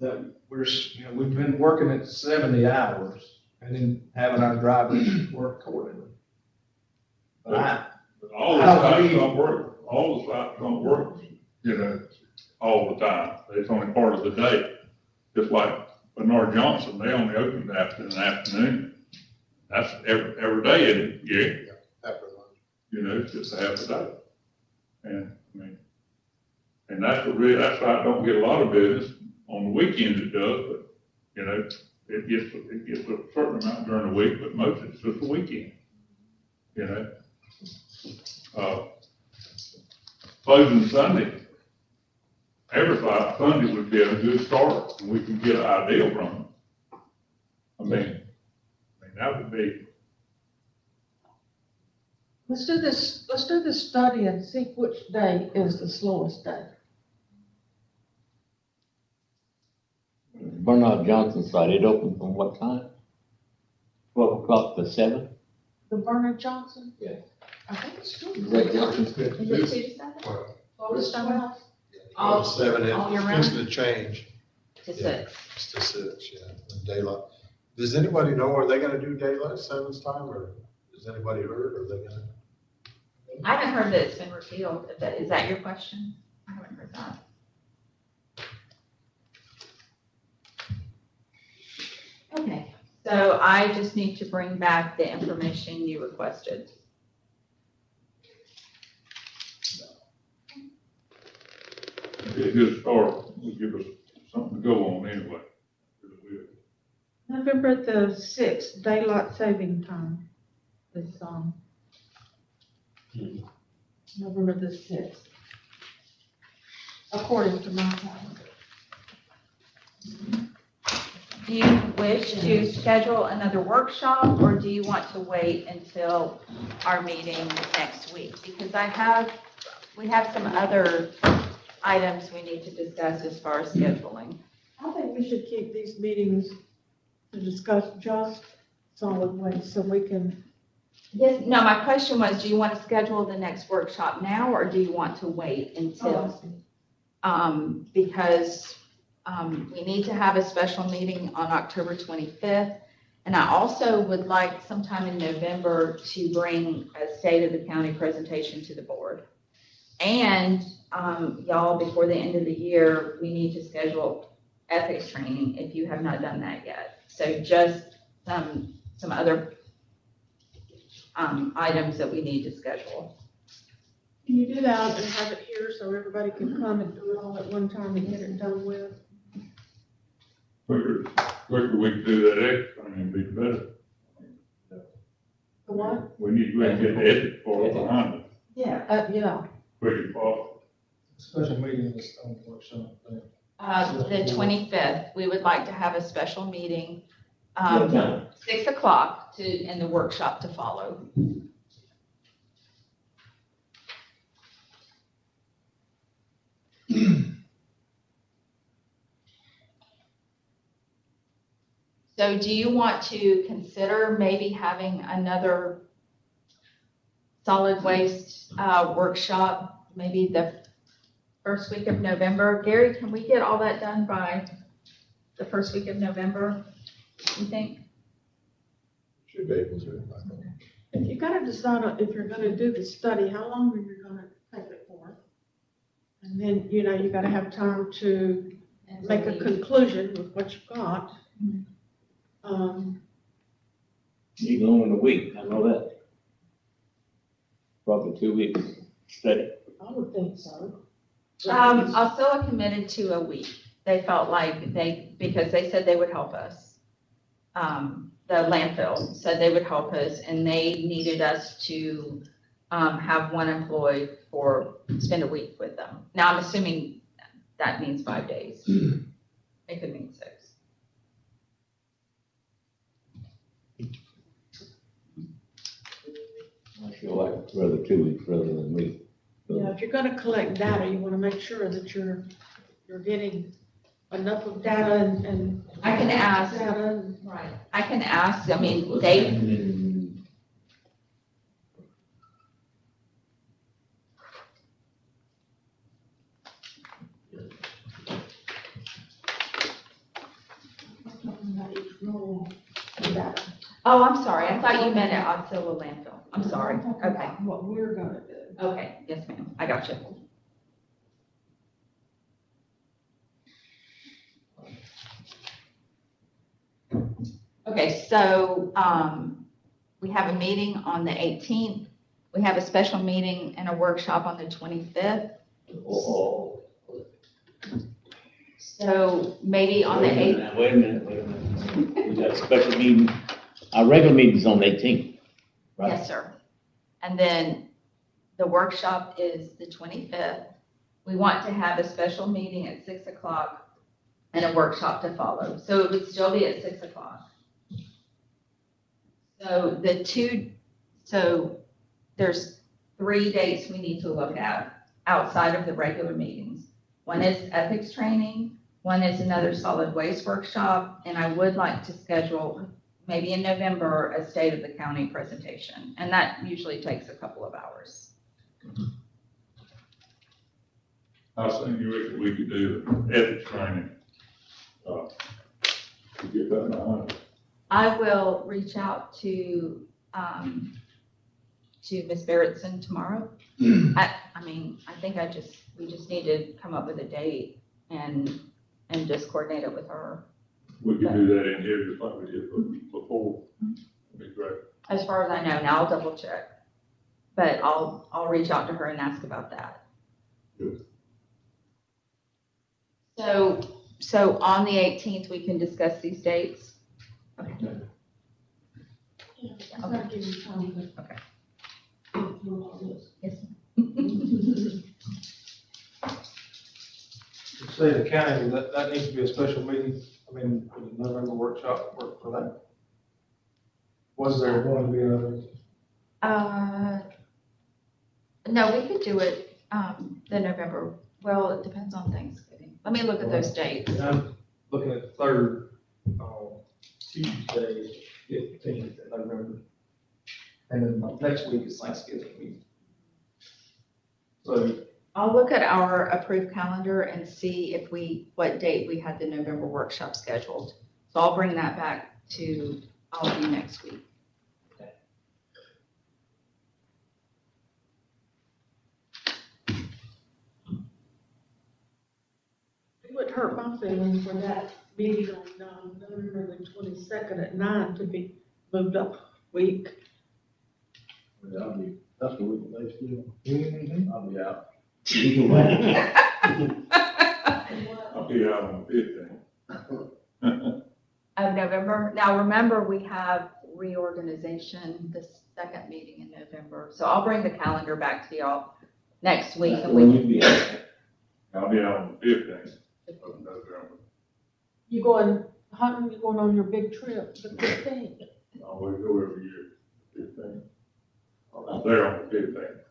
that we're, s- you know, we've been working at seventy hours and then having our drivers work accordingly. But I, But all the I don't sites believe- don't work, all the sites don't work, you know, all the time. It's only part of the day. Just like Bernard Johnson, they only open after an afternoon. That's every, every day, isn't it? yeah, After lunch. you know, it's just a half a day. And, I mean, and that's what really, that's why I don't get a lot of business. On the weekends it does, but, you know, it gets, it gets a certain amount during the week, but most it's just the weekend. You know? Uh, closing Sunday. Every Friday, Sunday would be a good start, and we can get an idea from them. I mean, I mean, that would be, Let's do this, let's do this study and see which day is the slowest day. Bernard Johnson site, it opened from what time? Twelve o'clock to seven? The Bernard Johnson? Yeah. I think it's true. Is that Johnson's? Is it two oh, to oh, seven? Well, Full Stonehouse? All seven, all year it's round? fixing to change. To six. It's to six, yeah, and daylight. Does anybody know, are they gonna do daylight savings time, or has anybody heard, are they gonna? I haven't heard that it's been repealed. Is that, is that your question? I haven't heard that. Okay, so I just need to bring back the information you requested. be a good start, would give us something to go on anyway. November the sixth, daylight saving time is, um, November the sixth. According to my calendar. Do you wish to schedule another workshop, or do you want to wait until our meeting next week? Because I have, we have some other items we need to discuss as far as scheduling. I think we should keep these meetings to discuss just solid waste, so we can, Yes, no, my question was, do you want to schedule the next workshop now, or do you want to wait oh, until? Um, because, um, we need to have a special meeting on October twenty-fifth. And I also would like sometime in November to bring a state of the county presentation to the board. And, um, y'all, before the end of the year, we need to schedule ethics training if you have not done that yet. So just some, some other, um, items that we need to schedule. can you do that and have it here so everybody can come and do it all at one time and get it done with? Quicker, quicker we can do that extra, I mean, be better. The what? We need to go ahead and get the ethics part behind it, Yeah. Uh, yeah. quick and fast. special meeting is on the workshop. uh, Uh, the twenty-fifth, we would like to have a special meeting, What um, time? six o'clock to, and the workshop to follow. So do you want to consider maybe having another solid waste, uh, workshop, maybe the first week of November? Gary, can we get all that done by the first week of November, you think? Should be able to. I think. If you gotta decide on- if you're gonna do the study, how long are you gonna take it for? And then, you know, you gotta have time to make a conclusion with what you've got. Um, You go in a week, I know that. Probably two weeks study. I would think so. Um, Alcoa committed to a week. They felt like they, because they said they would help us. Um, the landfill said they would help us and they needed us to, um, have one employee for, spend a week with them. Now, I'm assuming that means five days. It could mean six. I feel like rather two weeks rather than a week. Yeah, if you're gonna collect data, you wanna make sure that you're, you're getting enough of data and, and. I can ask. Data and Right. I can ask, I mean, they, And about each role and data. oh, I'm sorry. I thought you meant at Osceola landfill. I'm sorry. Okay. What we're gonna do. Okay, yes, ma'am. I got you. Okay, so, um, we have a meeting on the eighteenth. We have a special meeting and a workshop on the twenty-fifth. Oh, So maybe on the wait a eighth, minute, Wait a minute, wait a minute. We got a special meeting, our regular meeting's on the eighteenth. Right. yes, sir. And then the workshop is the twenty-fifth. We want to have a special meeting at six o'clock and a workshop to follow. So it would still be at six o'clock. So the two, so there's three dates we need to look at outside of the regular meetings. One is ethics training, one is another solid waste workshop, and I would like to schedule maybe in November, a state of the county presentation. And that usually takes a couple of hours. I was thinking we could, we could do ethics training. uh, To get that behind us. I will reach out to, um, to Ms. Barrettson tomorrow. I, I mean, I think I just, we just need to come up with a date and, and just coordinate it with her. We could do that in here just like we did before. That'd be great. As far as I know, now I'll double check. But I'll, I'll reach out to her and ask about that. Good. So, so on the eighteenth, we can discuss these dates? Okay. Yeah, I'm not giving you time to. Okay. go through all this. Yes. Say the county, that, that needs to be a special meeting, I mean, for the November workshop, work for that. Was there going to be another? Uh, no, we could do it, um, the November, well, it depends on Thanksgiving. Let me look at those dates. And I'm looking at the third, uh, Tuesday, fifteenth of November. And then like, next week is Thanksgiving week. So, I'll look at our approved calendar and see if we, what date we had the November workshop scheduled. So I'll bring that back to all of you next week. Okay. It would hurt my feelings for that meeting on, um, November the twenty-second at nine to be moved up a week. Yeah, I'll be, that's the week they still, I'll be out. Either way. I'll be out on the fifteenth. Of November. Now, remember, we have reorganization, the second meeting in November. So I'll bring the calendar back to y'all next week and When we you be out. I'll be out on the fifteenth of November. You going hunting, you going on your big trip, the fifteenth? I always go every year, fifteenth. I'm there on the fifteenth.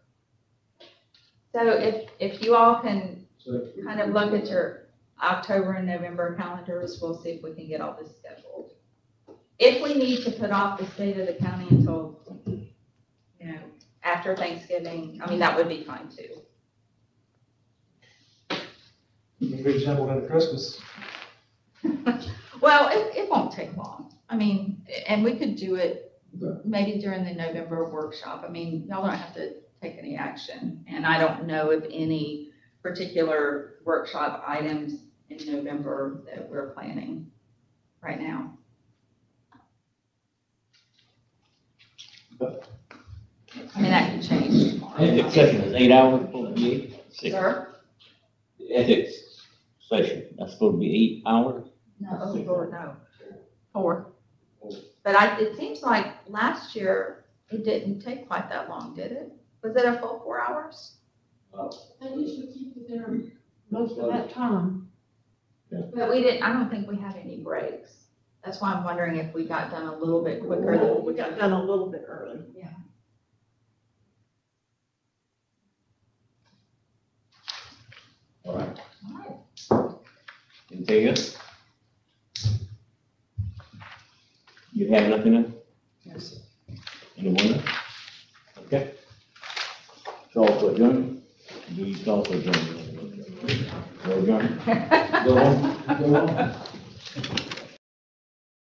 So if, if you all can So, kind of look at your October and November calendars, we'll see if we can get all this scheduled. If we need to put off the state of the county until, you know, after Thanksgiving, I mean, that would be fine too. you can be jumbled into Christmas. Well, it, it won't take long. I mean, and we could do it maybe during the November workshop. I mean, y'all don't have to take any action. And I don't know of any particular workshop items in November that we're planning right now. I mean, that could change tomorrow. Ethics session is eight hours, supposed to be? Six. Sir? Ethics session, that's supposed to be eight hours? No, oh, Lord, no. Four. But I, it seems like last year, it didn't take quite that long, did it? Was it a full four hours? They usually keep you there most of that time. But we didn't, I don't think we had any breaks. That's why I'm wondering if we got done a little bit quicker than. We got done a little bit early. Yeah. All right. All right. Anything else? You have nothing else? Yes. Anyone else? Okay. Call for adjournment? Do you call for adjournment? Go adjourn? Go on, go on.